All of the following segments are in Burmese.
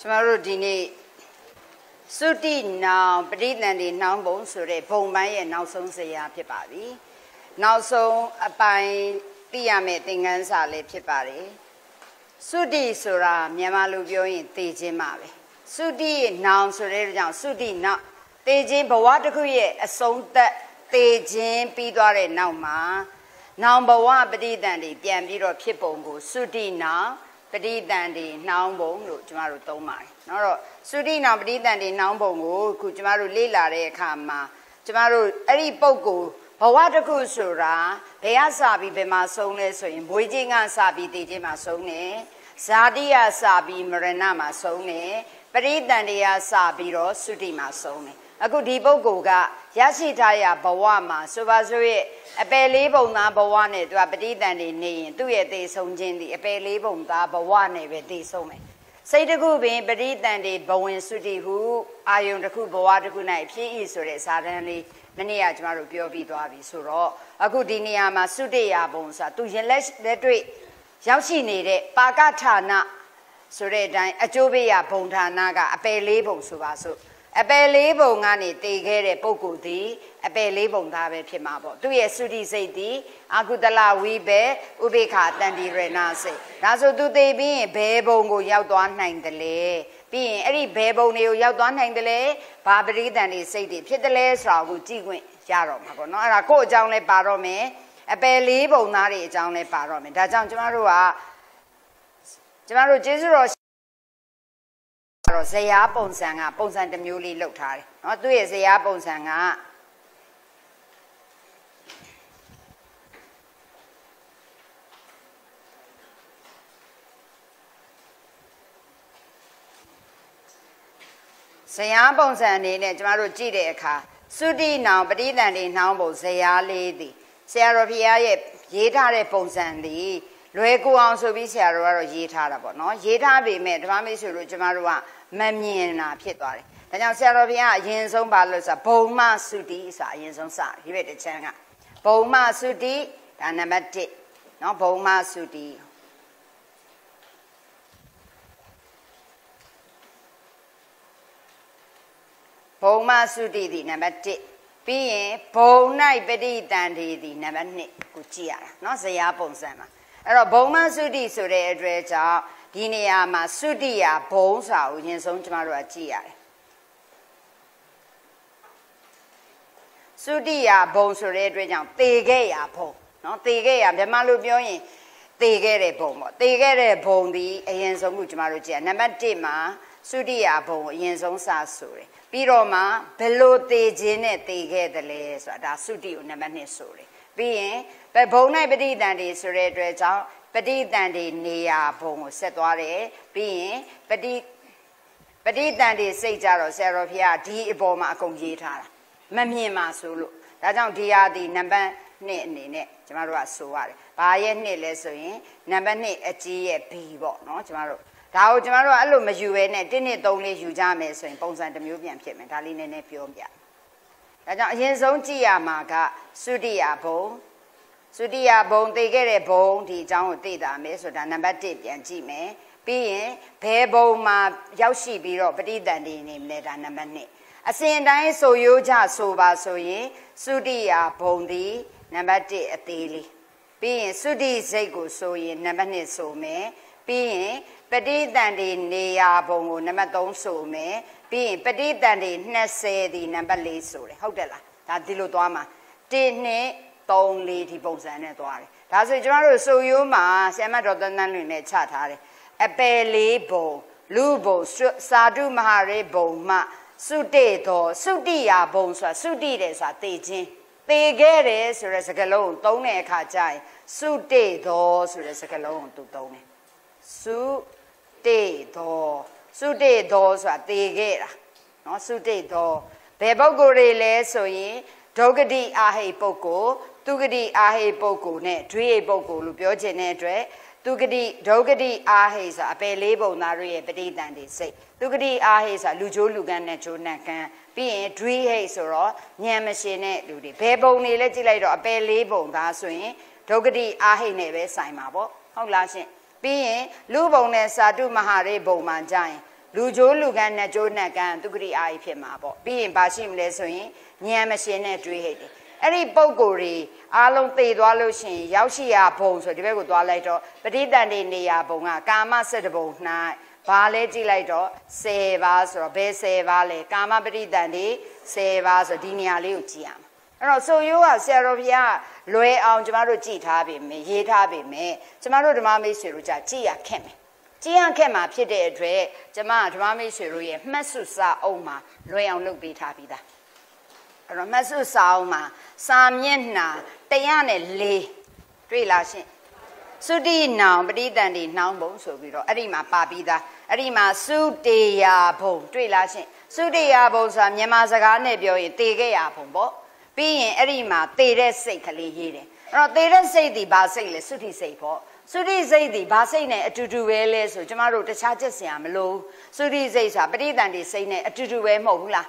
ကျမတို့ဒီနေ့သုတိနောင်ပဋိသန္ဓေနှောင်းပုံဆိုတဲ့ဘုံပိုင်းရဲ့နောက်ဆုံးဇရာဖြစ်ပါပြီနောက်ဆုံးအပိုင်းသိရမယ့်သင်ခန်းစာလေးဖြစ်ပါတယ်သုတိဆိုတာမြန်မာလိုပြောရင်သိခြင်းပါပဲသုတိနောင်ဆိုတဲ့ကြောင့်သုတိနောင်သိခြင်းဘဝတစ်ခုရဲ့အဆုံးသက်သိခြင်းပြီးသွားတဲ့နောက်မှာနောင်ဘဝပဋိသန္ဓေပြန်ပြီးတော့ဖြစ်ပုံကိုသုတိနောင် ပဋိသန္ဓေနှောင်းပုံလို့ကျမတို့သုံးပါတယ်။နော်တော့သုတိနောင်ပဋိသန္ဓေနှောင်းပုံကိုခုကျမတို့လေ့လာတဲ့အခါမှာကျမတို့အဲ့ဒီပုံကိုဘဝတစ်ခုဆိုတာဘယ်ကစပြီးဘယ်မှာဆုံးလဲဆိုရင်မွေးခြင်းကစပြီးတည်ခြင်းမှာဆုံးတယ်။ဇာတိကစပြီးမရဏမှာဆုံးတယ်။ပဋိသန္ဓေကစပြီးတော့သုတိမှာဆုံးတယ်။ အခုဒီပုဂ္ဂိုလ်ကရရှိထားရဘဝမှာဆိုပါစို့ရဲ့အပယ်လေးပုံသားဘဝနဲ့သူကပဋိသန္ဓေနေရင်သူ့ရဲ့သေဆုံးခြင်းဒီအပယ်လေးပုံသားဘဝနဲ့ပဲသေဆုံးမယ်စိတ်တခုပင်ပဋိသန္ဓေဘဝင်စုတိဟုအာယုန်တစ်ခုဘဝတစ်ခု၌ဖြစ်၏ဆိုတဲ့ဇာတန်လေးမနေ့ကကျမတို့ပြောပြီးသွားပြီဆိုတော့အခုဒီနေရာမှာစုတိယဘုံဆိုတာသူရင်လက်လက်တွေ့ရောက်ရှိနေတဲ့ပါကဌာနဆိုတဲ့အတိုင်းအကျိုးပေးရဘုံဌာနကအပယ်လေးဘုံဆိုပါစို့ အပယ်လေးပုံကနေတည်ခဲ့တဲ့ပုဂ္ဂိုလ်သည်အပယ်လေးပုံသားပဲဖြစ်မှာပေါ့သူရဲ့သုတိစိတ်သည်အာကုတလဝိဘေဥပိ္ပခာတန်တိရဏစိတ်ဒါဆိုသူတည်ပြီးရင်ဘယ်ပုံကိုရောက်သွားနိုင်တယ်လဲပြီးရင်အဲ့ဒီဘယ်ပုံတွေကိုရောက်သွားနိုင်တယ်လဲဘာပရိသန်တွေစိတ်တွေဖြစ်တယ်လဲဆိုတာကိုကြည့်ခွင့်ရတော့မှာပေါ့နော်အဲ့ဒါကို့အကြောင်းလဲပါတော့မယ်အပယ်လေးပုံသားတွေအကြောင်းလဲပါတော့မယ်ဒါကြောင့်ကျမတို့ကကျမတို့ကျေးဇူးတော် တော့ဇရာပုံစံကပုံစံတစ်မျိုးလေးလောက်ထားတယ်เนาะသူ့ရဲ့ဇရာပုံစံကဇရာပုံစံအနေနဲ့ကျမတို့ကြည့်တဲ့အခါသုတိနောင်ပဋိသန္ဓေနှောင်းပုံဇရာလေးသည်ဆရာတော်ဖရာရဲ့ရေးထားတဲ့ပုံစံသည်လွယ်ကူအောင်ဆိုပြီးဆရာတော်ကတော့ရေးထားတာပေါ့နော်ရေးထားပေမဲ့ဓမ္မမိတ်ဆွေတို့ကျမတို့က မမြင်တာဖြစ်သွားတယ်။ဒါကြောင့်ဆရာတော်ဘုရားအရင်ဆုံးပါလို့ဆိုဘုံမသုတိဆိုတာအရင်ဆုံးစဒီဘက်တစ်ချမ်းကဘုံမသုတိဒါနံပါတ်1เนาะဘုံမသုတိဘုံမသုတိဒီနံပါတ်1ပြီးရင်ဘုံ၌ပဋိတန်ဒီဒီနံပါတ်2ကိုကြည့်ရတာเนาะဇရာပုံစံမှာအဲ့တော့ဘုံမသုတိဆိုတဲ့အတွက်ကြောင့် ဒီနေရာမှာသုတိယဘုံစာကိုအရင်ဆုံးကျမတို့ကကြည့်ရတယ်သုတိယဘုံဆိုတဲ့အတွက်ကြောင့်သေခဲ့ရဘုံเนาะသေခဲ့ရမြန်မာလိုပြောရင်သေခဲ့တဲ့ဘုံပေါ့သေခဲ့တဲ့ဘုံဒီအရင်ဆုံးခုကျမတို့ကြည့်ရနံပါတ်1မှာသုတိယဘုံကိုအရင်ဆုံးစဆိုတယ်ပြီးတော့မှဘယ်လိုသေခြင်းနဲ့သေခဲ့တယ်လဲဆိုတာဒါသုတိကိုနံပါတ်2ဆိုတယ်ပြီးရင်ဘုံ၌ပဋိသန္ဓေဆိုတဲ့အတွက်ကြောင့် ပဋိတန်တွေနေရာဘုံကိုဆက်သွားတယ်ပြီးရင်ပဋိပဋိတန်တွေစိတ်ကြတော့ဆရာတော်ဖျားဒီအပေါ်မှာအကုန်ရေးထားတာမမြင်ပါဆိုလို့ဒါကြောင့်ဒီဟာဒီနံပါတ်2အနေနဲ့ကျမတို့ကဆိုရတယ်ဘာရဲ့2လဲဆိုရင်နံပါတ်2အကြီးရဲ့ B ပေါ့နော်ကျမတို့ဒါကိုကျမတို့ကအဲ့လိုမယူဘဲနဲ့1နှစ်3လေးယူကြမယ်ဆိုရင်ပုံစံတစ်မျိုးပြန်ဖြစ်မယ်ဒါလေးနည်းနည်းပြောပြဒါကြောင့်အရင်ဆုံးကြည့်ရမှာကသုတိယဘုံ သုတိယဘုံသိခဲ့တဲ့ဘုံဒီအကြောင်းကိုသိတာမယ်ဆိုတာနံပါတ်1ပြန်ကြည့်မယ်ပြီးရင်ဘယ်ဘုံမှာရောက်ရှိပြီးတော့ပဋိသန္ဓေနေမလဲဒါနံပါတ်2အစဉ်တိုင်းဆိုရိုးကြဆိုပါဆိုရင်သုတိယဘုံဒီနံပါတ်1အသေးလေးပြီးရင်သုတိစိတ်ကိုဆိုရင်နံပါတ်2ဆိုမယ်ပြီးရင်ပဋိသန္ဓေနေရာဘုံကိုနံပါတ်3ဆိုမယ်ပြီးရင်ပဋိသန္ဓေ20ဒီနံပါတ်4ဆိုတယ်ဟုတ်တယ်လားဒါဒီလိုသွားမှာ1နှစ် 3 4ဒီပုံစံနဲ့သွားတယ်ဒါဆိုကျွန်တော်တို့စုယိုးမှာဆ iam တော်တန်းတန်းလွင်နဲ့ချထားတယ်အပယ်လေးဘုံလူဘုံစာတုမဟာရေဘုံမှစုတေတော်စုတိယာဘုံဆိုတာစုတိတယ်ဆိုတာတေခြင်းတေခဲ့တယ်ဆိုတဲ့စကားလုံးကိုသုံးတဲ့အခါကျရင်စုတေတော်ဆိုတဲ့စကားလုံးကိုသူသုံးတယ်စုတေတော်စုတေတော်ဆိုတာတေခဲ့တာနော်စုတေတော်ဘယ်ပုဂ္ဂိုလ်တွေလဲဆိုရင်ဒုက္ခတိအာဟိပုဂ္ဂိုလ် သူဂတိအာဟိပုဂ္ဂိုလ်နဲ့ဒွေပုဂ္ဂိုလ်လို့ပြောခြင်းတဲ့အတွက်သူဂတိဒုဂတိအာဟိဆိုအပယ်လေးပုံသားတို့ရဲ့ပဋိသန္ဓေစိတ်သူဂတိအာဟိဆိုလူချိုးလူကန်းနဲ့ချိုးနှံကန်းပြီးရင်ဒွေဟိဆိုတော့ညံမရှင်တဲ့လူတွေဘယ်ပုံတွေလဲကြည့်လိုက်တော့အပယ်လေးပုံသားဆိုရင်ဒုဂတိအာဟိနဲ့ပဲဆိုင်ပါပေါ့ဟုတ်လားရှင်ပြီးရင်လူပုံနဲ့စာတုမဟာရိဘုံမှာကြရင်လူချိုးလူကန်းနဲ့ကျိုးနဲ့ကန်းသူကတိအာကြီးဖြစ်မှာပေါ့ပြီးရင်ဘာရှိမလဲဆိုရင်ဉာဏ်မရှင်နဲ့တွေးဟိတ်တယ် အဲ့ဒီပုံကိုယ်တွေအားလုံးသိသွားလို့ရှိရင်ရောက်ရှိရာဘုံဆိုဒီဘက်ကိုသွားလိုက်တော့ပဋိသန္ဓေနေရာဘုံကကာမစက်တဘုံ၌ဘာလဲကြည့်လိုက်တော့10ပါးဆိုတော့ဘယ်10ပါးလဲကာမပဋိသန္ဓေ10ပါးဆိုဒီနေရာလေးကိုကြည့်ရမှာအဲ့တော့ဆိုရိုးကဆရာတော်ဘုရားလွယ်အောင်ကျမတို့ကြည်ထားပြီမယ်ရေးထားပြီမယ်ကျမတို့ဓမ္မမိတ်ဆွေတို့じゃကြည်ရခက်မယ်ကြည်ရခက်မှာဖြစ်တဲ့အတွက်ကျမဓမ္မမိတ်ဆွေတို့ရဲ့မှတ်စုစာအုပ်မှာလွယ်အောင်လုပ်ပေးထားပြီးသား အဲ့တော့မှတ်စုစာအုပ်မှာစာမျက်နှာ104တွေ့လားရှင်သုတိနောင်ပဋိသန္ဓေနှောင်းဘုံဆိုပြီးတော့အဲ့ဒီမှာပါပြီးသားအဲ့ဒီမှာသုတေယဘုံတွေ့လားရှင်သုတေယဘုံဆိုတာမြန်မာစကားနဲ့ပြောရင်တေခဲ့ရဘုံပေါ့ပြီးရင်အဲ့ဒီမှာတေတဲ့စိတ်ကလေးရေးတယ်အဲ့တော့တေတဲ့စိတ်ဒီဘာစိတ်လဲသုတိစိတ်ပေါ့သုတိစိတ်ဒီဘာစိတ်နဲ့အတူတူပဲလဲဆိုကျမတို့တခြားချက်စရာမလိုသုတိစိတ်ဆိုတာပဋိသန္ဓေစိတ်နဲ့အတူတူပဲမဟုတ်ဘူးလား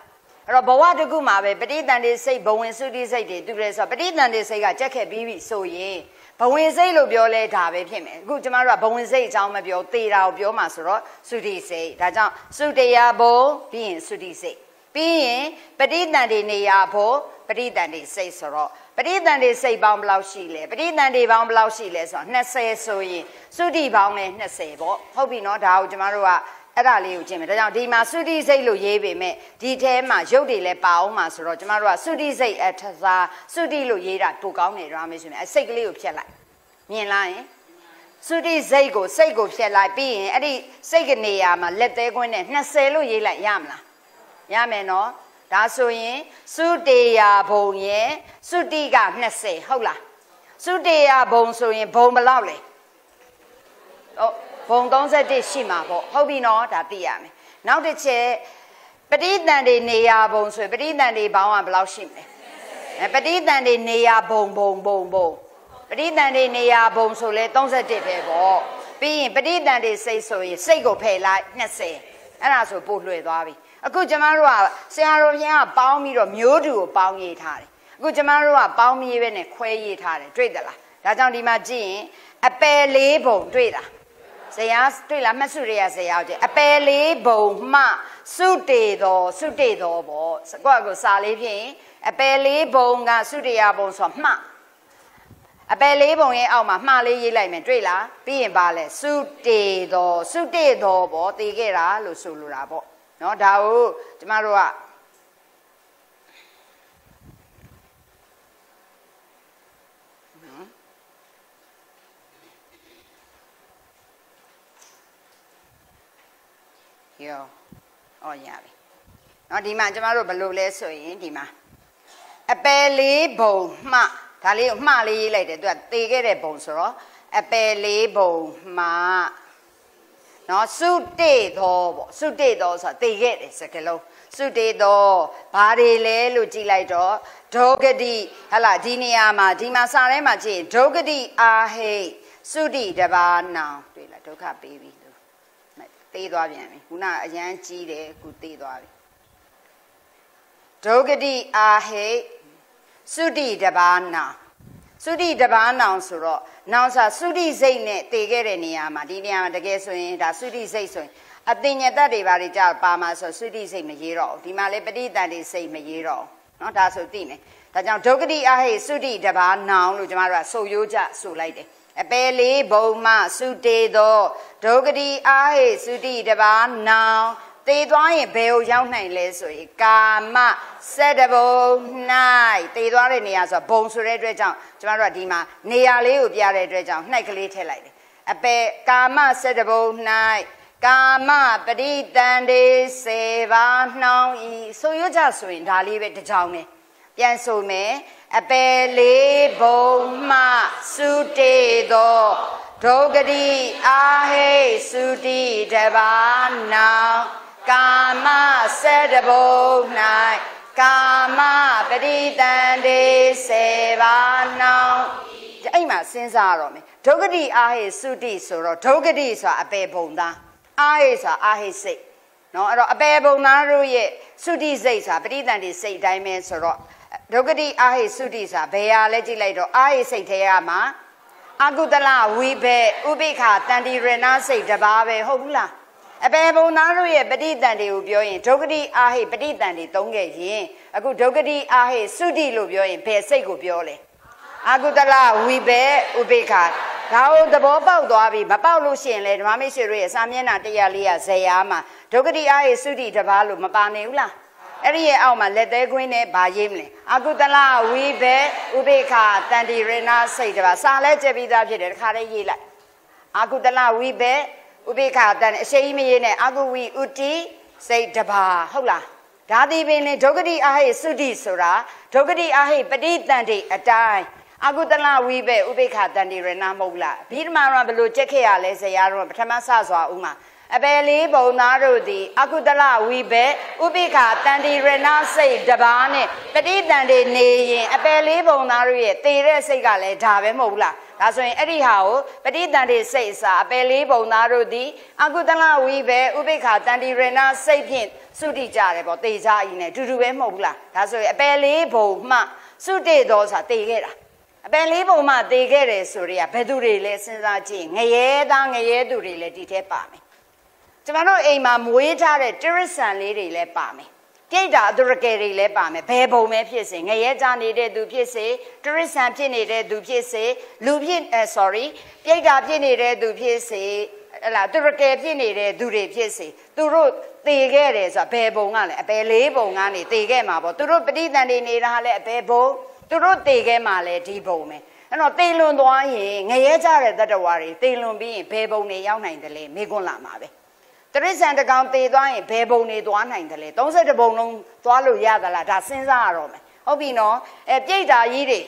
အဲ့တော့ဘဝတခုမှာပဲပဋိသန္ဓေစိတ်ဘဝင်သုတိစိတ်တွေတူတယ်ဆိုတော့ပဋိသန္ဓေစိတ်ကကြက်ခဲ့ပြီးပြီဆိုရင်ဘဝင်စိတ်လို့ပြောလဲဒါပဲဖြစ်မယ်အခုကျမတို့ကဘဝင်စိတ်အကြောင်းမပြောသေတာကိုပြောမှာဆိုတော့သုတိစိတ်ဒါကြောင့်သုတယဘုံပြီးရင်သုတိစိတ်ပြီးရင်ပဋိသန္ဓေနေရာဘုံပဋိသန္ဓေစိတ်ဆိုတော့ပဋိသန္ဓေစိတ်ပေါင်းဘယ်လောက်ရှိလဲပဋိသန္ဓေပေါင်းဘယ်လောက်ရှိလဲဆိုတော့20ဆိုရင်သုတိပေါင်းလည်း20ပေါ့ဟုတ်ပြီနော်ဒါကိုကျမတို့က အဲ့ဒါလေးကိုကျင့်မယ်ဒါကြောင့်ဒီမှာသုတိစိတ်လို့ရေးပေမဲ့ဒီထဲမှာရုပ်တွေလည်းပါအောင်မှာဆိုတော့ကျမတို့ကသုတိစိတ်အထသာသုတိလို့ရေးတာပိုကောင်းတယ်ရမယ်ဆိုရင်အဲ့စိတ်ကလေးကိုဖြတ်လိုက်မြင်လားယင်သုတိစိတ်ကိုစိတ်ကိုဖြတ်လိုက်ပြီးရင်အဲ့ဒီစိတ်ကနေရာမှာလက်သေးကွင်းနဲ့20လို့ရေးလိုက်ရမလားရမယ်နော်ဒါဆိုရင်သုတေယဘုံရဲ့သုတိက20ဟုတ်လားသုတေယဘုံဆိုရင်ဘုံဘယ်လောက်လဲဟုတ် ဘုံ31ရှိမှာပေါ့ဟုတ်ပြီနော်ဒါသိရမယ်နောက်တစ်ချက်ပဋိသန္ဓေနေရာဘုံဆိုရင်ပဋိသန္ဓေဘောင်းကဘယ်လောက်ရှိမလဲအဲပဋိသန္ဓေနေရာဘုံဘုံဘုံဘုံပဋိသန္ဓေနေရာဘုံဆိုလဲ31ပဲပေါ့ပြီးရင်ပဋိသန္ဓေစိတ်ဆိုရင်စိတ်ကိုဖယ်လိုက်20အဲ့ဒါဆိုပို့လွှဲသွားပြီအခုကျမတို့ကဆရာတော်ဘုရားကပေါင်းပြီးတော့မျိုးတူကိုပေါင်းရေးထားတယ်အခုကျမတို့ကပေါင်းမရေးပဲနဲ့ခွဲရေးထားတယ်တွေ့သလားဒါကြောင့်ဒီမှာကြည့်ရင်အပယ်လေးဘုံတွေ့လား ဇယားတွေ့လားမဆုရိယဇယားကြည့်အပယ်လေးဘုံမှစုတေတော်စုတေတော်ပေါ့ကိုယ့်ကိုစာလေးဖြင့်အပယ်လေးဘုံကစုရိယဘုံဆိုမှအပယ်လေးပုံရဲ့အောက်မှာမှားလေးရေးလိုက်မယ်တွေ့လားပြီးရင်ပါလဲစုတေတော်စုတေတော်ပေါ့တည်ခဲ့တာလို့ဆိုလိုတာပေါ့နော်ဒါကိုကျမတို့က ယောအော်ရပြီเนาะဒီမှာကျမတို့ဘယ်လိုလဲဆိုရင်ဒီမှာအပယ်လေးဘုံမှဒါလေးကိုမှလေးရေးလိုက်တယ်သူကတေခဲ့တဲ့ဘုံဆိုတော့အပယ်လေးဘုံမှနော်စုတေသောပေါ့စုတေသောဆိုတာသိခဲ့တယ်စကလုံးစုတေသောဘာတွေလဲလို့ကြည်လိုက်တော့ဒုဂတိဟလာဒီနေရာမှာဒီမှာစာထဲမှာကြည့်ဒုဂတိအာဟိစုတိတဘာနောင်တွေ့လားဒုက္ခပေးပြီလို့ သေသွားပြန်ပြီခုနအရန်ကြီးတယ်ခုသေသွားပြီဒုဂတိအာဟိစုတိတဘာနောင်သုတိတပားနောင်ဆိုတော့နောင်စာသုတိစိတ်နဲ့တည်ခဲ့တဲ့နေရာမှာဒီနေရာမှာတကယ်ဆိုရင်ဒါသုတိစိတ်ဆိုရင်အတင်ညတတ်တွေဘာတွေကြာပါမှာဆိုသုတိစိတ်မရေးတော့ဘူးဒီမှာလေပဋိသန္ဓေစိတ်မရေးတော့ဘူးเนาะဒါဆိုသိမယ်ဒါကြောင့်ဒုက္ခတိအဟိသုတိတပားနောင်လို့ကျမတို့ကဆိုရိုးကြဆိုလိုက်တယ် အပယ်လေးဘုံမသုတေသောဒုက္ခတိအာဟိသုတိတပားနောင်သေသွားရင်ဘယ်ကိုရောက်နိုင်လဲဆိုရင်ကာမစက်တဘုံ၌သေသွားတဲ့နေရာဆိုဘုံဆိုတဲ့အတွက်ကြောင့်ကျမတို့ကဒီမှာနေရာလေးကိုပြတဲ့အတွက်ကြောင့်နှိုက်ကလေးထည့်လိုက်တယ်အပေကာမစက်တဘုံ၌ကာမပရိတန်တေစေပါနှောင်းဤဆိုရကြဆိုရင်ဒါလေးပဲတစ်ကြောင်ပဲ ပြန်ဆိုမယ်အပေလေးဘုံမှစုတေသောဒုက္ခတိအာဟိစုတိတဘာနောင်ကာမစက်တဘုံ၌ကာမပရိတန်တေစေပါနောင်အဲ့မှာစဉ်းစားရတော့မယ်ဒုက္ခတိအာဟိစုတိဆိုတော့ဒုက္ခတိဆိုတာအပေဘုံသားအာဟိဆိုတာအာဟိစိတ်နော်အဲ့တော့အပေဘုံသားတို့ရဲ့စုတိစိတ်ဆိုတာပရိတန်တေစိတ်အတိုင်းပဲဆိုတော့ ဒုက္ခတိအာဟိစုတိဆိုတာဘယ်ဟာလဲကြည့်လိုက်တော့အာဟိစိတ်ထဲကမှာအကုသလဝိဘေဥပိ္ပခတန်တိရဏစိတ်တပါးပဲဟုတ်ဘူးလားအပေဘုံသားတို့ရဲ့ပဋိသန္ဓေကိုပြောရင်ဒုက္ခတိအာဟိပဋိသန္ဓေသုံးခဲ့ရင်အခုဒုက္ခတိအာဟိသုတိလို့ပြောရင်ဘယ်စိတ်ကိုပြောလဲအာကုတလဝိဘေဥပေက္ခဒါကိုသဘောပေါက်သွားပြီမပေါက်လို့ရှိရင်လေဓမ္မမိတ်ဆွေတို့ရဲ့စာမျက်နှာ100လေးရဇေယျမှာဒုက္ခတိအာဟိသုတိတပါးလို့မပါနေဘူးလား အဲ့ဒီရဲ့အောက်မှာလက်သေးခွင်းနဲ့ဗာရေးမလဲအကုတလဝိဘေဥပေက္ခတန်တိရဏစိတ်တပါစာလဲကျက်ပြီးသားဖြစ်တယ်တခါတည်းရေးလိုက်အကုတလဝိဘေဥပိ္ပခတန်အရှိန်မရေးနဲ့အကုဝိဥတိစိတ်တပါဟုတ်လားဒါသည်ပင်လေဒုက္ခတိအာဟိသုတိဆိုတာဒုက္ခတိအာဟိပဋိတန်တိအတိုင်းအကုတလဝိဘေဥပိ္ပခတန်တိရဏမဟုတ်လားဘိဓမ္မာရဘလို့ကြက်ခဲ့ရလဲဇရာတော့ပထမဆစွာဥမှာ အပယ်လေးဘုံသားတို့သည်အကုတလဝိဘေဥပိ္ပခတန်တိရဏစိတ်တပါးနဲ့ပဋိတန်တိနေရင်အပယ်လေးဘုံသားတို့ရဲ့တေတဲ့စိတ်ကလည်းဒါပဲမဟုတ်လားဒါဆိုရင်အဲ့ဒီဟာကိုပဋိတန်တိစိတ်စာအပယ်လေးဘုံသားတို့သည်အကုတလဝိဘေဥပိ္ပခတန်တိရဏစိတ်ဖြင့်စုတိကြတယ်ပေါ့တေကြအင်းနဲ့တူတူပဲမဟုတ်ဘူးလားဒါဆိုရင်အပယ်လေးဘုံမှစုတိတော်ဆိုတာတေခဲ့တာအပယ်လေးဘုံမှတေခဲ့တယ်ဆိုရဘယ်သူတွေလဲစဉ်းစားကြည့်ငရဲသားငရဲသူတွေလည်းဒီထဲပါမယ် ကျမတို့အိမ်မှာမွေးထားတဲ့တရစ္ဆန်လေးတွေလည်းပါမယ်ပြိတ္တာအဒရကေတွေလည်းပါမယ်ဘယ်ဘုံပဲဖြစ်စေငရဲကြနေတဲ့သူဖြစ်စေတရစ္ဆန်ဖြစ်နေတဲ့သူဖြစ်စေလူဖြစ်အဲ sorry ပြိတ္တာဖြစ်နေတဲ့သူဖြစ်စေဟလာသူရကေဖြစ်နေတဲ့သူတွေဖြစ်စေသူတို့သေခဲ့တယ်ဆိုတာဘယ်ဘုံကလဲအပယ်လေးဘုံကနေသေခဲ့မှာပေါ့သူတို့ပဋိသန္ဓေနေတာလည်းအပယ်ဘုံသူတို့သေခဲ့မှာလည်းဒီဘုံပဲအဲ့တော့သေလွန်သွားရင်ငရဲကြတဲ့တတ္တဝါတွေသေလွန်ပြီးရင်ဘယ်ဘုံတွေရောက်နိုင်တယ်လဲမေခွန်းလာမှာပဲ တရိษံတကောင်သေသွားရင်ဘယ်ဘုံတွေသွားနိုင်တယ်လဲ32ဘုံလုံးသွားလို့ရသလားဒါစဉ်းစားရတော့မယ်ဟုတ်ပြီနော်အဲပြိတ္တာကြီးတွေ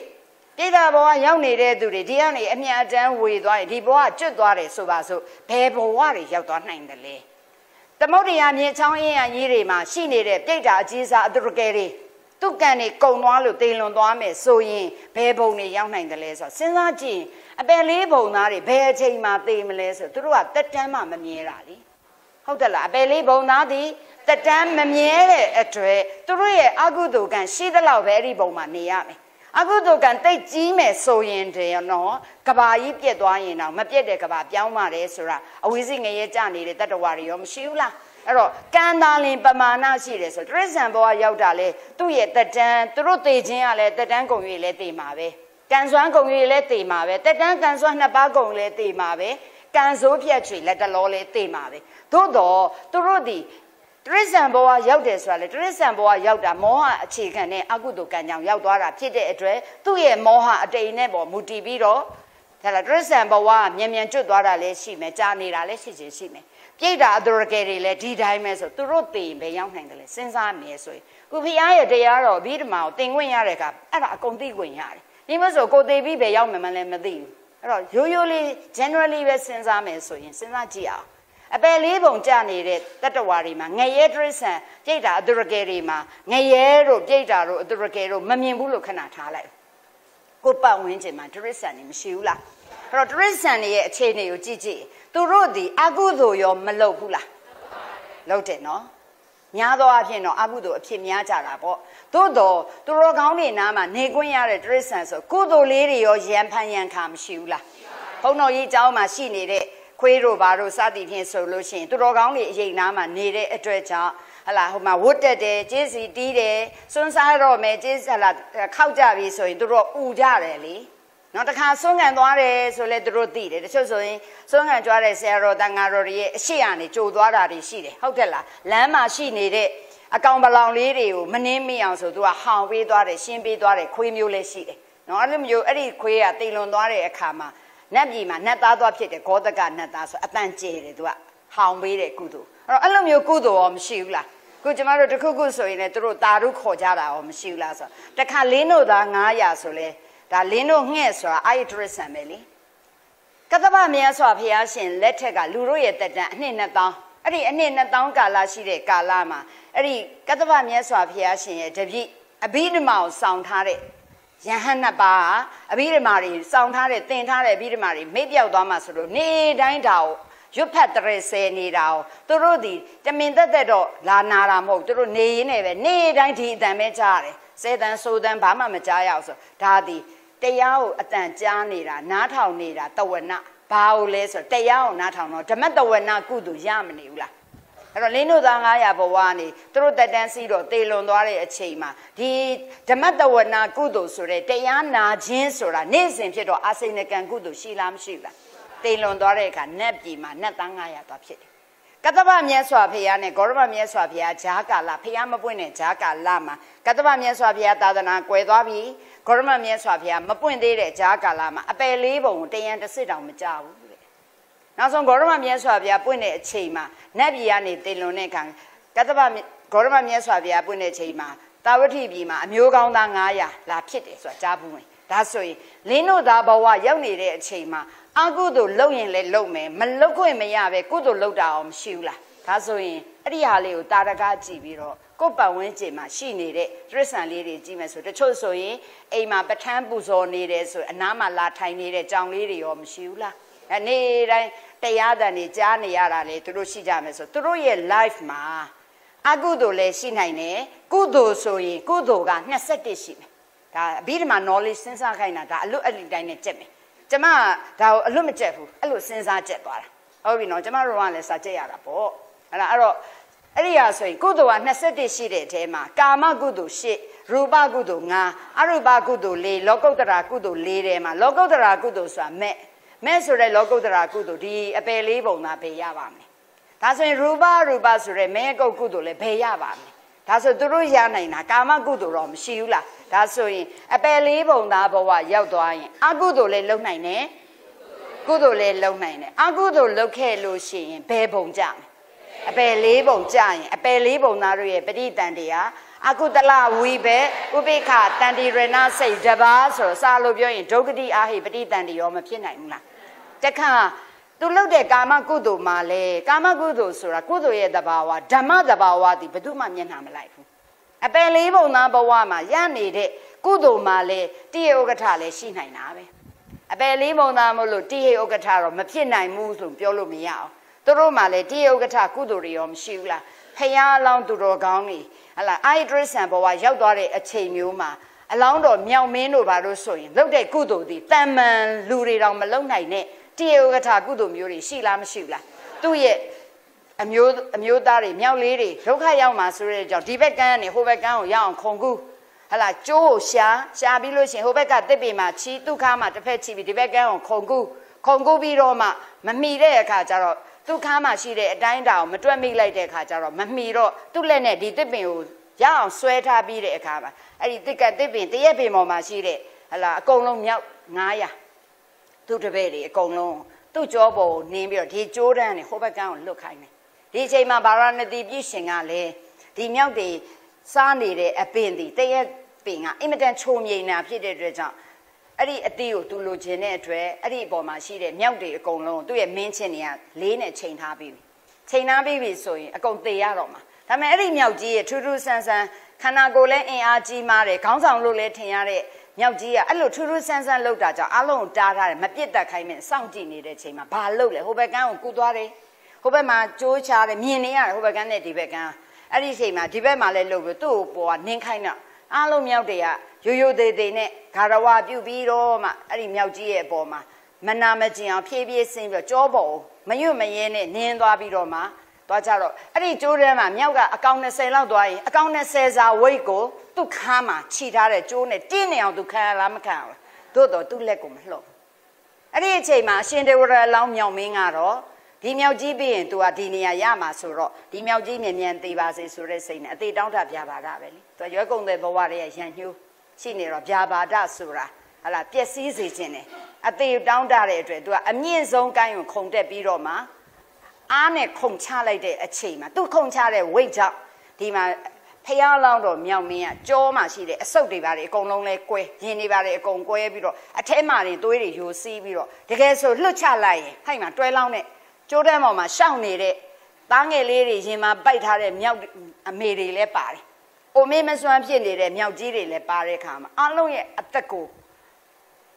ပြိတ္တာဘဝရောက်နေတဲ့သူတွေဒီကနေအမြတ်အတန်းဝေသွားရင်ဒီဘဝကျွတ်သွားတယ်ဆိုပါစို့ဘယ်ဘဝတွေရောက်သွားနိုင်တယ်လဲသမုဒ္ဒရာမြေချောင်းအင်းရကြီးတွေမှာရှိနေတဲ့ပြိတ္တာအကြီးစားအတုရကယ်တွေသူ့ကံတွေကုံသွားလို့တေလွန်သွားမယ်ဆိုရင်ဘယ်ဘုံတွေရောက်နိုင်တယ်လဲဆိုတော့စဉ်းစားကြည့်အပယ်လေးဘုံသားတွေဘယ်အချိန်မှသေမလဲဆိုသူတို့ကတက်တန်းမှမမြဲတာလေ ဟုတ်တယ်လားအပယ်လေးဘုံသားသည်တက်တန်းမမြဲတဲ့အတွက်သူတို့ရဲ့အကုသိုလ်ကံရှိသလောက်ပဲအဲ့ဒီဘုံမှာနေရမယ်အကုသိုလ်ကံတိတ်ကြီးမယ်ဆိုရင်တည်းနော်ကဘာကြီးပြက်သွားရင်တော့မပြက်တဲ့ကဘာပြောင်းပါတယ်ဆိုတာအဝိဇ္ဇငရဲကြနေတဲ့တတ္တဝါတွေရောမရှိဘူးလားအဲ့တော့ကံသာလင်ပမာဏရှိတယ်ဆိုတရိစ္ဆန်ဘဝရောက်တာလေသူ့ရဲ့တက်တန်းသူတို့သေခြင်းကလည်းတက်တန်းကုန်၍လည်းသေမှာပဲကံစွမ်းကုန်၍လည်းသေမှာပဲတက်တန်းကံစွမ်းနှစ်ပါးကုန်လည်းသေမှာပဲ ကံစိုးဖြတ်ချွေလက်တလောလည်းသေမှာပဲသို့တော့သူတို့ဒီတရိစ္ဆန်ဘဝရောက်တယ်ဆိုတာလေတရိစ္ဆန်ဘဝရောက်တာမောဟအခြေခံနဲ့အကုသိုလ်ကံကြောင့်ရောက်သွားတာဖြစ်တဲ့အတွက်သူ့ရဲ့မောဟအတိမ်နဲ့ပေါ်မူတည်ပြီးတော့ဒါလားတရိစ္ဆန်ဘဝမြန်မြန်ကျွတ်သွားတာလည်းရှိမယ်ကြာနေတာလည်းရှိချင်းရှိမယ်ပြိတ္တာအဒရကေတွေလည်းဒီတိုင်းပဲဆိုသူတို့သိရင်ပဲရောက်နိုင်တယ်လေစဉ်းစားမယ်ဆိုရင်ခုဖရားရဲ့တရားတော်ဘိဓမ္မာကိုသင်ခွင့်ရတဲ့အခါအဲ့ဒါအကုန်သိခွင့်ရတယ်ဒီမဆိုကိုသိပြီးပဲရောက်မှမလဲမသိဘူး အဲ့တော့ရိုးရိုးလေး generally ပဲစဉ်းစားမယ်ဆိုရင်စဉ်းစားကြည့်အောင်အပယ်လေးပုံကြနေတဲ့တတ္တဝါတွေမှာငရဲတရစ္ဆန်ပြိတ္တာအဒရကေတွေမှာငရဲတို့ပြိတ္တာတို့အဒရကေတို့မမြင်ဘူးလို့ခဏထားလိုက်ကိုပတ်ဝန်းကျင်မှာတရစ္ဆန်တွေမရှိဘူးလားအဲ့တော့တရစ္ဆန်တွေရဲ့အခြေအနေကိုကြည့်ကြည့်သူတို့ဒီအကုသိုလ်ရောမလုပ်ဘူးလားလုပ်တယ်နော် များသောအားဖြင့်တော့အကုသိုလ်အဖြစ်များကြတာပေါ့သို့တော့သူတော်ကောင်းတွေနားမှာနေခွင့်ရတဲ့တရစ္ဆာန်ဆိုကုသိုလ်လေးတွေရောရန်ဖန်ရန်ခါမရှိဘူးလားဘုံတော်ကြီးအကြောင်းမှာရှိနေတဲ့ခွေးတို့ဘာတို့စသည်ဖြင့်ဆိုလို့ရှိရင်သူတော်ကောင်းတွေအရင်နားမှာနေတဲ့အတွက်ကြောင့်ဟလာဟိုမှာဝတ်တက်တယ်ကျေးစီတီးတယ်စွန်းစားတော့မယ်ကျေးဟလာခောက်ကြပြီဆိုရင်သူတို့ဥကြတယ်လေ နော်တခါဆွမ်းခံသွားတယ်ဆိုလဲသူတို့သိတယ်တချို့ဆိုရင်ဆွမ်းခံကြွားတဲ့ဆရာတော်တန်ဃာတော်တွေရဲ့အရှိအနေကြိုသွားတာတွေရှိတယ်ဟုတ်တယ်လားလမ်းမှာရှိနေတဲ့အကောင်ပလောင်လေးတွေကိုမနှင်းမိအောင်ဆိုသူကဟောင်ပေးသွားတယ်ရှင်းပေးသွားတယ်ခွေးမျိုးလည်းရှိတယ်နော်အဲ့လိုမျိုးအဲ့ဒီခွေးကတိမ်လွန်သွားတဲ့အခါမှာနတ်ပြည်မှာနတ်သားသွားဖြစ်တယ်ဂောတကနတ်သားဆိုအတန်ကျဲတယ်သူကဟောင်ပေးတဲ့ကုသိုလ်အဲ့တော့အဲ့လိုမျိုးကုသိုလ်ရောမရှိဘူးလားခုကျမတို့တခုခုဆိုရင်လည်းတို့တာတို့ခေါ်ကြတာရောမရှိဘူးလားဆိုတခါလင်းတို့သား900ဆိုလဲ ဒါလင်းတို့ငှဲ့ဆိုတာအာယတရဆံပဲလေကသဗ္ဗမြတ်စွာဘုရားရှင်လက်ထက်ကလူတို့ရဲ့တက်တန်အနှစ်2000အဲ့ဒီအနှစ်2000ကာလရှိတဲ့ကာလမှာအဲ့ဒီကသဗ္ဗမြတ်စွာဘုရားရှင်ရဲ့တပည့်အဘိဓမ္မာကိုစောင့်ထားတဲ့ယဟန်နှစ်ပါးအဘိဓမ္မာတွေစောင့်ထားတဲ့သင်ထားတဲ့အဘိဓမ္မာတွေမိတ်ပြောက်သွားမှဆိုလို့နေတိုင်းတာကိုရွတ်ဖတ်တရဆဲနေတာကိုသူတို့ဒီတမင်သက်သက်တော့လာနာတာမဟုတ်သူတို့နေရင်းနဲ့ပဲနေတိုင်းဒီအတန်ပဲကြားရတယ်စေတန်ဆိုတန်ဘာမှမကြားရအောင်ဆိုဒါဒီ တရားကိုအတန်ကြားနေတာနားထောင်နေတာတဝနာဘာကိုလဲဆိုတရားကိုနားထောင်တော့ဓမ္မတဝနာကုသိုလ်ရမနေဘူးလားအဲ့တော့လင်းတို့သား900ဘဝကနေသူတို့တက်တန်းစီးတော့တေလွန်သွားတဲ့အချိန်မှာဒီဓမ္မတဝနာကုသိုလ်ဆိုတဲ့တရားနာခြင်းဆိုတာနေ့စဉ်ဖြစ်တော့အာစိဏကံကုသိုလ်ရှိလားမရှိဘူးလားတေလွန်သွားတဲ့အခါနတ်ပြည်မှာနတ်သား900သွားဖြစ်တယ်ကတ္တဗမြတ်စွာဘုရားနဲ့ဂေါရမမြတ်စွာဘုရားဂျာကာလဘုရားမပွင့်တဲ့ဂျာကာလမှာကတ္တဗမြတ်စွာဘုရားသာသနာကွယ်သွားပြီ ဂေါရမမြတ်စွာဘုရားမပွင့်သေးတဲ့ဂျာကာလမှာအပယ်လေးပုံတယံတစ်စစ်တောင်မကြဘူးတဲ့နောက်ဆုံးဂေါရမမြတ်စွာဘုရားပွင့်တဲ့အချိန်မှာနတ်ပြည်ကနေတင်လွန်တဲ့ခံကတ္တဗဂေါရမမြတ်စွာဘုရားပွင့်တဲ့အချိန်မှာတာဝတိပြည်မှာအမျိုးကောင်းသား900လာဖြစ်တယ်ဆိုတာကြားဘူးဝင်ဒါဆိုရင်လင်းတို့သားဘဝရောက်နေတဲ့အချိန်မှာအကုသို့လုံရင်လည်းလုံမယ်မလုံခွင့်မရပဲကုသို့လုံတာအောင်မရှိဘူးလား ဒါဆိုရင်အဲ့ဒီဟာလေးကိုတာရကကြည့်ပြီးတော့ကိုယ်ပတ်ဝန်းကျင်မှာရှိနေတဲ့တရစ္ဆာန်လေးတွေကြည့်မယ်ဆိုတချို့ဆိုရင်အိမ်မှာပဋ္ဌာန်းပူဇော်နေတယ်ဆိုအနားမှာလာထိုင်နေတဲ့ကြောင်လေးတွေရောမရှိဘူးလားအနေတိုင်းတရားတန်တွေကြားနေရတာလေသူတို့ရှိကြမယ်ဆိုသူတို့ရဲ့ life မှာအကုသိုလ်လည်းရှိနိုင်တယ်ကုသိုလ်ဆိုရင်ကုသိုလ်က21ရှိမယ်ဒါအဘိဓမ္မာ knowledge စဉ်းစားခိုင်းတာဒါအလွတ်အလိတိုင်းနဲ့ကြက်မယ်ကျမဒါကိုအလွတ်မကြက်ဘူးအဲ့လိုစဉ်းစားကြက်သွားတာဟုတ်ပြီနော်ကျမတို့ကလည်းစာကြက်ရတာပေါ့ အဲ့ဒါအဲ့တော့အဲ့ဒီဟာဆိုရင်ကုသိုလ်က21ရှိတဲ့အထဲမှာကာမကုသိုလ်8ရူပကုသိုလ်9အရူပကုသိုလ်4လောကုတ္တရာကုသိုလ်4ထဲမှာလောကုတ္တရာကုသိုလ်ဆိုတာမဲ့မဲ့ဆိုတဲ့လောကုတ္တရာကုသိုလ်ဒီအပယ်လေးပုံသာဘယ်ရပါမလဲဒါဆိုရင်ရူပရူပဆိုတဲ့မဲကုတ်ကုသိုလ်လည်းဘယ်ရပါမလဲဒါဆိုသူတို့ရနိုင်တာကာမကုသိုလ်တော့မရှိဘူးလားဒါဆိုရင်အပယ်လေးပုံသားဘဝရောက်သွားရင်အကုသိုလ်လည်းလုံနိုင်တယ်ကုသိုလ်လည်းလုံနိုင်တယ်အကုသိုလ်လုပ်ခဲ့လို့ရှိရင်ဘယ်ပုံကြမလဲ အပယ်လေးပုံကြရင်အပယ်လေးပုံသားတို့ရဲ့ပဋိတန်တရားအကုတလဝိဘေဥပိ္ခတန်တိရဏစိတ်တပါဆိုတော့စာလို့ပြောရင်ဒုက္ခတိအာဟိပဋိတန်တိရောမဖြစ်နိုင်ဘူးလားတခါသူလုပ်တဲ့ကာမကုသိုလ်မှာလေကာမကုသိုလ်ဆိုတာကုသိုလ်ရဲ့တဘာဝဓမ္မတဘာဝသည်ဘယ်သူမှမျက်နှာမလိုက်ဘူးအပယ်လေးပုံသားဘဝမှာရနေတဲ့ကုသိုလ်မှာလေတိယဥက္ကဋ္ဌလည်းရှိနိုင်တာပဲအပယ်လေးပုံသားမို့လို့တိယဥက္ကဋ္ဌတော့မဖြစ်နိုင်ဘူးဆိုပြောလို့မရအောင် သူတို့မှလည်းတိယဥက္ကဋ္ဌကုသိုလ်တွေရောမရှိဘူးလားဖယားအလောင်းသူတော်ကောင်းတွေဟလာအိုက်ဒရစ်ဆန်ဘဝရောက်သွားတဲ့အချိန်မျိုးမှာအလောင်းတော်မြောင်မင်းတို့ဘာလို့ဆိုရင်လုပ်တဲ့ကုသိုလ်ဒီတန်မန်လူတွေတောင်မလုံနိုင်တဲ့တိယဥက္ကဋ္ဌကုသိုလ်မျိုးတွေရှိလားမရှိဘူးလားသူ့ရဲ့အမျိုးအမျိုးသားတွေမြောက်လေးတွေဒုက္ခရောက်မှာဆိုတဲ့ကြောင့်ဒီဘက်ကန်းကနေဟိုဘက်ကန်းကိုရအောင်ခုံကူးဟလာကျိုးကိုရှာရှာပြီးလို့ရှိရင်ဟိုဘက်ကတစ်ပေမှာချီဒုက္ခမှာတစ်ဖက်ချီပြီးဒီဘက်ကန်းကိုခုံကူးခုံကူးပြီးတော့မှမမီတဲ့အခါကျတော့ သူ့ခါမှာရှိတဲ့အတိုင်းတာကိုမတွက်မိလိုက်တဲ့အခါကျတော့မမီတော့သူ့လက်နဲ့ဒီတစ်ပင်ကိုရအောင်ဆွဲထားပြီးတဲ့အခါမှာအဲ့ဒီတစ်ကတစ်ပင်တရက်ပင်ပေါ်မှာရှိတဲ့ဟလာအကုန်လုံးမြောက်900သူ့တပည့်တွေအကုန်လုံးသူ့ကြောပေါ်ကိုနင်းပြီးတော့ဒီကြိုးတန်းနဲ့ဟိုဘက်ကန်းကိုလွတ်ခိုင်းတယ်ဒီအချိန်မှာဗာရာဏသီပြည့်ရှင်ကလည်းဒီမြောက်တွေစားနေတဲ့အပင်ဒီတရက်ပင်ကအင်မတန်ချုံမြိန်တာဖြစ်တဲ့အတွက်ကြောင့် အဲ့ဒီအသီးကိုသူလိုချင်တဲ့အတွက်အဲ့ဒီအပေါ်မှာရှိတဲ့မြောက်တွေအကုန်လုံးသူ့ရဲ့မင်းချင်းတွေကလေးနဲ့ချိန်ထားပြီးပြီချိန်ထားပြီးပြီဆိုရင်အကုန်သေရတော့မှာဒါပေမဲ့အဲ့ဒီမြောက်ကြီးရဲ့ထူးထူးဆန်းဆန်းခန္ဓာကိုယ်လည်းအင်အားကြီးမားတယ်ခေါင်းဆောင်လို့လည်းထင်ရတဲ့မြောက်ကြီးကအဲ့လိုထူးထူးဆန်းဆန်းလောက်တာကြောင့်အလုံးကိုတားထားတယ်မပြစ်တတ်ခိုင်းနဲ့စောင့်ကြည့်နေတဲ့ချိန်မှာဘာလုပ်လဲဟိုဘက်ကန်းကိုကူသွားတယ်ဟိုဘက်မှာကြိုးချတယ်မြင်နေရတယ်ဟိုဘက်ကန်းနဲ့ဒီဘက်ကန်းအဲ့ဒီချိန်မှာဒီဘက်မှာလည်းလှုပ်ပြီးသူ့ကိုပေါ်ကနင်းခိုင်းတော့အားလုံးမြောက်တွေကရိုးရိုးသေးသေးနဲ့ ဂါရဝပြုတ်ပြီးတော့မှအဲ့ဒီမြောက်ကြီးရဲ့အပေါ်မှာမနာမကျင်အောင်ဖြည်းဖြည်းဆင်းပြီးတော့ကြောပေါ်မရွတ်မရဲနဲ့နင်းသွားပြီးတော့မှသွားကြတော့အဲ့ဒီကျိုးထဲမှာမြောက်ကအကောင်20လောက်သွားရင်အကောင်20စာဝိတ်ကိုသူ့ခါမှာခြိထားတဲ့ကျိုးနဲ့တင်းနေအောင်သူခံရလားမခံဘူးသို့တော့သူ့လက်ကိုမလှုပ်အဲ့ဒီအချိန်မှာအရှင်ဒေဝရအလောင်းမြောက်မင်းကတော့ဒီမြောက်ကြီးပြီးရင် तू ကဒီနေရာရမှာဆိုတော့ဒီမြောက်ကြီးမြန်မြန်သေးပါစေဆိုတဲ့စိတ်နဲ့အသေးတောင်းတပြပါတာပဲလေ။ तू ရွယ်ကုန်တဲ့ဘဝရဲ့ရန်ညှိုး ရှိနေတော့ဗျာပါဒဆိုတာဟလာပျက်စီးစေခြင်းနဲ့အသေးတောင်းတတဲ့အတွက် तू ကအမြင့်ဆုံးကိုင်းကိုခုံတက်ပြီးတော့မှအားနဲ့ခုံချလိုက်တဲ့အချိန်မှာ तू ခုံချတဲ့ဝိတ်ကြောင့်ဒီမှာဖျားလောင်းတော့မြောက်မင်းကကြောမှရှိတဲ့အဆုတ်တွေပါတယ်အကုန်လုံးလဲကွဲရင်တွေပါတယ်အကုန်ကွဲပြီးတော့အထဲမှာတွေသွေးတွေယိုစီးပြီးတော့တကယ်ဆိုလွတ်ချလိုက်ရင်ဟိုက်မှာတွဲလောင်းတဲ့ကျိုးတန်းပေါ်မှာရှောက်နေတဲ့သားငယ်လေးတွေရင်မှာပိုက်ထားတဲ့မြောက်အမေတွေလည်းပါတယ်။ အိုမေးမစွမ်းဖြစ်နေတဲ့မြောက်ကြီးတွေလည်းပါတဲ့ခါမှာအလုံးရဲ့အသက်ကို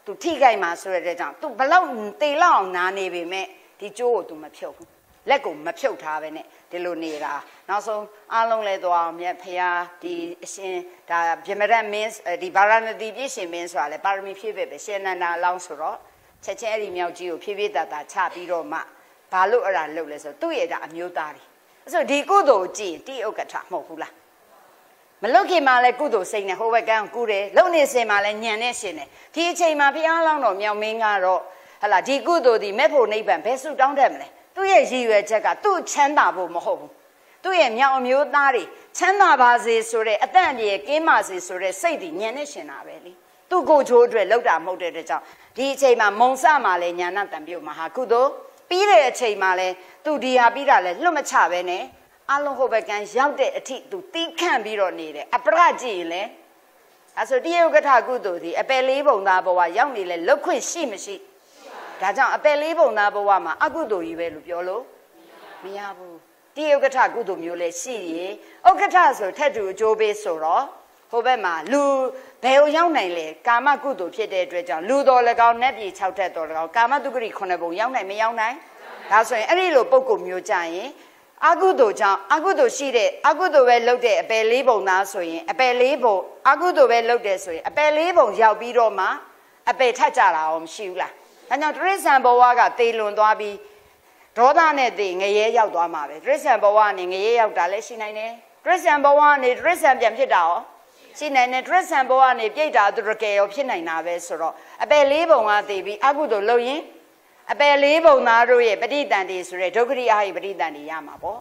သူထိခိုက်မှာဆိုရတဲ့ကြောင့်သူဘလောက်တေလောက်အောင်နာနေပေမဲ့ဒီကျိုးကိုသူမဖြုတ်ဘူး။လက်ကိုမဖြုတ်ထားပဲနဲ့ဒီလိုနေတာနောက်ဆုံးအလုံးလဲသွားအောင်မြတ်ဖရာဒီအရှင်ဒါဗြဟ္မရတ်မင်းဒီဗာရာဏသီပြည့်ရှင်မင်းဆိုတာလေပါရမီဖြည့်ပဲပဲရှင်နန္ဒာအလောင်းဆိုတော့ချက်ချင်းအဲ့ဒီမြောက်ကြီးကိုဖြည့်ဖြည့်တတ်တာချပြီးတော့မှဘာလို့အဲ့ဒါလုပ်လဲဆိုသူ့ရဲ့ဒါအမျိုးသားတွေအဲ့ဆိုဒီကုသိုလ်ကြည့်တိဥက္ကဋ္ဌမဟုတ်ဘူးလား မလုတ်ခင်မှာလည်းကုသိုလ်စိတ်နဲ့ဟိုဘက်ကန်းကူတယ်လုံနေစင်မှာလည်းညံနဲ့ရှင်တယ်ဒီအချိန်မှာဘုရားလောင်းတော်မြောင်မင်းကတော့ဟလာဒီကုသိုလ်ဒီမဲ့ဖို့နိဗ္ဗာန်ဘယ်ဆုတောင်းတတ်မလဲသူ့ရဲ့ရည်ရွယ်ချက်ကသူ့ချမ်းသာဖို့မဟုတ်ဘူးသူ့ရဲ့မြောင်အမျိုးသားတွေချမ်းသာပါစေဆိုတဲ့အတန့်အကြီးကင်းပါစေဆိုတဲ့စိတ်ဒီညံနဲ့ရှင်တာပဲလေသူ့ကိုချိုးအတွက်လောက်တာမဟုတ်တဲ့အတွက်ကြောင့်ဒီအချိန်မှာမုံစမှာလဲညာနာတံပြုတ်မဟာကုသိုလ်ပြီးတဲ့အချိန်မှာလဲသူဒီဟာပြီးတာလဲလွတ်မချပဲနဲ့ အလုံးဟိုဘကန်ရောက်တဲ့အထိသူတီးခန့်ပြီးတော့နေတယ်အပရကြည့်ရင်လဲအဲဆိုတရုတ်ကထကုသိုလ်ဒီအပယ်လေးပုံသားဘဝရောက်နေလဲလွတ်ခွင့်ရှိမရှိဒါကြောင့်အပယ်လေးပုံသားဘဝမှာအကုသိုလ်ကြီးပဲလို့ပြောလို့မရဘူးတရုတ်ကထကုသိုလ်မျိုးလဲရှိရင်ဥက္ကဋ္ဌဆိုထက်တူအကျိုးပေးဆိုတော့ဟိုဘက်မှာလူဘယ်ကိုရောက်နိုင်လဲကာမကုသိုလ်ဖြစ်တဲ့အတွက်ကြောင့်လူတော်၎င်းနတ်ပြည်6ထက်တော်၎င်းကာမတုဂရိ9ပုံရောက်နိုင်မရောက်နိုင်ဒါဆိုရင်အဲ့ဒီလိုပုံကုမျိုးကြရင် အကုသိုလ်ကြောင့်အကုသိုလ်ရှိတဲ့အကုသိုလ်ပဲလုပ်တဲ့အပယ်လေးပုံသားဆိုရင်အပယ်လေးပုံအကုသိုလ်ပဲလုပ်တယ်ဆိုရင်အပယ်လေးပုံရောက်ပြီးတော့မှအပယ်ထက်ကြတာရောမရှိဘူးလားဒါကြောင့်တရိစ္ဆာန်ဘဝကသေလွန်သွားပြီးဒေါသနဲ့သေငရဲရောက်သွားမှာပဲတရိစ္ဆာန်ဘဝကနေငရဲရောက်တာလည်းရှိနိုင်တယ်တရိစ္ဆာန်ဘဝကနေတရိစ္ဆာန်ပြန်ဖြစ်တာရောရှိနိုင်တယ်တရိစ္ဆာန်ဘဝကနေပြိတ္တာသူရကေရောဖြစ်နိုင်တာပဲဆိုတော့အပယ်လေးပုံကသေပြီးအကုသိုလ်လုပ်ရင် အပယ်လေးပုံသားတို့ရဲ့ပဋိတန်တေဆိုတဲ့ဒုက္ခရိအာဟိပဋိတန်တေရမှာပေါ့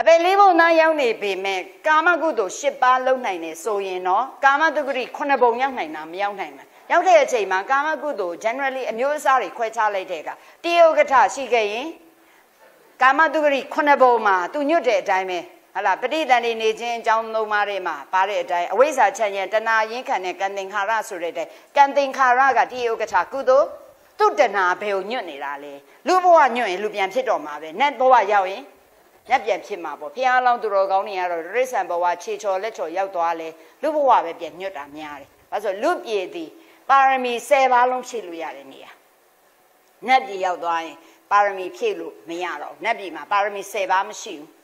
အပယ်လေးပုံသားရောက်နေပေမဲ့ကာမကုသိုလ်၈ပါးလုံးနိုင်တယ်ဆိုရင်တော့ကာမတုဂရိ9ပုံရောက်နိုင်တာမရောက်နိုင်ဘူးရောက်တဲ့အချိန်မှာကာမကုသိုလ် generally အမျိုးအစားတွေခွဲခြားလိုက်တဲ့အခါတယောဂထရှိခဲ့ရင်ကာမတုဂရိ9ပုံမှာသူညွတ်တဲ့အတိုင်းပဲဟလာပဋိသန္ဓေနေခြင်းအကြောင်းသုံးပါးတွေမှာပါတဲ့အတိုင်းအဝိဇ္ဇာချမ်းရတဏှာရင်းခံတဲ့ကံသင်္ခါရဆိုတဲ့အတိုင်းကံသင်္ခါရကတယောဂထကုသိုလ် သူတဏှာဘယ်ကိုညွတ်နေတာလဲလူဘဝညွတ်ရင်လူပြန်ဖြစ်တော့မှာပဲနတ်ဘဝရောက်ရင်ညက်ပြန်ဖြစ်မှာပေါ့ဖះလောင်းသူတော်ကောင်းတွေကတော့ရိစ္ဆန်ဘဝခြေချော်လက်ချော်ရောက်သွားလဲလူဘဝပဲပြန်ညွတ်တာများတယ်။ဘာလို့လူပြေသည်ပါရမီ10ပါးလုံးဖြည့်လို့ရတဲ့နေရာ။နတ်ပြည်ရောက်သွားရင်ပါရမီဖြည့်လို့မရတော့ဘူး။နတ်ပြည်မှာပါရမီ10ပါးမရှိဘူး။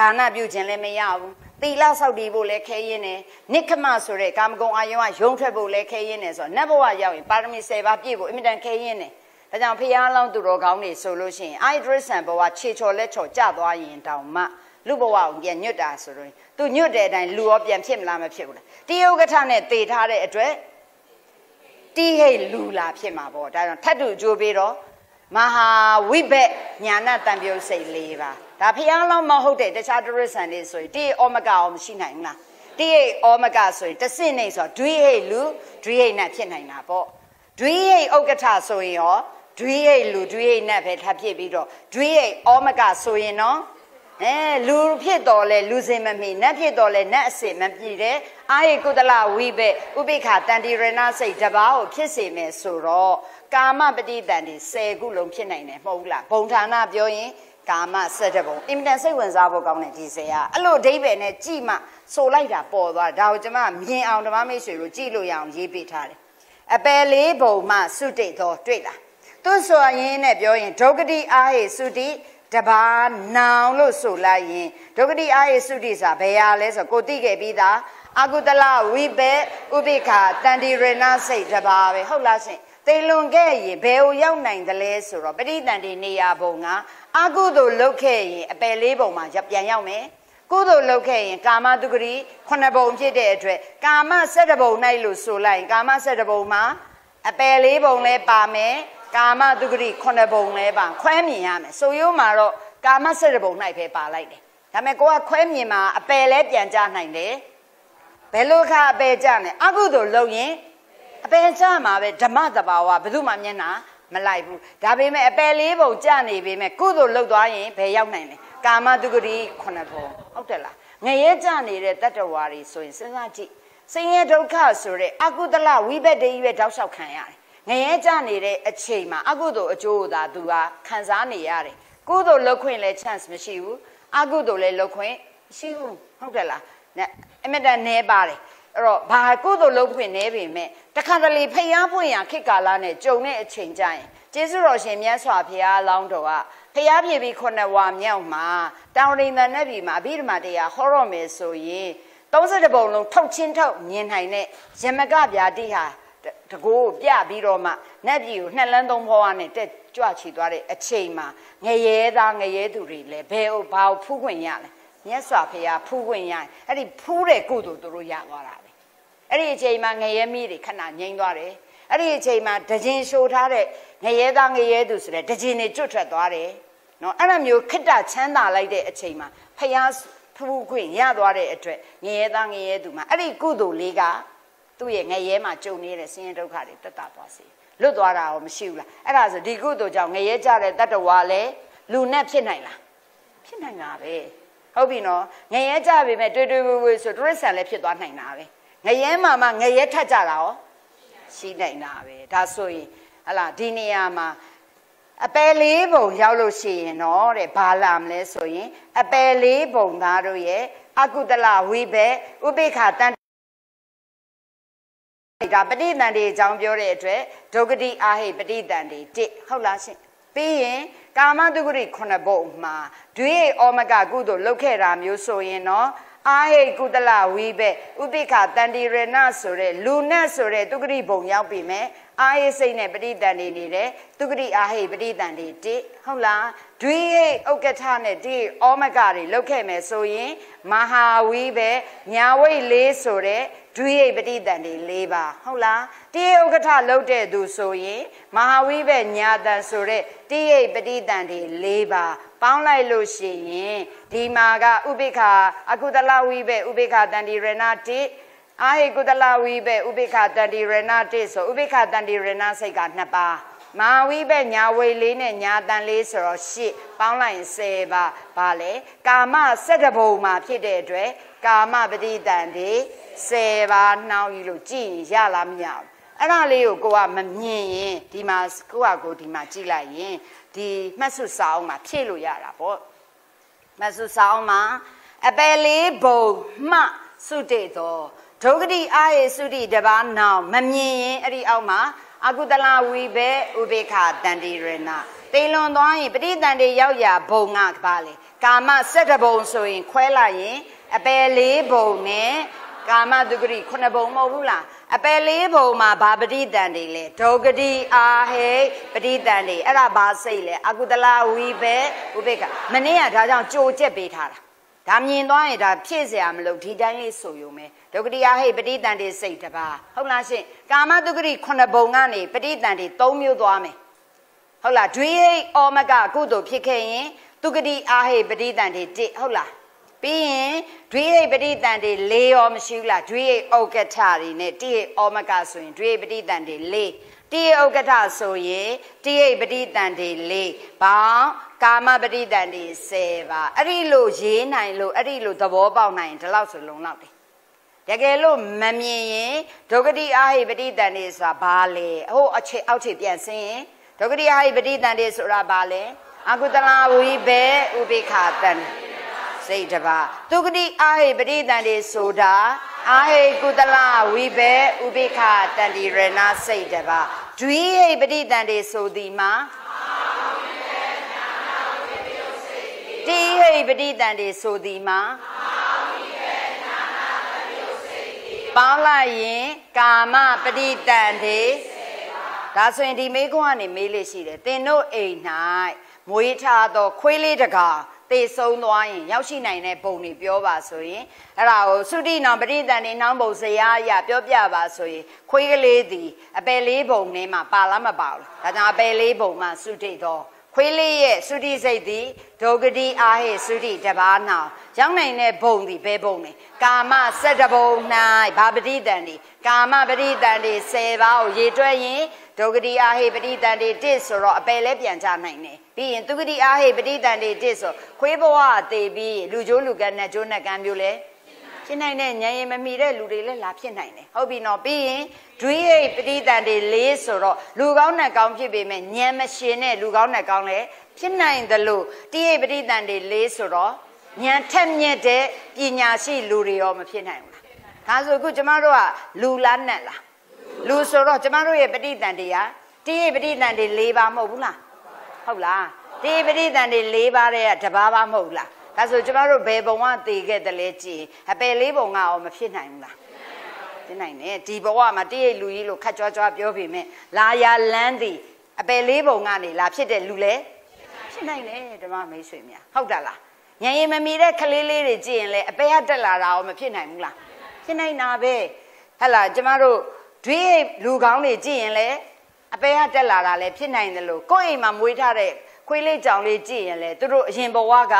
ဒါနပြုခြင်းလည်းမရဘူး။သီလဆောက်တည်ဖို့လည်းခဲရင်းတယ်။နိခမဆိုတဲ့ကာမဂုဏ်အာယုံကယုံထွက်ဖို့လည်းခဲရင်းတယ်ဆိုတော့နတ်ဘဝရောက်ရင်ပါရမီ10ပါးပြည့်ဖို့အင်မတန်ခဲရင်းတယ်။ဒါကြောင့်ဖះလောင်းသူတော်ကောင်းတွေဆိုလို့ရှိရင်အိုက်ဒရစ်ဆန်ဘဝခြေချော်လက်ချော်ကြသွားရင်တောင်မှလူဘဝကိုပြန်ညွတ်တာဆိုတော့သူညွတ်တဲ့အတိုင်းလူရောပြန်ဖြစ်မလားမဖြစ်ဘူးလားတယုတ်ကထနဲ့တေထားတဲ့အတွက်တိဟိတ်လူလာဖြစ်မှာပေါ့ဒါကြောင့်ထတ်တူကြိုးပြီးတော့ မဟာဝိဘက်ညာဏတံပြုတ်စိတ်၄ပါးဒါဖះလောင်းမဟုတ်တဲ့တခြားတရစ္ဆန်တွေဆိုရင်တိဩမကအောင်မရှိနိုင်ဘူးလားတိဟိတ်ဩမကဆိုရင်တဆင့်နေဆိုဒွိဟိတ်လူဒွိဟိတ်နဲ့ဖြစ်နိုင်တာပေါ့ဒွိဟိတ်ဥက္ကဋ္ဌဆိုရင်ရောဒွိဟိတ်လူဒွိဟိတ်နဲ့ပဲထပ်ဖြစ်ပြီးတော့ဒွိဟိတ်ဩမကဆိုရင်တော့အဲလူဖြစ်တော်လဲလူစင်မမီနတ်ဖြစ်တော်လဲနတ်အစင်မပြည့်တဲ့အာဟိကုတလဝိဘက်ဥပိ္ပခတန်တိရဏစိတ်တပါးကိုဖြစ်စေမယ်ဆိုတော့ ကာမပฏิတန်ဒီ10ခုလုံးဖြစ်နိုင်တယ်မဟုတ်လားဘုံဌာနပြောရင်ကာမ7ဘုံအင်မတန်စိတ်ဝင်စားဖို့ကောင်းတဲ့ဒီစေကအဲ့လိုအဓိပ္ပာယ်နဲ့ကြည်မှဆိုလိုက်တာပေါ်သွားဒါကိုကျွန်မမြင်အောင်ဓမ္မမိတ်ဆွေတို့ကြည်လို့ရအောင်ရေးပေးထားတယ်အပယ်လေးဘုံမှစုတိတ်တော်တွေ့လားသူဆိုရင်နဲ့ပြောရင်ဒုက္ခတိအာဟိစုတိတဘာနောင်လို့ဆိုလိုက်ရင်ဒုက္ခတိအာဟိစုတိစာဘယ်ရလဲဆိုကိုသိခဲ့ပြီးသားအကုတလဝိဘေဥပိ္ပခာတန်တိရဏစိတ်တဘာပဲဟုတ်လားရှင် သေလွန်ခဲ့ရင်ဘယ်ကိုရောက်နိုင်သလဲဆိုတော့ပရိတန်တိနေရာဘုံကအကုသိုလ်လုပ်ခဲ့ရင်အပယ်လေးဘုံမှာပြန်ရောက်မယ်ကုသိုလ်လုပ်ခဲ့ရင်ကာမတုဂရီခုနှစ်ဘုံဖြစ်တဲ့အတွက်ကာမ7ဘုံ၌လို့ဆိုလိုက်ကာမ7ဘုံမှာအပယ်လေးဘုံလဲပါမယ်ကာမတုဂရိခုနှစ်ပုံလဲပါခွဲမြင်ရမယ်ဆိုရိုးမှာတော့ကာမစရပုံ၌ပဲပါလိုက်တယ်ဒါပေမဲ့ကိုကခွဲမြင်မှာအပယ်လဲပြန်ကြနိုင်တယ်ဘယ်လိုခါအပယ်ကြလဲအကုသို့လုံရင် အပယ်ကြမှာပဲဓမ္မတဘာဝဘယ်သူမှမျက်နှာမလိုက်ဘူးဒါပေမဲ့အပယ်လေးပုံကြနေပေမဲ့ကုသို့လုံသွားရင်ဘယ်ရောက်နိုင်လဲကာမတုဂရိခုနှစ်ပုံဟုတ်တယ်လားငရဲကြနေတဲ့တတ္တဝါတွေဆိုရင်စဉ်းစားကြည့်ဆင်းရဲဒုက္ခဆိုတဲ့အကုသလဝိဘက်တည်းရဲ့တောက်လျှောက်ခံရတယ်ငရဲကြနေတဲ့အချိန်မှာအကုသိုလ်အကျိုးသာသူကခံစားနေရတယ်ကုသိုလ်လုပ်ခွင့်လည်း chance မရှိဘူးအကုသိုလ်လည်းလုပ်ခွင့်ရှိဘူးဟုတ်တယ်လားနဲ့အမတန်နဲပါတယ် အဲ့တော့ဘာကုသိုလ်လုပ်ခွင့်နဲပေမဲ့တခါတလေဖျားပွင့်ရခေတ်ကာလနဲ့ကြုံတဲ့အချိန်ကျရင်ကျေးဇူးတော်ရှင်မြတ်စွာဘုရားလောင်းတော်ကဖျားပြေပြီးခုနှစ်ဝါမြောက်မှာတောင်ရိန်သန်နဲ့ပြည်မှာအဘိဓမ္မာတရားဟောတော့မယ်ဆိုရင်30ပုံလုံးထုတ်ချင်းထုတ်မြင်နိုင်တဲ့ယမကဗျာတိဟာတကိုးကိုပြပြီးတော့မှနတ်ပြည်ကိုနှစ်လန်းသုံးဖောကနေတက်ကြွချီသွားတဲ့အချိန်မှာငရဲသားငရဲသူတွေလည်းဘယ်ဘာကိုဖူးခွင့်ရလဲမြတ်စွာဘုရားဖူးခွင့်ရရင်အဲ့ဒီဖူးတဲ့ကုသိုလ်သူတို့ရသွားတာပဲ အဲ့ဒီအချိန်မှာငရဲမိတွေခဏငြိမ်းသွားတယ်အဲ့ဒီအချိန်မှာဒကြင်ရှိုထားတဲ့ငရဲသားငရဲသူဆိုတဲ့ဒကြင်တွေကျွတ်ထွက်သွားတယ်နော်အဲ့လိုမျိုးခိတ္တချမ်းသာလိုက်တဲ့အချိန်မှာဖျားဖူးခွင့်ရသွားတဲ့အတွက်ငရဲသားငရဲသူမှာအဲ့ဒီကုသိုလ်လေးကသူ့ရဲ့ငရဲမှာကြုံနေတဲ့ဆင်းရဲဒုက္ခတွေတက်တာသွားစေလွတ်သွားတာရောမရှိဘူးလားအဲ့ဒါဆိုဒီကုသိုလ်ကြောင့်ငရဲကြတဲ့တတ္တဝါလည်းလူနဲ့ဖြစ်နိုင်လားဖြစ်နိုင်တာပဲဟုတ်ပြီနော်ငရဲကြပြီမဲ့တွေ့တွေ့ဝေဝေဆိုတရစ္ဆာန်လည်းဖြစ်သွားနိုင်တာပဲ ငရဲမှာမှငရဲထက်ကြတာရောရှိနိုင်တာပဲဒါဆိုရင်ဟလာဒီနေရာမှာအပယ်လေးပုံရောက်လို့ရှိရင်တော့တဲ့ဘာလာမလဲဆိုရင်အပယ်လေးပုံသားတို့ရဲ့အကုတလဝိဘက်ဥပိ္ခတန်ဒါပဋိသန္ဓေအကြောင်းပြောတဲ့အတွက်ဒုက္ခတိအာဟိပဋိသန္ဓေတစ်ဟုတ်လားရှင်ပြီးရင်ကာမတုဂရိခုနှစ်ပုဒ်မှာဒွေဩမကကုသိုလ်လုပ်ခဲ့တာမျိုးဆိုရင်တော့ အာဟိကုတလဝိဘက်ဥပိ္ခတန္တိရဏဆိုတဲ့လူနဲ့ဆိုတဲ့တုဂရိဘုံရောက်ပြီမဲ့အာဟိစိတ်နဲ့ပဋိသန္ဓေနေတဲ့တုဂရိအာဟိပဋိသန္ဓေတစ်ဟုတ်လားဒွေဥက္ကဋ္ဌနဲ့ဒီဩမကတွေလုပ်ခဲ့မယ်ဆိုရင်မဟာဝိဘက်ညာဝိတ်လေးဆိုတဲ့ဒွိယပဋိတန်တွေ၄ပါးဟုတ်လားတိယဥက္ကဋ္ဌလှုပ်တဲ့သူဆိုရင်မဟာဝိဘက်ညာတန်ဆိုတဲ့တိယပဋိတန်တွေ၄ပါး ပေါင်းလိုက်လို့ရှိရင်ဒီမှာကဥပိ္ပခာအကုသလဝိဘက်ဥပိ္ပခာတန်တိရဏတိအာဟိကုသလဝိဘက်ဥပိ္ပခာတန်တိရဏတိဆိုဥပိ္ပခာတန်တိရဏစိတ်က2ပါးမာဝိဘက်ညာဝေလေးနဲ့ညာတန်လေးဆိုတော့ရှစ်ပေါင်းလိုက်ရင်10ပါဘာလဲကာမ7ဘုံမှာဖြစ်တဲ့အတွက်ကာမပဋိတန်တွေ10ပါနှောင်းယူလို့ကြည့်ရင်ရလားမရဘူးအဲ့ဒါလေးကိုကိုကမမြင်ရင်ဒီမှာကိုကကိုဒီမှာကြည့်လိုက်ရင် ဒီမှတ်စုစာအုပ်မှာဖြည့်လို့ရတာပေါ့မှတ်စုစာအုပ်မှာအပယ်လေးဘုံမှစုတေတော်ဒုက္ခတိအာယေစုတိတပါးနောင်မမြင်ရင်အဲ့ဒီအောက်မှာအကုတလဝိဘေဥပေခတန္တိရဏတေလွန်သွားရင်ပဋိသန္ဓေရောက်ရာဘုံကပါလေကာမစက်တဘုံဆိုရင်ခွဲလိုက်ရင်အပယ်လေးဘုံနဲ့ကာမတုဂရိခုနှစ်ဘုံမဟုတ်ဘူးလား အပယ်လေးဘုံမှာဘာပဋိသန္ဓေလဲဒုဂတိအာဟေပဋိသန္ဓေအဲ့ဒါဘာစိတ်လဲအကုတလဝိဘေဥပေခမနေ့ကဒါကြောင့်ကြိုကျက်ပေးထားတာဒါမြင်သွားရင်ဒါဖြည့်เสียမလို့ဒီတိုင်းလေးဆိုရုံပဲဒုက္ခတိယဟိပဋိတန်တေစိတ်တပါဟုတ်လားရှင်ကာမတုက္ခတိခုနှစ်ဘုံကနေပဋိတန်တေ၃မျိုးသွားမယ်ဟုတ်လားဒွေဟိဩမကကုသိုလ်ဖြစ်ခဲ့ရင်တုက္ခတိအာဟိပဋိတန်တေတစ်ဟုတ်လားပြီးရင် ဒွေဟိပဋိတန်တေ၄ရောမရှိဘူးလားဒွေဟိဩကထတွေနဲ့တိဟိဩမကဆိုရင်ဒွေဟိပဋိတန်တေ၄တိဟိဩကထဆိုရင်တိဟိပဋိတန်တေ၄ဘောင်းကာမပဋိတန်တေ10ပါအဲ့ဒီလိုရေးနိုင်လို့အဲ့ဒီလိုသဘောပေါက်နိုင်ဒီလောက်ဆိုလုံလောက်တယ်တကယ်လို့မမြင်ရင်ဒုက္ခတိအာဟိပဋိတန်တေဆိုတာဘာလဲဟိုအခြေအောက်ခြေပြန်ဆင်းရင်ဒုက္ခတိအာဟိပဋိတန်တေဆိုတာဘာလဲအကုတလဝိဘေဥပိခာတန် စိတ်တပါဒုက္ခတိအာဟိပဋိတန်တေဆိုတာအာဟိကုတလဝိဘေဥပိခာတန်တိရဏစိတ်တပါဒွိဟိပဋိတန်တေဆိုသည်မှာတိဟိပဋိတန်တေဆိုသည်မှာပေါင်းလိုက်ရင်ကာမပဋိတန်တေဒါဆိုရင်ဒီမေခွန်းကနေမေးလို့ရှိတယ်သင်တို့အိမ်၌မွေးထားသောခွေးလေးတကာ တေဆုံးသွားရင်ရောက်ရှိနိုင်တဲ့ပုံတွေပြောပါဆိုရင်အဲ့ဒါကိုသုတိနောင်ပရိသန်နေနောင်ပုံဇရာအရပြောပြပါဆိုရင်ခွေးကလေးသည်အပယ်လေးပုံထဲမှာပါလားမပါဘူးဒါကြောင့်အပယ်လေးပုံမှာသုတိတော်ခွေးလေးရဲ့သုတိစိတ်သည်ဒုဂတိအာဟိသုတိတပါးနောင်ရောက်နိုင်တဲ့ဘုံသည်ဘယ်ဘုံလဲကာမစက်တဘုံ၌ဘာပတိတန်ဒီကာမပတိတန်ဒီ10ပါးကိုရေတွက်ရင်ဒုဂတိအာဟိပတိတန်ဒီ1ဆိုတော့အပယ်လဲပြန်ကြနိုင်တယ် ပြီးရင်သူဂတိအာဟိပတိတန်ဒီ1ဆိုခွေးဘဝသေပြီးလူကျိုးလူကနဲ့ကျိုးနဲ့ကံမျိုးလဲဖြစ်နိုင်တဲ့ဉာဏ်ရင်မမီတဲ့လူတွေလည်းလာဖြစ်နိုင်တယ်ဟုတ်ပြီနော်ပြီးရင်ဒွိဟိပတိတန်တွေ၄ဆိုတော့လူကောင်းနဲ့ကောင်းဖြစ်ပေမဲ့ဉာဏ်မရှင်တဲ့လူကောင်းနဲ့ကောင်းလည်းဖြစ်နိုင်တယ်လို့တိဟိပတိတန်တွေ၄ဆိုတော့ဉာဏ်ထက်မြက်တဲ့ပညာရှိလူတွေရောမဖြစ်နိုင်ဘူးလားဒါဆိုအခုကျမတို့ကလူလားနဲ့လားလူဆိုတော့ကျမတို့ရဲ့ပฏิတန်တရားတိဟိပฏิတန်တွေ၄ပါးမဟုတ်ဘူးလား ဟုတ်လားတိဟိပฏิတန်တွေ၄ပါးတဲ့ကတပါးပါမဟုတ်လားဒါဆိုကျမတို့ဘယ်ဘုံကတည်ခဲ့တယ်လဲကြည်အပယ်လေးဘုံကရောမဖြစ်နိုင်ဘူးလားဖဖြစ်နိုင်တယ်ဒီဘဝမှာတည့်ရိပ်လူကြီးလို့ခတ်ကြွားကြွားပြောပေမဲ့လာရလန်းသည်အပယ်လေးပုံကနေလာဖြစ်တဲ့လူလဲဖြစ်နိုင်တယ်ဓမ္မမိတ်ဆွေများဟုတ်တယ်လားညင်ရင်မမီတဲ့ကလေးလေးတွေကြည့်ရင်လေအပယ်ကတက်လာတာရောမဖြစ်နိုင်ဘူးလားဖြစ်နိုင်တာပဲဟဲ့လားကျမတို့ဒွေးလူကောင်းတွေကြည့်ရင်လေ အပယ်ကတက်လာတာလည်းဖြစ်နိုင်တယ်လို့ကိုယ့်အိမ်မှာမွေးထားတဲ့ခွေးလေးကြောင်လေးကြည့်ရင်လေသူတို့အရင်ဘဝက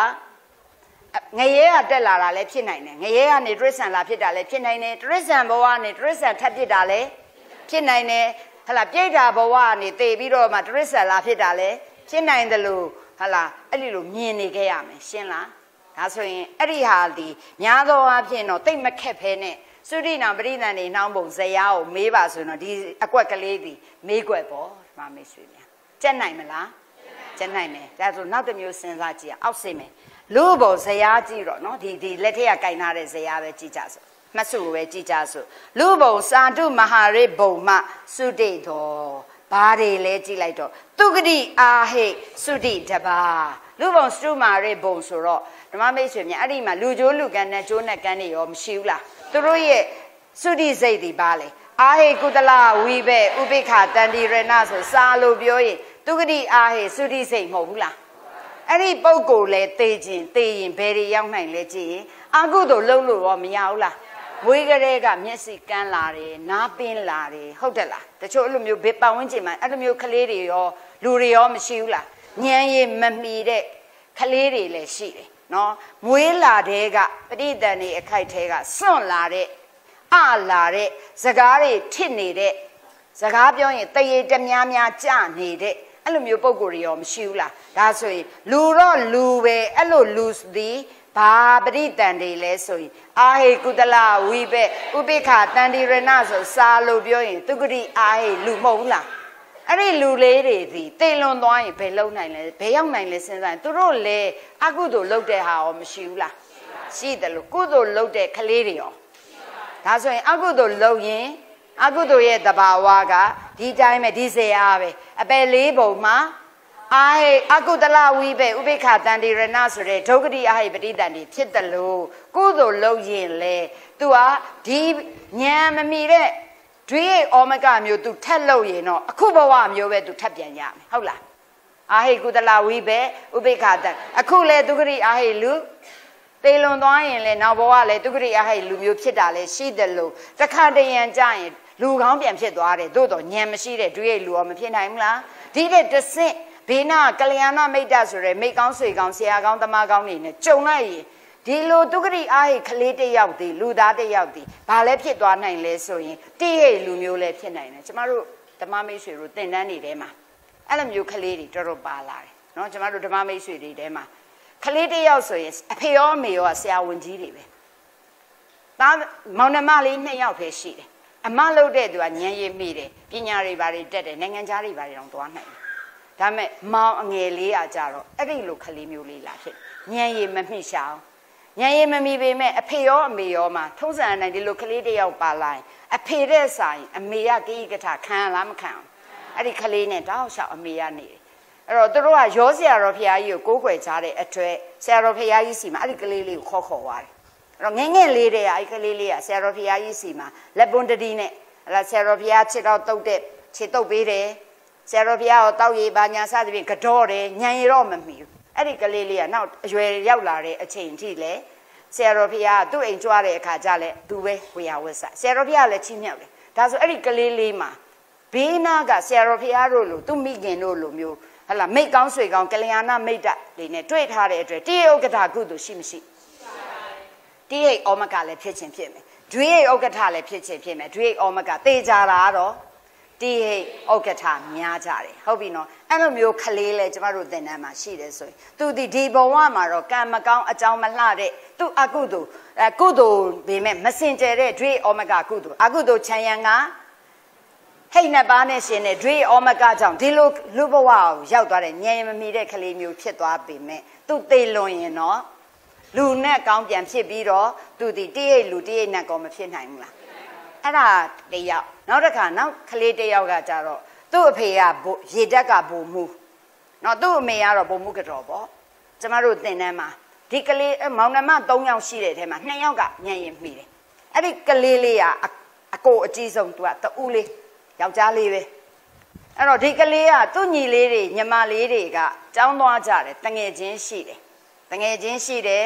ငရဲကတက်လာတာလည်းဖြစ်နိုင်တယ်ငရဲကနေတရစ္ဆန်လာဖြစ်တာလည်းဖြစ်နိုင်တယ်တရစ္ဆန်ဘဝကနေတရစ္ဆန်ထပ်ဖြစ်တာလည်းဖြစ်နိုင်တယ်ဟလာပြိဋ္ဌာဘဝကနေတည်ပြီးတော့မှတရစ္ဆန်လာဖြစ်တာလည်းဖြစ်နိုင်တယ်လို့ဟလာအဲ့ဒီလိုမြင်နေခဲ့ရမယ်ရှင်းလားဒါဆိုရင်အဲ့ဒီဟာဒီများသောအားဖြင့်တော့တိတ်မခက်ဖဲနဲ့ သုရိနာပရိသန်နေနှောင်းပုံဇရာကိုမေးပါဆိုတော့ဒီအကွက်ကလေးဒီမေးကွက်ပေါ့ဒီမှာမေးဆွေများကြက်နိုင်မလားကြက်နိုင်တယ်ဒါဆိုနောက်တစ်မျိုးစဉ်းစားကြည့်အောင်အောက်စိမ့်မယ်လူဘုံဇရာကြည့်တော့နော်ဒီဒီလက်ထက်ကကင်ထားတဲ့ဇရာပဲကြည့်ကြစို့မှတ်စုကိုပဲကြည့်ကြစို့လူဘုံစာတုမဟာရိဘုံမသုတိတော်ဘာတွေလဲကြည့်လိုက်တော့သူဂတိအာဟိသုတိတပါလူဘုံစတုမာရိဘုံဆိုတော့ဓမ္မမိတ်ဆွေများအဲ့ဒီမှာလူကျိုးလူကန်နဲ့ကျိုးနဲ့ကန်တွေရောမရှိဘူးလား သူတို့ရဲ့သုတိစိတ်ဒီပါလေအာဟိကုတလဝိဘေဥပိ္ခတန္တိရဏဆိုစာလို့ပြောရင်သူဂတိအာဟိသုတိစိတ်မဟုတ်ဘူးလားအဲ့ဒီပုံကိုလည်းသေခြင်းသေရင်ဘယ်တွေရောက်နိုင်လဲကြည့်ရင်အကုသို့လုံးလို့ရောမရဘူးလားမွေးကလေးကမျက်စိကန်းလာတယ်နားပင်းလာတယ်ဟုတ်တယ်လားတချို့အဲ့လိုမျိုးဘေးပတ်ဝန်းကျင်မှာအဲ့လိုမျိုးကလေးတွေရောလူတွေရောမရှိဘူးလားညံရည်မမီတဲ့ကလေးတွေလည်းရှိတယ် နော်မွေးလာတဲ့ကပဋိသန္ဓေအခိုက်ထဲကစွန့်လာတဲ့အလာတဲ့စကားတွေထစ်နေတဲ့စကားပြောရင်တရေတများများကြနေတဲ့အဲ့လိုမျိုးပုံကိုယ်တွေရောမရှိဘူးလားဒါဆိုရင်လူတော့လူပဲအဲ့လိုလူသည်ဘာပရိတန်တွေလဲဆိုရင်အာဟေကုတလဝိဘေဥပိ္ခတန်တိရဏဆိုစာလို့ပြောရင် သူဂတိအာဟေလူမဟုတ်ဘူးလား အဲ့ဒီလူလေးတွေဒီတိမ်လွန်သွားရင်ဘယ်လုံနိုင်လဲဘယ်ရောက်နိုင်လဲစဉ်းစားရင်သူတို့လည်းအကုသိုလ်လုပ်တဲ့ဟာရောမရှိဘူးလားရှိတယ်လို့ကုသိုလ်လုပ်တဲ့ကလေးတွေရောဒါဆိုရင်အကုသိုလ်လုပ်ရင်အကုသိုလ်ရဲ့တဘာဝကဒီတိုင်းပဲဒီစေရပဲအပယ်လေးပုံမှာအာဟိအကုတလဝိဘေဥပိ္ခတန္တိရဏဆိုတဲ့ဒုက္ခတိအာဟိပတိတန္တိဖြစ်တယ်လို့ကုသိုလ်လုပ်ရင်လေ तू ဟာဒီဉာဏ်မမီတဲ့ ဒွေးဩမကမျိုး तू ထက်လို့ရင်တော့အခုဘဝမျိုးပဲ तू ထပ်ပြန်ရမယ်ဟုတ်လားအာဟိကုတလဝိဘေဥပိ္ခတန်အခုလေဒုက္ခတိအာဟိလူသေလွန်သွားရင်လေနောက်ဘဝလေဒုက္ခတိအာဟိလူမျိုးဖြစ်တာလေရှိတယ်လို့တခါတရံကြရင်လူကောင်းပြန်ဖြစ်သွားတယ်သို့တော့ညံမရှိတဲ့ဒွေးလူရောမဖြစ်နိုင်ဘူးလားဒီတဲ့တဆင့်ဘေးနာကလျာဏမိတ်တဆိုရဲမိတ်ကောင်းဆွေကောင်းဆရာကောင်းတမကောင်းနေနဲ့ကြုံလိုက်ရင် ဒီလိုဒုက္ခရိအားဟိကလေးတစ်ယောက်တည်းလူသားတစ်ယောက်တည်းဘာလဲဖြစ်သွားနိုင်လဲဆိုရင်တိဟိလူမျိုးလည်းဖြစ်နိုင်တယ်ကျမတို့ဓမ္မမိတ်ဆွေတို့သင်တန်းနေထဲမှာအဲ့လိုမျိုးကလေးတွေတော်တော်ပါလာတယ်နော်ကျမတို့ဓမ္မမိတ်ဆွေတွေထဲမှာကလေးတစ်ယောက်ဆိုရင်အဖေရောအမေရောဆရာဝန်ကြီးတွေပဲသားမောင်နှမလေးနှစ်ယောက်ပဲရှိတယ်အမလုပ်တဲ့သူကဉာဏ်ရည်မိတယ်ပညာတွေဘာတွေတက်တယ်နိုင်ငံခြားတွေဘာတွေတော့သွားနိုင်တယ်ဒါမဲ့မောင်အငယ်လေးอ่ะကြတော့အဲ့ဒီလိုခလေးမျိုးလေးလာဖြစ်ဉာဏ်ရည်မမိရှောင် ဉာဏ်ရည်မမိပေမဲ့အဖေရောအမေရောမှာထုံးစံအတိုင်းဒီလိုကလေးတယောက်ပါလာရင်အဖေတဲ့ဆိုင်အမေကကိကထခံလားမခံအဲ့ဒီကလေးနဲ့တောက်လျှောက်အမေကနေတယ်အဲ့တော့သူတို့ကရောဆရာတော်ဖရာကြီးကိုကိုးကွယ်ကြတဲ့အတွက်ဆရာတော်ဖရာကြီးစီမှာအဲ့ဒီကလေးလေးကိုခေါ်ခေါ်သွားတယ်အဲ့တော့ငငယ်လေးတည်းကအဲ့ကလေးလေးကဆရာတော်ဖရာကြီးစီမှာလက်ပွန်တတိနဲ့အဲ့ဒါဆရာတော်ဖရာချစ်တော့တုတ်တဲ့ခြေတုတ်ပေးတယ်ဆရာတော်ဘုရားကိုတောက်ရည်ပါညာစသဖြင့်ကြော့တယ်ညံရတော့မမီဘူး အဲ့ဒီကလေးလေးကနောက်အရွယ်ရောက်လာတဲ့အချိန်ထိလေဆရာတော်ဘုရားကသူ့အိမ်ကြွားတဲ့အခါကျလဲသူပဲဝေယဝတ်ဆဆရာတော်ဘုရားလည်းချင်းမြောက်တယ်ဒါဆိုအဲ့ဒီကလေးလေးမှာဘေးနာကဆရာတော်ဘုရားတို့လိုသူ့မိခင်တို့လိုမျိုးဟလာမိတ်ကောင်းဆွေကောင်းကလျာဏမိတ်တတွေနဲ့တွေ့ထားတဲ့အတွက်တိယဥက္ကဋကုသိုလ်ရှိမရှိတိယဩမကလည်းဖြစ်ခြင်းဖြစ်မယ်ဒွေဥက္ကဋလည်းဖြစ်ခြင်းဖြစ်မယ်ဒွေဩမကတေကြတာတော့ တိဟိဥက္ကဋများကြတယ်ဟုတ်ပြီနော်အဲ့လိုမျိုးကလေးလဲကျမတို့သင်တန်းမှာရှိတယ်ဆိုရင်သူဒီဒီဘဝမှာတော့ကံမကောင်းအကြောင်းမလှတဲ့သူအကုသိုလ်အကုသိုလ်ပေမဲ့မစင်ကြဲတဲ့ဒွေဩမကကုသိုလ်အကုသိုလ်ခြံရံကဟိတ်နှစ်ပါးနဲ့ရှင်တဲ့ဒွေဩမကကြောင့်ဒီလိုလူဘဝကိုရောက်သွားတဲ့ညင်မမီတဲ့ကလေးမျိုးဖြစ်သွားပေမဲ့သူသေလွန်ရင်တော့လူနဲ့ကောင်းပြန်ဖြစ်ပြီးတော့သူဒီတိရိတ်လူတိရိတ်နဲ့ကောမဖြစ်နိုင်ဘူးလား အဲ့ဒါတယောက်နောက်တစ်ခါနောက်ကလေးတယောက်ကကြတော့သူ့အဖေကရေတက်ကဘုံမှုနော်သူ့အမေကတော့ဘုံမှုကြော်ပေါ့ကျမတို့သင်တန်းမှာဒီကလေးမောင်နှမ3ယောက်ရှိတဲ့အထဲမှာ2ယောက်ကညံ့ရင်မိတယ်အဲ့ဒီကလေးလေးကအကိုအကြီးဆုံးသူကတူးလေးယောက်ျားလေးပဲအဲ့တော့ဒီကလေးကသူ့ညီလေးတွေညီမလေးတွေကကြောင်းသွားကြတယ်တငယ်ချင်းရှိတယ်တငယ်ချင်းရှိတယ်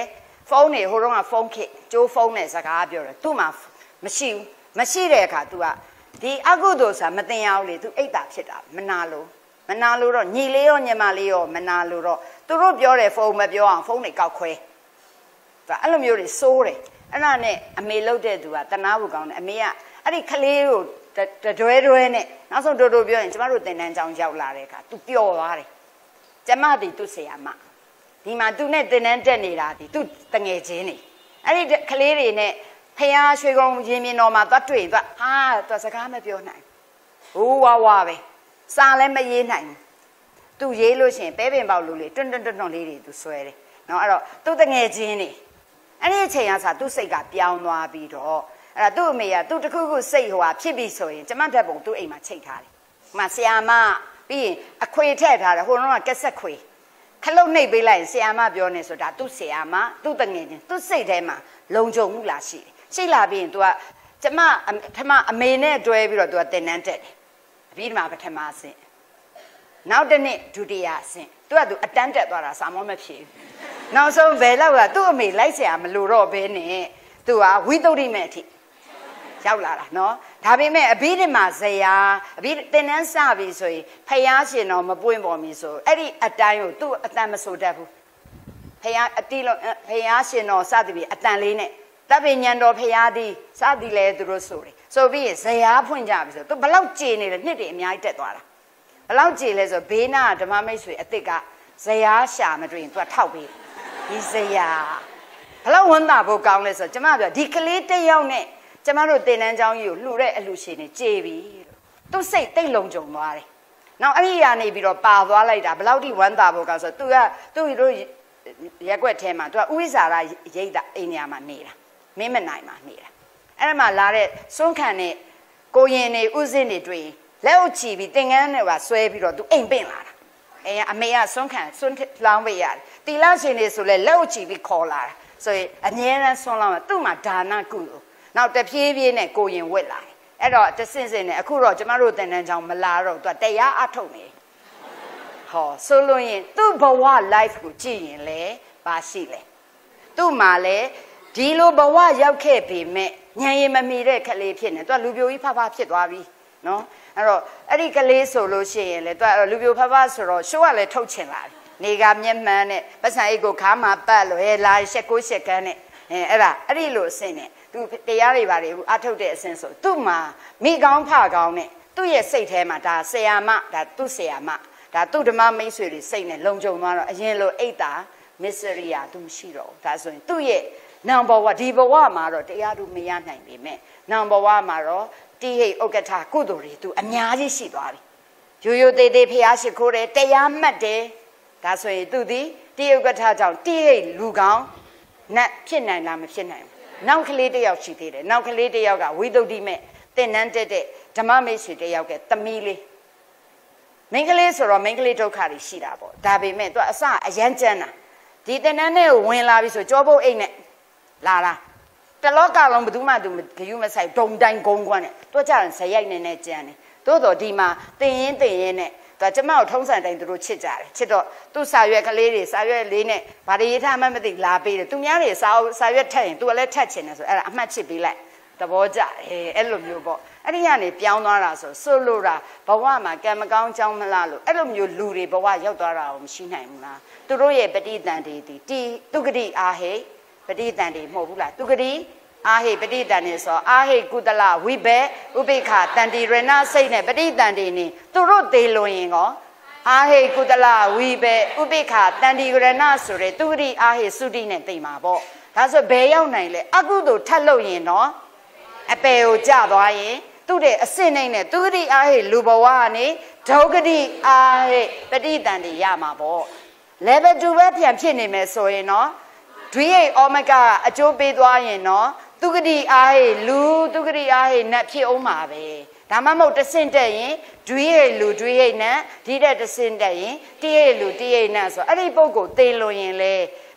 ဖုန်းတွေဟိုတုန်းကဖုန်းခေတ်ကျိုးဖုန်းနဲ့စကားပြောတယ်သူ့မှာမရှိဘူး မရှိတဲ့အခါ तू ကဒီအကုသိုလ်ဆိုတာမတင်ရဘူးလေ तू အိတ်တာဖြစ်တာမနာလို့မနာလို့တော့ညီလေးရောညီမလေးရောမနာလို့တော့သူတို့ပြောတယ်ဖုန်းမပြောအောင်ဖုန်းတွေကောက်ခွဲဒါအဲ့လိုမျိုးတွေစိုးတယ်အဲ့ဒါနဲ့အမေလှုပ်တဲ့သူကတနာဖို့ကောင်းတယ်အမေကအဲ့ဒီကလေးကိုတတွဲတွဲနဲ့နောက်ဆုံးတိုးတိုးပြောရင်ကျမတို့တင်တန်းချောင်းရောက်လာတဲ့အခါ तू ပျော်သွားတယ်ကျမဒီသူ့ဆရာမဒီမှာ तू နဲ့တင်တန်းတက်နေတာဒီ तू တငယ်ချင်းနေအဲ့ဒီကလေးတွေနဲ့ ဖះရွှေကုန်းရင်မြင်တော်မှာသွားတွေ့သွားဟာသွားစကားမပြောနိုင်ဟိုးဝါဝါပဲစာလည်းမရေးနိုင်သူရေးလို့ရှိရင်ပဲပင်ပေါက်လူလေးတွန်းတွန်းတွန်းတွန်းလေးတွေသူဆွဲတယ်နော်အဲ့တော့သူ့တငယ်ချင်းနေအဲ့ဒီအချိန်ကစားသူ့စိတ်ကပြောင်းသွားပြီးတော့အဲ့ဒါသူ့အမေကသူ့တခုခုစိတ်ဟိုဟာဖြစ်ပြီဆိုရင်ကျမဓာတ်ပုံသူ့အိမ်မှာချိတ်ထားတယ်။မှဆရာမပြီးရင်အခွေထည့်ထားတယ်ဟိုတော့ကက်ဆက်ခွေခလုတ်နှိပ်ပေးလိုက်ရင်ဆရာမပြောနေဆိုတာသူ့ဆရာမသူ့တငယ်ချင်းသူ့စိတ်ထဲမှာလုံခြုံမှုလားရှိတယ်။ ရှိလာပြီးရင် तू ကကျမထမအမေနဲ့တွဲပြီးတော့ तू ကတင်နန်းတက်တယ်။အပြီးဒီမှာပထမအဆင့်နောက်တစ်နှစ်ဒုတိယအဆင့် तू က तू အတန်းတက်သွားတာစာမောမဖြစ်ဘူး။နောက်ဆုံးဘယ်လောက်ကသူ့အမေလိုက်ဆရာမလို့တော့ဘဲနဲ့ तू ကဝိသုဒ္ဓိမဲ့အထိရောက်လာတာနော်ဒါပေမဲ့အဘိဓမ္မာဇယာအဘိတင်နန်းစပြီဆိုရင်ဖယားရှင်တော်မပွင့်ပေါ်မီဆိုအဲ့ဒီအတိုင်းကိုသူ့အတန်မဆိုတတ်ဘူးဖယားအတိလုံးဖယားရှင်တော်စသည်ပြီးအတန်လေးနဲ့ တပ်ပညာတော်ဖယားသည်စသည်လဲသူတို့ဆိုတယ်ဆိုပြီးဇယာဖွင့်ကြပြီဆိုသူဘလောက်ကြည်နေလဲနှစ်တွေအများကြီးတက်သွားတာဘလောက်ကြည်လဲဆိုဘေးနာဓမ္မမိတ်ဆွေအစ်စ်ကဇယာရှာမတွေ့ရင်သူကထောက်ပေးဒီဇယာဘလောက်ဝန်တာဖို့ကောင်းလဲဆိုကျမပြောဒီကလေးတစ်ယောက်နဲ့ကျမတို့တင်တန်းเจ้าကြီးကိုလှူတဲ့အလှူရှင်နေကြေပြီသူစိတ်တိတ်လုံကြုံသွားတယ်နောက်အဲ့ဒီကနေ ပြီးတော့ပါသွားလိုက်တာဘလောက်ထိဝမ်းသာဖို့ကောင်းဆိုသူကသူ့တို့ရက်ွက်ထဲမှာသူကဥိစာရရိတ်တာအိမ်နေရာမှာနေတာ မင်းမနိုင်မှာနေတာအဲ့ဒါမှလာတဲ့စွန့်ခံတဲ့ကိုရင်နေဥစဉ်တွေတွေ့လက်အုပ်ချီပြီးတင်ကန်းနဲ့ပါဆွဲပြီးတော့သူအိမ်ပင့်လာတာအဲအမေကစွန့်ခံစွန့်လောင်းပေးရတယ်တီလာရှင်တွေဆိုလဲလက်အုပ်ချီပြီးခေါ်လာတာဆိုရင်အငြင်းနဲ့စွန့်လောင်းသူ့မှာဒါနကုလို့နောက်တဖြည်းဖြည်းနဲ့ကိုရင်ဝက်လာတယ်အဲ့တော့တဆင့်စင်နဲ့အခုတော့ကျမတို့တန်တန်းချောင်းမလာတော့သူကတရားအထုတ်နေဟောဆိုလို့ရင်သူ့ဘဝ life ကိုကြည့်ရင်လေဘာရှိလဲသူ့မှာလေ ဒီလိုဘဝရောက်ခဲ့ပေမဲ့ညံရင်မမီတဲ့ကလေးဖြစ်နေသူကလူပြိုကြီးဖဖဖြစ်သွားပြီနော်အဲ့တော့အဲ့ဒီကလေးဆိုလို့ရှိရင်လေသူကလူပြိုဖဖဆိုတော့ရှိုးကလည်းထုတ်ချင်လာတယ်နေကမျက်မှန်နဲ့ပတ်စံအိတ်ကိုခါမှာပတ်လို့ဟဲလာရှက်ကိုရှက်ကန်းနဲ့အဲအဲ့ဒါအဲ့ဒီလိုအဆင့်နဲ့သူတရားတွေပါတွေအထုတ်တဲ့အဆင့်ဆိုသူ့မှာမိကောင်းဖကောင်းနဲ့သူ့ရဲ့စိတ်ထဲမှာဒါဆရာမဒါသူ့ဆရာမဒါသူ့ဓမ္မမိတ်ဆွေတွေစိတ်နဲ့လုံခြုံသွားတော့အရင်လိုအိတ်တာမစ္စရိယာသူမရှိတော့ဘူးဒါဆိုရင်သူ့ရဲ့ နံပါတ်1ဒီဘဝမှာတော့တရားသူမရနိုင်ပေမဲ့နံပါတ်1မှာတော့တိဟိတ်ဥက္ကဋ္ဌကုသိုလ်တွေသူအများကြီးရှိသွားပြီရိုးရိုးသေးသေးဖျားရှိခိုးတယ်တရားမှတ်တယ်ဒါဆိုရင်သူဒီတိဥက္ကဋ္ဌကြောင့်တိဟိတ်လူကောင်းနတ်ဖြစ်နိုင်လားမဖြစ်နိုင်ဘူးနောက်ကလေးတယောက်ရှိသေးတယ်နောက်ကလေးတယောက်ကဝိသုဒ္ဓိမဲ့တင်နန်းတက်တဲ့ဓမ္မမိတ်ဆွေတယောက်ကသမီးလေးမိန်းကလေးဆိုတော့မိန်းကလေးဒုက္ခတွေရှိတာပေါ့ဒါပေမဲ့သူကအစအရန်ကျန်းတာဒီတင်နန်းနဲ့ဝင်လာပြီဆိုကြောပုတ်အိတ်နဲ့ လာလာတလောကလုံးဘယ်သူမှသူဂယုမဆိုင်ဒုံတိုင်းဂုံကွမ်းနဲ့တွက်ကြရင်ဇရိုက်နေနဲ့ကြမ်းတယ်သို့တော်ဒီမှာတင်ရင်တင်ရင်နဲ့ဒါကျမကိုထုံးစံတိုင်းသူတို့ချစ်ကြတယ်ချစ်တော့သူ့စာရွက်ကလေးတွေစာရွက်လေးနဲ့ဗာရေးထားမှမသိလာပေးတယ်သူများတွေစာစာရွက်ထက်ရင်သူကလည်းထက်ချင်တယ်ဆိုအဲ့ဒါအမှတ်ချစ်ပေးလိုက်သဘောကျတယ်အဲ့လိုမျိုးပေါ့အဲ့ဒီကနေပြောင်းသွားတာဆိုဆိုလိုတာဘဝမှာကံမကောင်းကြောင်းမလားလို့အဲ့လိုမျိုးလူတွေဘဝရောက်သွားတာကိုမရှိနိုင်ဘူးလားသူတို့ရဲ့ပဋိသန္ဓေတီတီသူဂတိအာဟိ ပဋိသန္ဓေမဟုတ်ဘူးလားသူဂတိအာဟိပဋိတန်နေဆိုအာဟိကုတလဝိဘေဥပိ္ခတန်တိရဏစိတ်နဲ့ပဋိတန်တိနေသူတို့သေးလွန်ရင်ကောအာဟိကုတလဝိဘေဥပိ္ခတန်တိရဏဆိုတဲ့သူဂတိအာဟိသုတိနဲ့သိမှာပေါ့ဒါဆိုဘယ်ရောက်နိုင်လဲအကုသို့ထပ်လို့ရင်တော့အပယ်ကိုကြသွားရင်သူ့တဲ့အစစ်နိုင်နဲ့သူဂတိအာဟိလူဘဝကနေဒုက္ခတိအာဟိပဋိတန်တိရမှာပေါ့ level 2ပဲပြန်ဖြစ်နေမယ်ဆိုရင်တော့ ဒွိဟိဩမကအကျိုးပေးသွားရင်တော့သူဂတိအားဟေလူသူဂတိအားဟေနတ်ဖြစ်အောင်ပါပဲဒါမှမဟုတ်တဆင့်တက်ရင်ဒွေဟေလူဒွေဟေနတ်ဒီတဲ့တဆင့်တက်ရင်တိဟေလူတိဟေနတ်ဆိုအဲ့ဒီပုဂ္ဂိုလ်သေလွန်ရင်လေ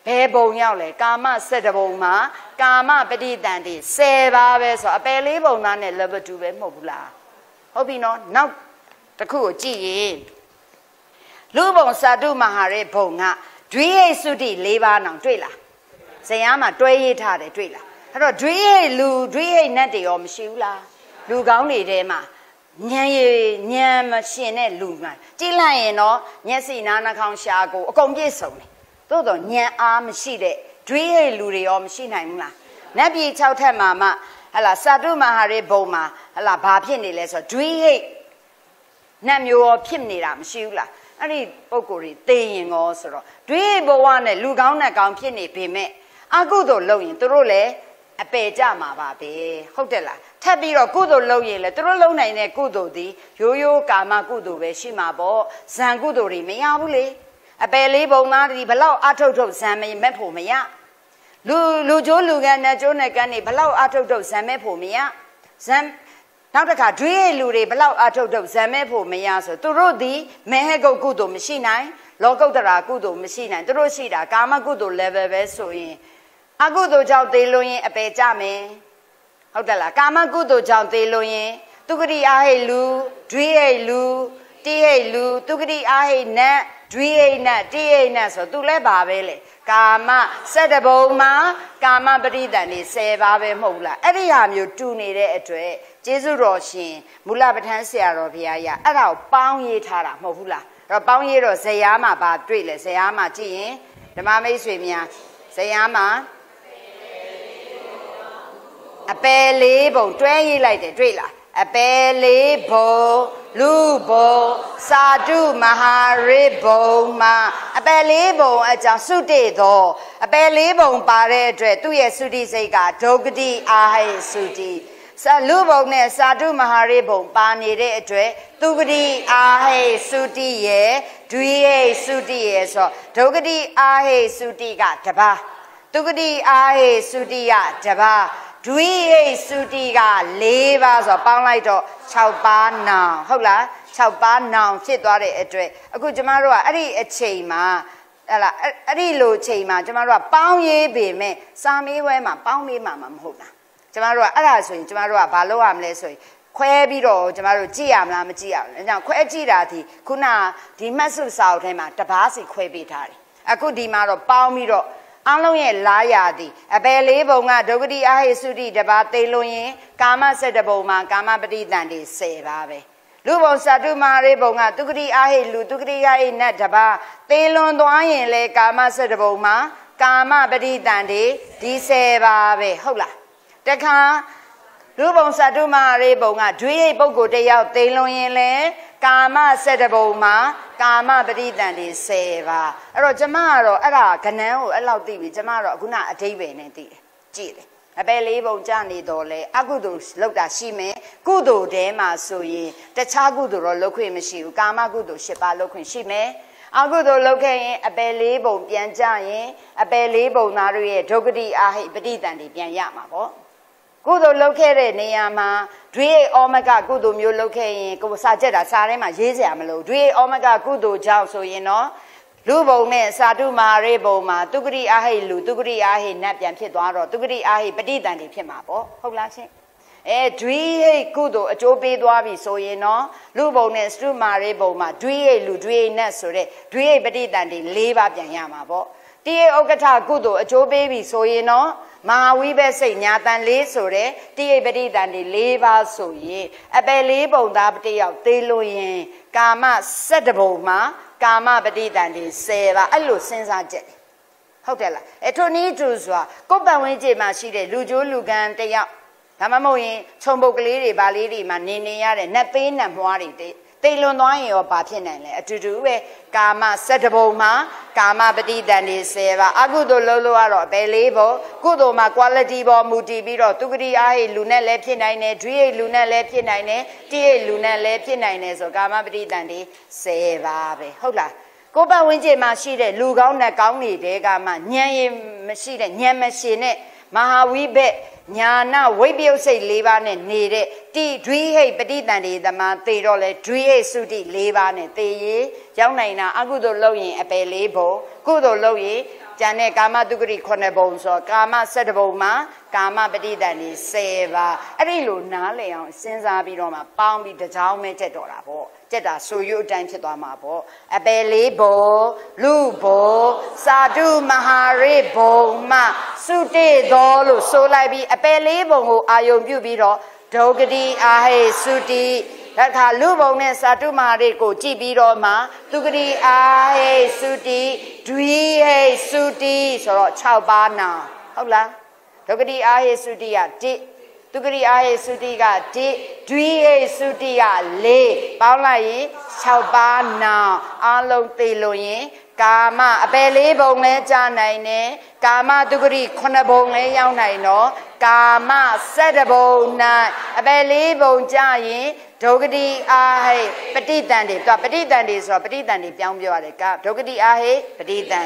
ဘယ်ဘုံရောက်လဲကာမစက်တဘုံမှာကာမပဋိသန္ဓေ10ပါးပဲဆိုအပယ်လေးပုံသားနဲ့ level 2ပဲမဟုတ်ဘူးလားဟုတ်ပြီနော်နောက်တစ်ခုကိုကြည့်ရင်လူဘုံစာတုမဟာရဲ့ဘုံကဒွိဟိစုတိ၄ပါးနောင်တွေ့လား ဇယံမှာတွဲရေးထားတယ်တွေ့လားအဲ့တော့ဒွိဟိလူဒွိဟိနတ်တွေရောမရှိဘူးလားလူကောင်းတွေထဲမှာညံရညံမရှင်တဲ့လူမှကြည့်လိုက်ရင်တော့မျက်စိနားနှာခေါင်းရှာကိုအကုန်ပြည့်စုံတယ်သို့တော့ညံအားမရှိတဲ့ဒွိဟိလူတွေရောမရှိနိုင်ဘူးလားနတ်ပြည်6ထက်မှာမှဟလာစာတုမဟာရေဘုံမှာဟလာဘာဖြစ်နေလဲဆိုတော့ဒွိဟိနတ်မျိုးရောဖြစ်နေတာမရှိဘူးလားအဲ့ဒီပုံကိုယ်တွေသိရင်ရောဆိုတော့ဒွိဟိဘဝနဲ့လူကောင်းနဲ့ကောင်းဖြစ်နေပေမဲ့ အကုသို့လုပ်ရင်သူတို့လည်းအပယ်ကြမှာပါပဲဟုတ်တယ်လားထပ်ပြီးတော့ကုသိုလ်လုပ်ရင်လေသူတို့လုပ်နိုင်တဲ့ကုသိုလ်ဒီရိုးရိုးကာမကုသိုလ်ပဲရှိမှာပေါ့ဇံကုသိုလ်တွေမရဘူးလေအပယ်လေးပုံသားဒီဘလောက်အထုတ်ထုတ်ဇံမမဲ့ဖို့မရလူလူကျိုးလူကန်နဲ့ကျိုးနဲ့ကန်နေဘလောက်အထုတ်ထုတ်ဇံမဲ့ဖို့မရဇံနောက်တစ်ခါဒွေးလူတွေဘလောက်အထုတ်ထုတ်ဇံမဲ့ဖို့မရဆိုသူတို့ဒီမေဟကုတ်ကုသိုလ်မရှိနိုင်လောကုတ္တရာကုသိုလ်မရှိနိုင်သူတို့ရှိတာကာမကုသိုလ် level ပဲဆိုရင် အကုသိုလ်ကြောင့်သေလို့ရင်အပယ်ကြမယ်ဟုတ်တယ်လားကာမကုသိုလ်ကြောင့်သေလို့ရင်သူဂတိအားဟိလူဒွိဟိလူတိဟိလူသူဂတိအားဟိနတ်ဒွိဟိနတ်တိဟိနတ်ဆိုသူလည်းပါပဲလေကာမစက်တဘုံမှာကာမပရိသန်နေ10ပါးပဲမဟုတ်လားအဲ့ဒီဟာမျိုးတူနေတဲ့အတွက်ကျေးဇူးတော်ရှင်မူလပဋ္ဌာန်းဆရာတော်ဘုရားရအဲ့ဒါကိုပေါင်းရေးထားတာမဟုတ်ဘူးလားအဲ့တော့ပေါင်းရေးတော့ဇေယျမှာပါတွေ့လေဇေယျမှာကြည့်ရင်ဓမ္မမိတ်ဆွေများဇေယျမှာ အပယ်လေးပုံတွဲရေးလိုက်တယ်တွေ့လားအပယ်လေးဘုံလူဘုံစာတုမဟာရိဘုံမှာအပယ်လေးဘုံအကြောင်းစုတေသောအပယ်လေးဘုံပါတဲ့အတွက်သူ့ရဲ့စုတိစိတ်ကဒုက္ခတိအာဟိစုတိစာလူဘုံနဲ့စာတုမဟာရိဘုံပါနေတဲ့အတွက်သူဂတိအာဟိစုတိရဲ့ဒွိဟိစုတိရဲ့ဆိုဒုက္ခတိအာဟိစုတိကတပါသူဂတိအာဟိစုတိကတပါ ဒွိဟိစုတိက၄ပါးဆိုပေါင်းလိုက်တော့6ပါးနောင်ဟုတ်လား6ပါးနောင်ဖြစ်သွားတဲ့အတွက်အခုကျမတို့ကအဲ့ဒီအချိန်မှာဟလာအဲ့ဒီလိုချိန်မှာကျမတို့ကပေါင်းရေးပေမဲ့စာမေးပွဲမှာပေါင်းမေးမှာမဟုတ်လားကျမတို့ကအဲ့ဒါဆိုရင်ကျမတို့ကဘာလုပ်ရမလဲဆိုရင်ခွဲပြီးတော့ကျမတို့ကြည့်ရမလားမကြည့်ရဘူး။အဲကြောင့်ခွဲကြည့်တာဒီခုနဒီမှတ်စုစာအုပ်ထဲမှာတပားစီခွဲပေးထားတယ်။အခုဒီမှာတော့ပေါင်းပြီးတော့ အလုံးရဲ့လာရသည်အပယ်လေးဘုံကဒုက္ခတိအာဟိစုတိတပါသေလို့ရင်ကာမစက်တဘုံမှာကာမပဋိသန္တိ10ပါပဲလူဘုံစတုမာရိဘုံကဒုက္ခတိအာဟိလူဒုက္ခတိအာဟိနတ်တပါသေလွန်သွားရင်လေကာမစက်တဘုံမှာကာမပဋိသန္တိဒီ10ပါပဲဟုတ်လားတခါ လူဘုံစတုမာရိဘုံကဒွေဟိပုဂ္ဂိုလ်တယောက်သေလွန်ရင်လေကာမစက်တဘုံမှာကာမပဋိသန္တိ10ပါအဲ့တော့ကျမကတော့အဲ့ဒါကနန်းကိုအဲ့လောက်သိပြီကျမကတော့အခုနအတိတ်ပဲနဲ့သိတယ်ကြည့်တယ်အပယ်လေးပုံကြနေတော့လဲအကုသိုလ်လောက်တာရှိမယ်ကုသိုလ်တဲမှာဆိုရင်တခြားကုသိုလ်တော့လုပ်ခွင့်မရှိဘူးကာမကုသိုလ်၈ပါးလုပ်ခွင့်ရှိမယ်အကုသိုလ်လုပ်ခဲ့ရင်အပယ်လေးပုံပြန်ကြရင်အပယ်လေးပုံသားတို့ရဲ့ဒုက္ခတိအာဟိပဋိသန္တိပြန်ရမှာပေါ့ ကုသိုလ်လုပ်ခဲ့တဲ့နေရာမှာဒွေဩမကကုသိုလ်မျိုးလုပ်ခဲ့ရင်ကိုစာကြက်တာစာထဲမှာရေးစရာမလိုဒွေဩမကကုသိုလ်ကြောင့်ဆိုရင်တော့လူဘုံနဲ့စာတုမာရေဘုံမှာတုဂရိအာဟိလူတုဂရိအာဟိနတ်ပြန်ဖြစ်သွားတော့တုဂရိအာဟိပဋိတန်တွေဖြစ်မှာပေါ့ဟုတ်လားရှင်အဲဒွိဟိကုသိုလ်အကျိုးပေးသွားပြီဆိုရင်တော့လူဘုံနဲ့စတုမာရေဘုံမှာဒွိဟိလူဒွိဟိနတ်ဆိုတဲ့ဒွိဟိပဋိတန်တွေ၄ပါးပြန်ရမှာပေါ့တိယဥက္ကဋ္ဌကုသိုလ်အကျိုးပေးပြီဆိုရင်တော့ မဟာဝိဘစိတ်ညာတန်လေးဆိုတဲ့တိယပဋိတန်တွေ၄ပါးဆိုရင်အပယ်၄ပုံသားတယောက်သေးလို့ရင်ကာမ၁၇ဘုံမှာကာမပဋိတန်တွေ10ပါအဲ့လိုစဉ်းစားချက်ဟုတ်တယ်လားအထိုနည်းတူဆိုတာကိုယ်ပံဝင်းကျင်မှာရှိတဲ့လူကျိုးလူကံတယောက်ဒါမှမဟုတ်ရင်ခြုံပုတ်ကလေးတွေဗာလေးတွေမှာနေနေရတဲ့နတ်သေးနတ်မွားတွေတိ တ်လွန်သွားရင်ရောဘာဖြစ်နိုင်လဲအတူတူပဲကာမစက်တဘုံမှာကာမပฏิတန်နေ10ပါအကုသိုလ်လုံးလို့ကတော့အပေလေးပေါ့ကုသိုလ်မှာ quality ပေါ်မူတည်ပြီးတော့သူဂတိအားဟိလူနဲ့လည်းဖြစ်နိုင်တယ်ဒွိဟိလူနဲ့လည်းဖြစ်နိုင်တယ်တိဟိလူနဲ့လည်းဖြစ်နိုင်တယ်ဆိုကာမပฏิတန်နေ10ပါပဲဟုတ်လားကိုယ်ပတ်ဝန်းကျင်မှာရှိတဲ့လူကောင်းနဲ့ကောင်းနေတဲ့ကမှညံရင်မရှိတဲ့ညံမရှိနဲ့မဟာဝိဘက် ညာနာဝိပယုတ်စိတ်၄ပါးနဲ့နေတဲ့တိဒွိဟိတ်ပဋိတန်တွေတမသေတော့လဲဒွိဟိတ်စုတိ၄ပါးနဲ့သေရင်ရောက်နိုင်တာအကုသိုလ်လုပ်ရင်အပယ်လေးဘုံကုသိုလ်လုပ်ရင် ကျန်တဲ့ကာမတုဂတိ9ဘုံဆိုကာမ7ဘုံမှာကာမပဋိသန္ဓေ10ပါအဲ့ဒီလိုနားလည်အောင်စဉ်းစားပြီးတော့မှပေါင်းပြီးတကြောင်းပဲချက်တော်တာပေါ့ကျက်တာဆိုရွအတိုင်းဖြစ်သွားမှာပေါ့အပယ်လေးဘုံလူဘုံစာတုမဟာရိဘုံမှစုတေတော်လို့ဆိုလိုက်ပြီးအပယ်လေးဘုံကိုအာယုံပြုပြီးတော့ ဒုဂတိအာဟိစုတိတခါလူဘုံနဲ့စာတုမာရိကိုကြည်ပြီးတော့မှသူဂတိအာဟိစုတိဒွိဟိစုတိဆိုတော့6ပါးနာဟုတ်လားဒုဂတိအာဟိစုတိက1သူကရိအာယေသုတိက1ဒွိယေသုတိက4ပေါင်းလိုက်ရင်6ပါးနာအလုံးသိလို့ရင် ကာမအပယ်လေးဘုံလဲကြာနိုင်တယ်ကာမတုဂရိ9ဘုံလဲရောက်နိုင်တော့ကာမ7ဘုံ၌အပယ်လေးဘုံကြာရင်ဒုက္ကတိအာဟိပဋိတန်တွေသူကပဋိတန်တွေဆိုတော့ပဋိတန်တွေပြောင်းပြောရတယ်ကဒုက္ကတိအာဟိပဋိတန်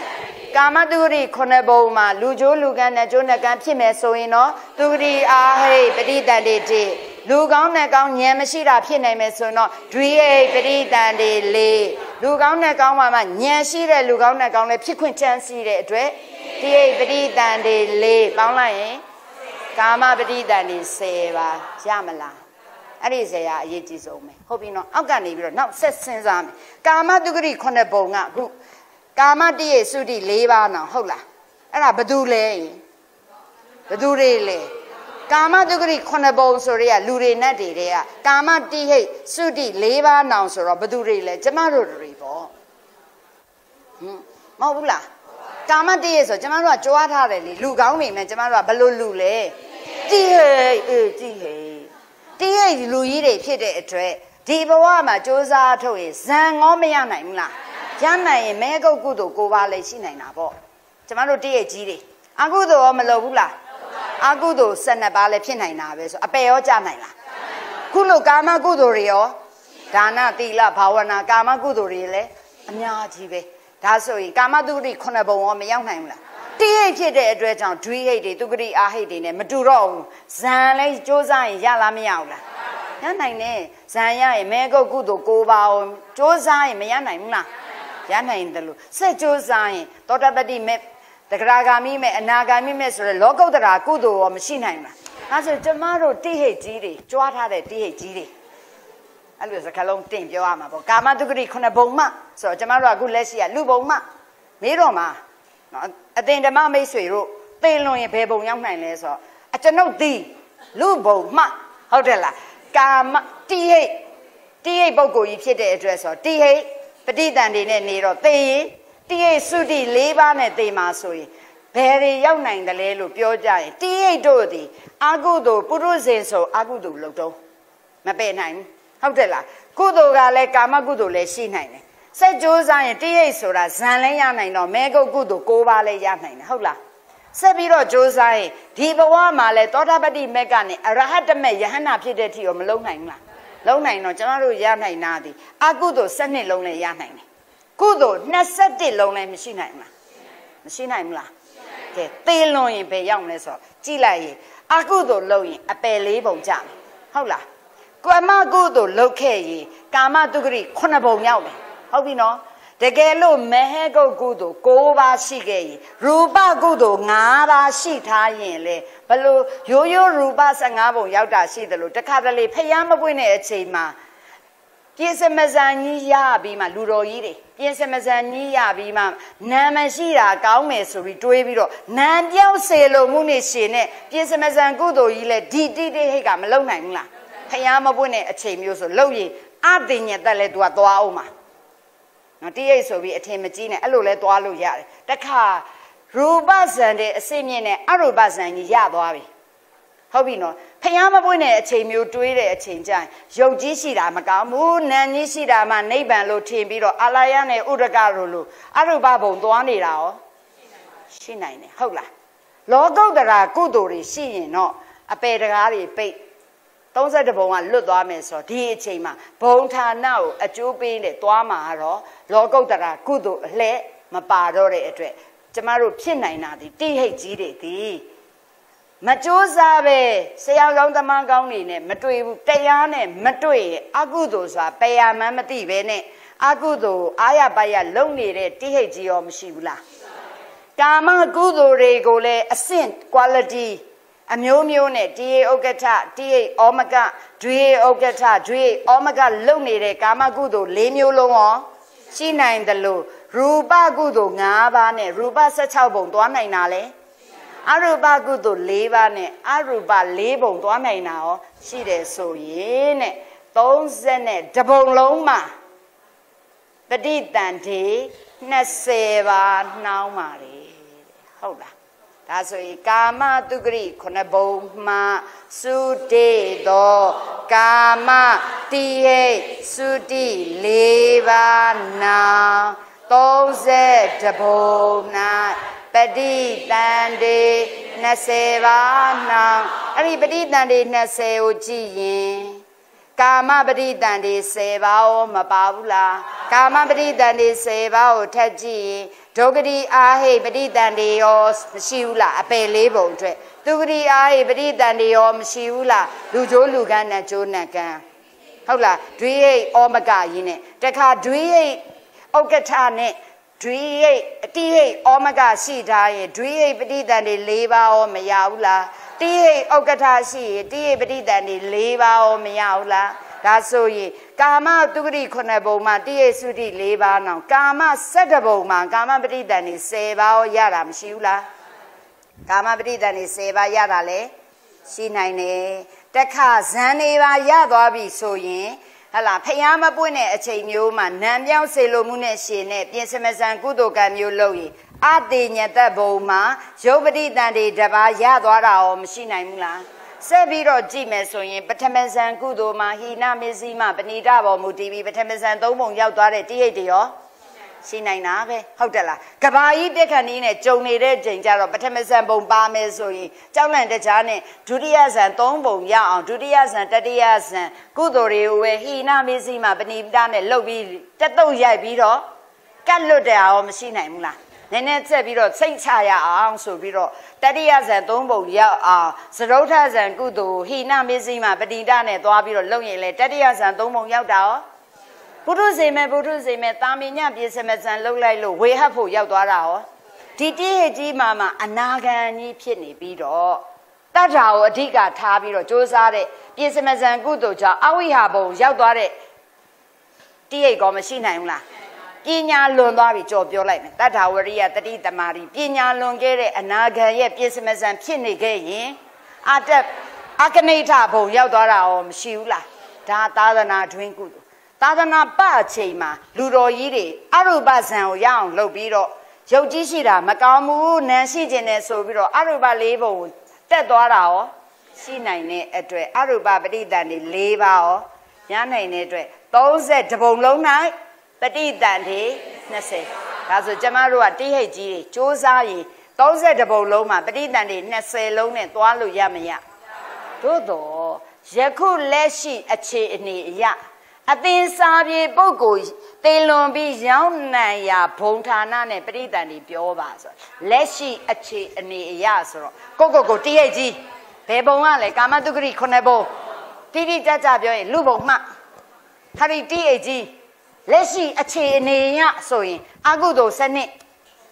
ကာမတုဂရိ9ဘုံမှာလူချိုးလူကန်းနဲ့ကျိုးနဲ့ကန်းဖြစ်မယ်ဆိုရင်တော့တုဂတိအာဟိပဋိတန်တွေတည်လူကောင်းနဲ့ကောင်းဉာဏ်မရှိတာဖြစ်နိုင်မယ်ဆိုရင်တော့ဒွိဟိပဋိတန်တွေလေး လူကောင်းနဲ့ကောင်းပါမှဉာဏ်ရှိတဲ့လူကောင်းနဲ့ကောင်းလည်းဖြစ်ခွင့်ချမ်းရှိတဲ့အတွက်ဒီဟိပဋိတန်တွေလေးပေါင်းလိုက်ရင်ကာမပဋိတန်တွေ10ပါရမလားအဲ့ဒီဇေယအရေးကြီးဆုံးပဲဟုတ်ပြီနော်အောက်ကနေပြီးတော့နောက်ဆက်စဉ်းစားမယ်ကာမတုဂရိ9ဘုံကအခုကာမတည့်ရစုတိ၄ပါးနော်ဟုတ်လားအဲ့ဒါဘသူလဲဘသူတွေလဲ ကာမတုဂရိ9ဘုံဆိုရဲလူတွေနဲ့တွေတဲ့ကကာမတိဟိတ်စုတိ၄ပါးနောင်ဆိုတော့ဘသူတွေလဲကျမတို့တွေပေါ့ဟင်မဟုတ်ဘူးလားကာမတိဟိတ်ဆိုကျမတို့ကကြွားထားတယ်လေလူကောင်းနေမယ်ကျမတို့ကဘလို့လူလဲတိဟိတ်အေးတိဟိတ်တိဟိတ်လူကြီးတွေဖြစ်တဲ့အတွက်ဒီဘဝမှာစ조사ထုတ်ရင်ဇံငေါမရနိုင်ဘူးလားရနိုင်ရင်မဲကုတ်ကုသိုလ်ကိုပါလည်းရှိနိုင်တာပေါ့ကျမတို့တိဟိတ်ကြီးတွေအကုသိုလ်ရောမလုပ်ဘူးလား အကုသိုလ်12ပါးလည်းဖြစ်နိုင်တာပဲဆိုအပယ်ရောကြနိုင်လားခုလိုကာမကုသိုလ်တွေရောဒါနသီလဘာဝနာကာမကုသိုလ်တွေလည်းအများကြီးပဲဒါဆိုရင်ကာမတုတိ9ဘုံရောမရောက်နိုင်ဘူးလားတိဟိတ်ဖြစ်တဲ့အတွက်ကြောင့်ဒွိဟိတ်တွေတုဂတိအာဟိတ်တွေနဲ့မတူတော့ဘူးဇံလဲစ조사ရင်ရလားမရဘူးလားရနိုင်တယ်ဇံရရင်မဲကုတ်ကုသိုလ်၉ပါးအောင်စ조사ရင်မရနိုင်ဘူးလားရနိုင်တယ်လို့စက်စ조사ရင်သောတပတိမေ တဂရဂါမိမဲ့အနာဂါမိမဲ့ဆိုရယ်လောကုတ္တရာကုသိုလ်ရောမရှိနိုင်ဘူးလားအဲဆိုကျမတို့တိဟိတ်ကြီးတွေကြွားထားတဲ့တိဟိတ်ကြီးတွေအဲ့လိုစကားလုံးတင်ပြောရမှာပေါ့ကာမတုဂတိခုနှစ်ဘုံမှဆိုတော့ကျမတို့ကအခုလက်ရှိကလူဘုံမှမေးတော့မှာနော်အတင်ဓမ္မမိတ်ဆွေတို့သေလွန်ရင်ဘယ်ဘုံရောက်နိုင်လဲဆိုတော့အကျွန်ုပ်သည်လူဘုံမှဟုတ်တယ်လားကာမတိဟိတ်တိဟိတ်ပုဂ္ဂိုလ်ကြီးဖြစ်တဲ့အတွက်ဆိုတော့တိဟိတ်ပဋိသန္ဓေနဲ့နေတော့သေရင် တိဟိတ်သုတိ၄ပါးနဲ့သေမှာဆိုရင်ဘယ်တွေရောက်နိုင်တယ်လဲလို့ပြောကြရင်တိဟိတ်တို့သည်အာကုသိုလ်ပုရုဇဉ်ဆိုအာကုသိုလ်လုပ်တော့မပယ်နိုင်ဘူးဟုတ်တယ်လားကုသိုလ်ကလည်းကာမကုသိုလ်လည်းရှိနိုင်တယ်စက်ကြိုးစားရင်တိဟိတ်ဆိုတာဇန်လည်းရနိုင်တော့မဲကုတ်ကုသိုလ်၉ပါးလည်းရနိုင်တယ်ဟုတ်လားဆက်ပြီးတော့ကြိုးစားရင်ဒီဘဝမှာလဲသောတာပတိမက်ကနေအရဟတမက်ယဟန္တာဖြစ်တဲ့အထိရောမလုံးနိုင်ဘူးလားလုံးနိုင်တော့ကျွန်တော်တို့ရနိုင်တာဒီအကုသိုလ်7နှစ်လုံးလည်းရနိုင်တယ် ကုသိုလ်21လုံးလည်းမရှိနိုင်ဘူးလားမရှိနိုင်ဘူးလားကဲသေလွန်ရင်ဘယ်ရောက်မလဲဆိုတော့ကြည့်လိုက်ရင်အကုသိုလ်လုပ်ရင်အပယ်လေးပုံကြမယ်ဟုတ်လားကာမကုသိုလ်လုပ်ခဲ့ရင်ကာမတုဂရိ9ပုံရောက်မယ်ဟုတ်ပြီနော်တကယ်လို့မဟကုတ်ကုသိုလ်6ပါးရှိခဲ့ရင်ရူပကုသိုလ်5ပါးရှိထားရင်လေဘလို့ရိုးရိုးရူပ15ပုံရောက်တာရှိတယ်လို့တခါတလေဖျားမပွင့်တဲ့အချိန်မှာ ပြင်စမဇန်ကြီးရပြီးမှလူတော်ကြီးတွေပြင်စမဇန်ကြီးရပြီးမှနာမရှိတာကောင်းမယ်ဆိုပြီးတွေးပြီးတော့နာပြောက်စေလို့မှုနေရှင်နဲ့ပြင်စမဇန်ကုသိုလ်ကြီးလဲဒီတိတိဟိတ်ကမလုံနိုင်ဘူးလားဖျားမပွင့်တဲ့အချိန်မျိုးဆိုလုံရင်အတင်ညက်တက်လဲသူကသွားအောင်မှာနော်တိရိတ်ဆိုပြီးအထင်မကြီးနဲ့အဲ့လိုလဲသွားလို့ရတယ်တခါရူပဇံတဲ့အစိမြင့်နဲ့အရူပဇံကြီးရသွားပြီ ဟုတ်ပြီနော်ဖျားမပွင့်တဲ့အချိန်မျိုးတွေးတဲ့အချိန်ကျရင်ရုပ်ကြီးရှိတာမကောင်းဘူးနာကြီးရှိတာမှနိဗ္ဗာန်လို့ထင်ပြီးတော့အာလယနဲ့ဥဒကတို့လို့အရူပဘုံသွားနေတာရောရှိနိုင်တယ်ဟုတ်လားလောကုတ္တရာကုသိုလ်တွေရှိရင်တော့အပေတကားတွေပိတ်32ဘုံကလွတ်သွားမယ်ဆိုတော့ဒီအချိန်မှာဘုံဌာနကိုအကျိုးပေးတဲ့သွားမှာတော့လောကုတ္တရာကုသိုလ်အလှဲ့မပါတော့တဲ့အတွက်ကျမတို့ဖြစ်နိုင်တာဒီတိဟိတ်ကြီးတွေဒီ မကြိုးစားပဲဆရာကောင်းသမားကောင်းတွေနဲ့မတွေ့ဘူးတရားနဲ့မတွေ့ရင်အကုသိုလ်ဆိုတာပယ်ရမှန်းမသိပဲနဲ့အကုသိုလ်အာရပါရလုံနေတဲ့တိဟိတ်ကြီးရောမရှိဘူးလားကာမကုသိုလ်တွေကိုလည်းအဆင့် quality အမျိုးမျိုးနဲ့တိယဥက္ကဋ္ဌတိယဩမကဒွေဥက္ကဋ္ဌဒွေဩမကလုံနေတဲ့ကာမကုသိုလ်၄မျိုးလုံးရောရှိနိုင်တယ်လို့ရူပကုသိုလ်၅ပါးနဲ့ရူပ16ပုံသွားနိုင်တာလဲ အရူပကုသိုလ်၄ပါးနဲ့အရူပ၄ပုံသွားနိုင်တာရောရှိတယ်ဆိုရင်တဲ့30နဲ့တပုံလုံးမှာပဋိတန်တေ20ပါးနှောင်းပါတယ်ဟုတ်လားဒါဆိုရင်ကာမတုဂရိခုနှစ်ဘုံမှာသုတေသောကာမတိဟိသုတိ၄ပါးနာ30ဘုံ၌ပ ฏิတန်တေ20ပါးနာအဲ့ဒီပฏิတန်တေ20ကိုကြည့်ရင်ကာမပရိတန်တွေ10ပါးရောမပါဘူးလားကာမပရိတန်တွေ10ပါးကိုထပ်ကြည့်ရင်ဒုက္ခတိအာဟိပရိတန်တွေရောမရှိဘူးလားအပယ်လေးပုံအတွက်သူဂတိအာဟိပရိတန်တွေရောမရှိဘူးလားလူချိုးလူကန်းနဲ့ကျိုးနဲ့ကန်းဟုတ်လားဒွိဟိဩမကယင်းနဲ့တခါဒွိဟိဥက္ကဋ္ဌနဲ့ ဒွိဟိအတိဟိဩမကရှိထားရင်ဒွိဟိပရိတန်တွေ၄ပါးရောမရဘူးလားတိဟိဥက္ကဋ္ဌရှိရင်တိဟိပရိတန်တွေ၄ပါးရောမရဘူးလားဒါဆိုရင်ကာမတုဂတိခုနှစ်ဘုံမှာတိဟိသုတိ၄ပါးနောက်ကာမ7ဘုံမှာကာမပရိတန်တွေ10ပါးရောရတာမရှိဘူးလားကာမပရိတန်တွေ10ပါးရတာလေရှိနိုင်တယ်တခါဇန်နေပါရသွားပြီဆိုရင် ဟလာဖျားမပွင့်တဲ့အချိန်မျိုးမှာနံပြောင်းစေလိုမှုနဲ့ရှင်နဲ့ပြင်စမစံကုသိုလ်ကံမျိုးလုပ်ရင်အတေညတဘုံမှာရုပ်ပတိတန်တွေတပါးရသွားတာရောမရှိနိုင်ဘူးလားဆက်ပြီးတော့ကြည့်မယ်ဆိုရင်ပထမဇန်ကုသိုလ်မှာဟိနမစ္စည်းမပဏိတဘောမူတည်ပြီးပထမဇန်သုံးပုံရောက်သွားတဲ့တိရိတ်တွေရော ရှိနိုင်တာပဲဟုတ်တယ်လားကဘာကြီးတက်ခဏီးနဲ့ကြုံနေတဲ့ချိန်ကျတော့ပထမဇန်ပုံပါမယ်ဆိုရင်ကြောက်လန့်တကြားနဲ့ဒုတိယဇန်သုံးပုံရအောင်ဒုတိယဇန်တတိယဇန်ကုသိုလ်တွေကိုဝယ်ဟိနမစ္စည်းမပဏိတနဲ့လှုပ်ပြီးတက်တုတ်ရိုက်ပြီးတော့ကတ်လွတ်တယ်အောင်မရှိနိုင်ဘူးလားနည်းနည်းဆက်ပြီးတော့စိတ်ချရအောင်ဆိုပြီးတော့တတိယဇန်သုံးပုံရောက်အောင်သရုဋ္ဌဇန်ကုသိုလ်ဟိနမစ္စည်းမပတိတနဲ့သွားပြီးတော့လုံရင်လေတတိယဇန်သုံးပုံရောက်တာရော ဘုထုစေမဲ့ဘုထုစေမဲ့တာမင်ညပြေစမဇန်လှုပ်လိုက်လို့ဝေဟတ်ဖို့ရောက်သွားတာရောဒီတိဟိကြီးမှာမှအနာဂံကြီးဖြစ်နေပြီးတော့တတ္ထာကိုအဓိကထားပြီးတော့စ조사တဲ့ပြေစမဇန်ကုသိုလ်ကြောင့်အဝိဟာဘုံရောက်သွားတဲ့တိဟိကောမရှိနိုင်ဘူးလားပညာလွန်သွားပြီကြော်ပြောလိုက်မယ်တတ္ထာဝရိယတတိတမာရီပညာလွန်ခဲ့တဲ့အနာဂံရဲ့ပြည့်စမစံဖြစ်နေခဲ့ရင်အတက်အကနိဋ္ဌဘုံရောက်သွားတာရောမရှိဘူးလားဒါသာသနာတွင်ကုသိုလ် သာသနာပအချိန်မှာလူတော်ကြီးတွေအရုပဇံကိုရအောင်လုပ်ပြီးတော့ရုပ်ကြီးရှိတာမကောင်းဘူးနန်းရှိခြင်းနဲ့ဆိုပြီးတော့အရုပလေးဘုံကိုတက်သွားတာရောရှိနိုင်တဲ့အတွက်အရုပပဋိသန္ဓေ၄ပါးရောရနိုင်တဲ့အတွက်30တပုံလုံး၌ပဋိတန်တေ20ဒါဆိုကျမတို့ကတိဟိတ်ကြီးတွေစ조사ရင်30ပုံလုံးမှာပဋိတန်တေ20လုံးနဲ့သွားလို့ရမရသို့တော့ယခုလက်ရှိအခြေအနေအရ အသင်စားပြေပုဂ္ဂိုလ်တေလွန်ပြီးရောင်းနိုင်ရာဘုံဌာနနဲ့ပဋိတန်တွေပြောပါဆိုလက်ရှိအခြေအနေအရဆိုတော့ကိုကိုကိုတိဟိတ်ကြီးဘယ်ဘုံကလဲကာမတုဂရိခုနှစ်ဘုံတိတိကျကျပြောရင်လူဘုံမှခရီတိဟိတ်ကြီးလက်ရှိအခြေအနေရဆိုရင်အကုသိုလ်စနစ်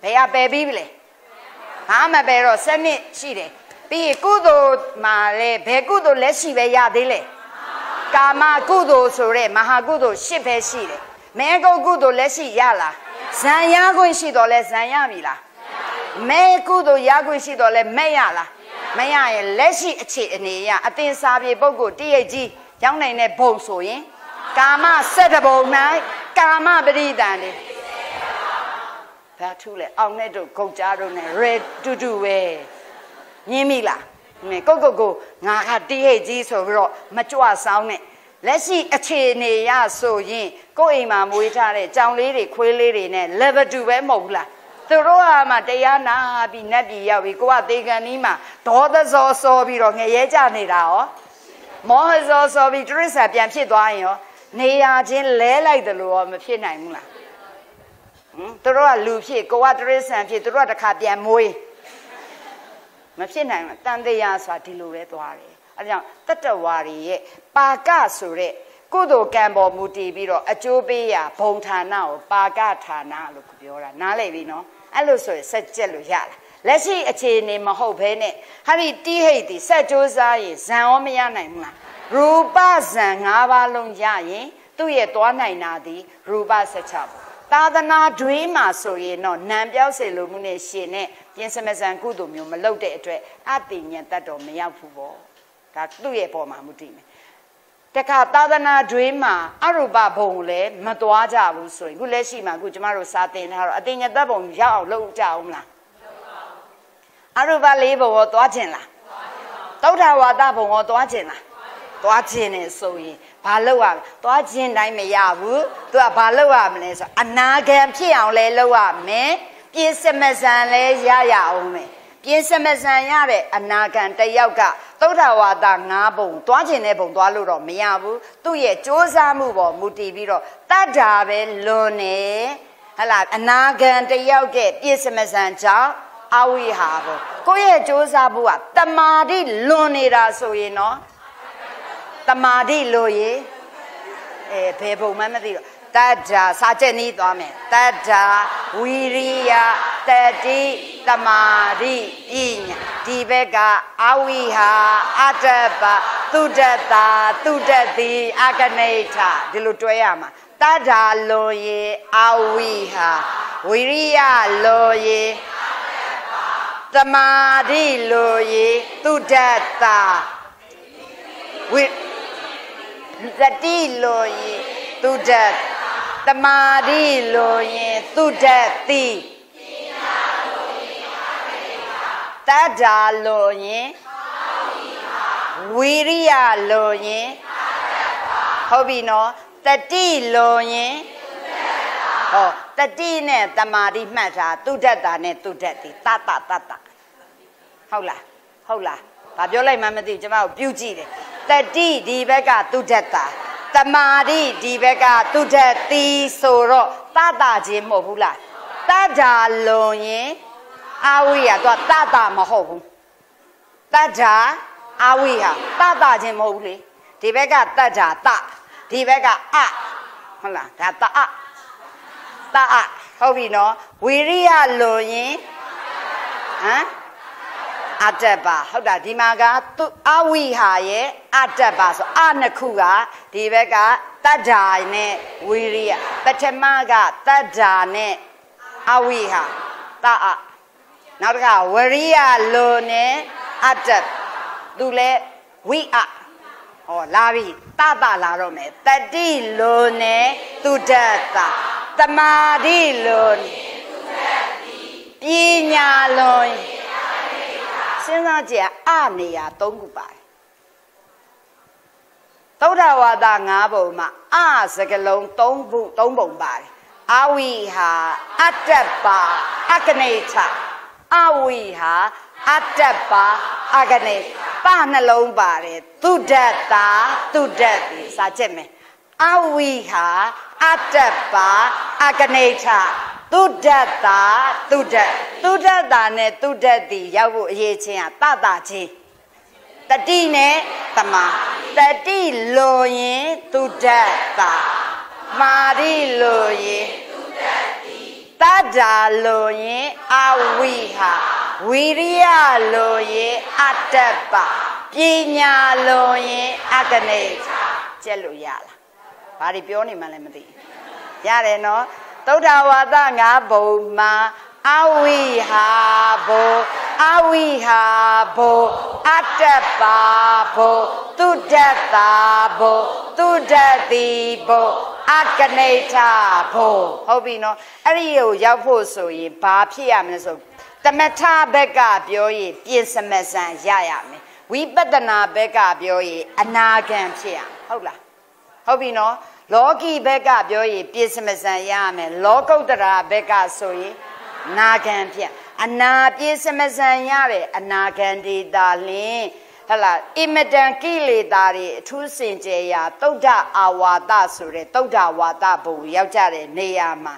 ဘယ်ကပယ်ပြီးပြီလဲဘာမှပယ်တော့စနစ်ရှိတယ်ပြီးရင်ကုသိုလ်မှာလဲဘယ်ကုသိုလ်လက်ရှိပဲရသေးလဲ ကာမကုသိုလ်ဆိုတဲ့မဟာကုသိုလ်ရှစ်ပဲရှိတယ်မဲကုတ်ကုသိုလ်လက်ရှိရလားဇံရခွင့်ရှိတော့လဲဇံရပြီလားမဲကုသိုလ်ရခွင့်ရှိတော့လဲမဲ့ရလားမရရင်လက်ရှိအခြေအနေရအတင်စားပြေပုဂ္ဂိုလ်တည့်ရကြီးရောက်နိုင်တဲ့ဘုံဆိုရင်ကာမဆက်တဘုံ၌ကာမပရိဒံတွေဘာထူးလဲအောင်နဲ့တို့ဂုတ်ကြားတို့ ਨੇ ရဲတူတူပဲညင်းမိလားမင်း ကုတ်ကုတ်ကိုငါကတီးဟိတ်ကြီးဆိုပြီးတော့မကြွဆောင်နဲ့လက်ရှိအခြေအနေရဆိုရင်ကိုယ့်အိမ်မှာမွေးထားတဲ့ကြောင်လေးတွေခွေးလေးတွေနဲ့ level 2ပဲမဟုတ်ဘူးလားသူတို့ကမှတရားနာပြီးနတ်ပြည်ရောက်ပြီးကိုကသေကန်နီးမှာဒေါသဇောစောပြီးတော့ငရဲကြနေတာရောမောဟဇောစောပြီးတရစ္ဆာပြန်ဖြစ်သွားရင်ရောနေရာချင်းလဲလိုက်တယ်လို့မဖြစ်နိုင်ဘူးလားဟမ်သူတို့ကလူဖြစ်ကိုကတရိษံဖြစ်သူတို့ကတခါပြန်မွေး မဖြစ်နိုင်ဘူးတန်တရားဆိုတာဒီလိုပဲသွားတယ်အဲဒါကြောင့်တတ္တဝါတွေရဲ့ပါကဆိုတဲ့ကုသိုလ်ကံပေါ်မူတည်ပြီးတော့အကျိုးပေးရာဘုံဌာနကိုပါကဌာနလို့ပြောတာနားလည်ပြီနော်အဲ့လိုဆိုရင်ဆက်ကြက်လို့ရလားလက်ရှိအခြေအနေမဟုတ်ဘဲနဲ့ဟာဒီတိဟိတ်ဒီဆက်ကြိုးစားရင်ဇံရောမရနိုင်ဘူးလားရူပဇံ၅ပါးလုံးရရင်သူ့ရဲ့သွားနိုင်တာဒီရူပ16ပါသာသနာတွင်မှာဆိုရင်တော့နံပြောက်စေလိုမှုနဲ့ရှင်နဲ့ ပြင်စမစံကုသိုလ်မျိုးမလုပ်တဲ့အတွက်အတိညာတတ်တော်မရောက်ဘူးပေါ့ဒါသူ့ရဲ့ပေါ်မှာမူတည်မယ်တခါသာသနာတွင်မှာအရူပဘုံလည်းမသွားကြဘူးဆိုရင်ခုလက်ရှိမှာခုကျမတို့စာသင်ထားတော့အတိညာတတ်ပုံရောက်အောင်လုပ်ကြအောင်မလားအရူပလေးဘုံရောသွားခြင်းလားသုဒ္ဓဝါဒဘုံရောသွားခြင်းလားသွားခြင်းနဲ့ဆိုရင်ဘာလုပ်ရမလဲသွားခြင်းတိုင်းမရဘူးသူကဘာလုပ်ရမလဲဆိုအနာဂံဖြစ်အောင်လဲလုပ်ရမယ် ပြည့်စမစံလဲရရအောင်မယ်ပြည့်စမစံရတဲ့အနာဂံတယောက်ကသုဒ္ဓဝါဒ၅ဘုံသွားခြင်းတဲ့ဘုံသွားလို့တော့မရဘူးသူ့ရဲ့စ조사မှုပေါ်မူတည်ပြီးတော့တတ်တာပဲလွန်နေဟလာအနာဂံတယောက်ကပြည့်စမစံကြောင့်အဝိဟာဘုကိုယ့်ရဲ့စ조사မှုကတမာတိလွန်နေတာဆိုရင်တော့တမာတိလို့ရေအဲဘယ်ပုံမှမသိတော့ တတ္တာစာချက်နီးသွားမယ်တတ္တာဝီရိယတတိတမာတိပညာဒီဘက်ကအဝိဟာအတ္တပသုတ္တတာသုတ္တတိအကနိဋ္ဌဒီလိုတွဲရမှာတတ္တာလို့ရေအဝိဟာဝီရိယလို့ရေတမာတိလို့ရေသုတ္တတာဝိတတိလိုရင်သူတတ် တမာတိလိုရင်သူတတ်တိတတ္တာလိုရင်ဝီရိယလိုရင်ဟုတ်ပြီနော်တတိလိုရင်ဟောတတိနဲ့တမာတိမှတ်တာသူတတ်တာနဲ့သူတတ်တိတတတတဟုတ်လားဟုတ်လားဘာပြောလိုက်မှမသိကျွန်မကိုပြုတ်ကြည့်တယ်တတိဒီဘက်ကသူတတ်တာ တမာတိဒီဘက်ကသူတတ်တီဆိုတော့တတခြင်းမဟုတ်ဘူးလားတတ္တာလွန်ရင်အာဝိယသူကတတမဟုတ်ဘူးတတ္တာအာဝိဟာတတခြင်းမဟုတ်ဘူးလေဒီဘက်ကတတ္တာတဒီဘက်ကအဟုတ်လားဒါတအတအဟုတ်ပြီနော်ဝီရိယလွန်ရင်ဟမ် အတ္တပါဟုတ်တာဒီမှာကသူအဝိဟာရဲ့အတ္တပါဆိုအနှစ်ခုကဒီဘက်ကတတ္တာနဲ့ဝိရိယပထမကတတ္တာနဲ့အဝိဟာတအနောက်တစ်ခါဝရိယလိုနဲ့အတ္တသူလဲဝိအဟောလာပြီတတလာတော့မယ်တတိလိုနဲ့သူတတ္တာတမာတိလိုပညာလို စဉ်းစားကြည့်အနေရာ၃ခုပါတယ်သုဒ္ဓဝါဒ၅ပုံမှာအစကလုံး၃ခု၃ပုံပါတယ်အဝိဟာအတ္တပါအကနိဋ္ဌအဝိဟာအတ္တပါအကနိဋ္ဌပနှလုံးပါတယ်သုဒ္ဓတာသုဒ္ဓတိစာချက်မယ်အဝိဟာအတ္တပါအကနိဋ္ဌ သုဒ္ဓတာသုဒ္ဓသုဒ္ဓတာနဲ့သုဒ္ဓတိရောက်ဖို့အရေးချင်းကတတချင်းတတိနဲ့တမာတတိလိုရင်သုဒ္ဓတာမာရိလိုရင်သုဒ္ဓတိတတ္တာလိုရင်အဝိဟာဝီရိယလိုရင်အတ္တပပညာလိုရင်အကနေကျက်လို့ရလားဘာတွေပြောနေမှလည်းမသိရတယ်နော် သုဒ္ဓဝါဒငါးဘုံမှာအဝိဟာဘောအဝိဟာဘောအတ္တပါဘောသုဒ္ဓတာဘောသုဒ္ဓတိဘောအကနိဋ္ဌဘောဟုတ်ပြီနော်အဲ့ဒီကိုရောက်ဖို့ဆိုရင်ဘာဖြစ်ရမလဲဆိုတမထဘက်ကပြောရင်ပြင်စမစံရရမယ်ဝိပဿနာဘက်ကပြောရင်အနာဂံဖြစ်ရဟုတ်လားဟုတ်ပြီနော် လောကီဘက်ကပြောရင်ပြည့်စမစံရမယ်လောကုတ္တရာဘက်ကဆိုရင်နာဂံဖြစ်အနာပြည့်စမစံရတဲ့အနာဂံဒေတာလင်းဟလာအင်မတန်ကိလေသာတွေအထူးစင်ကြယ်ရာတုဒ္ဒအာဝါဒဆိုတဲ့တုဒ္ဒဝါဒဘုံရောက်ကြတဲ့နေရာမှာ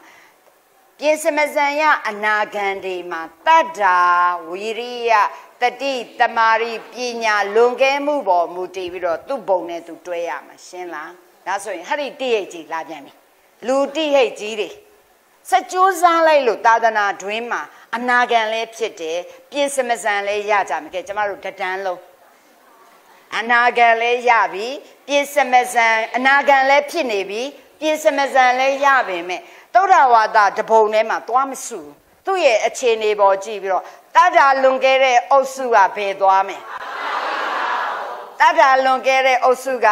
ပြင်စမစံရအနာဂံတွေမှာတတ္တာဝီရိယတတိတမာရိပညာလွန်ကဲမှုပေါ်မူတည်ပြီးတော့သူ့ဘုံနဲ့သူတွဲရမှာရှင်းလား ဒါဆိုရင်ဟရိတိဟိတ်ကြီးလာပြန်ပြီလူတိဟိတ်ကြီးတွေစက်ကြိုးစားလိုက်လို့သာသနာတွင်မှာအနာဂံလည်းဖြစ်တယ်ပြင်စမစံလည်းရကြမှာကဲကျမတို့တဒန်းလုံးအနာဂံလည်းရပြီပြင်စမစံအနာဂံလည်းဖြစ်နေပြီပြင်စမစံလည်းရပြီမဲ့သုဒ္ဓဝါဒတပုံထဲမှာသွားမစုသူ့ရဲ့အခြေအနေပေါ်ကြည့်ပြီးတော့တတ္တာလွန်ခဲ့တဲ့အုပ်စုကဘယ်သွားမယ်တတ္တာလွန်ခဲ့တဲ့အုပ်စုက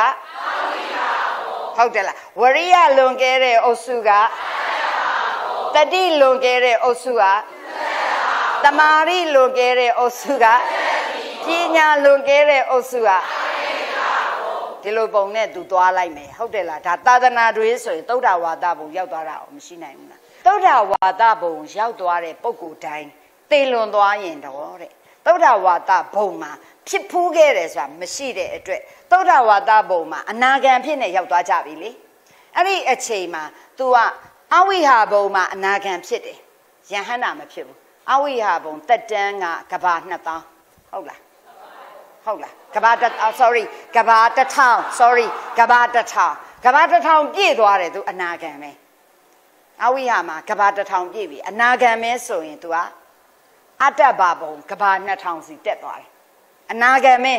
ဟုတ်တယ်လားဝရိယလွန်ခဲ့တဲ့အုပ်စုကတတိလွန်ခဲ့တဲ့အုပ်စုကတမာရီလွန်ခဲ့တဲ့အုပ်စုကပညာလွန်ခဲ့တဲ့အုပ်စုကဒီလိုပုံနဲ့သူသွားလိုက်မယ်ဟုတ်တယ်လားဒါသာသနာတွေဆိုရင်သုဒ္ဓဝါဒဘုံရောက်သွားတာမရှိနိုင်ဘူးလားသုဒ္ဓဝါဒဘုံရောက်သွားတဲ့ပုဂ္ဂိုလ်တိုင်းသေလွန်သွားရင်တော့တဲ့သုဒ္ဓဝါဒဘုံမှာ ဖြစ်ဖူးခဲ့တယ်ဆိုတာမရှိတဲ့အတွက်သုဒ္ဓဝါဒဘုံမှာအနာဂံဖြစ်နေရောက်သွားကြပြီလေအဲ့ဒီအချိန်မှာ तू ကအဝိဟာဘုံမှာအနာဂံဖြစ်တယ်ယဟန္တာမဖြစ်ဘူးအဝိဟာဘုံတက်တန်းကကဘာ2000ဟုတ်လားဟုတ်လားကဘာတ sorry ကဘာတထောင် sorry ကဘာတထောင်ကဘာတထောင်ပြည့်သွားတယ်သူအနာဂံပဲအဝိဟာမှာကဘာတထောင်ပြည့်ပြီအနာဂံပဲဆိုရင် तू ကအတ္တဘာဘုံကဘာ2000စီတက်သွားတယ် အနာဂံပဲ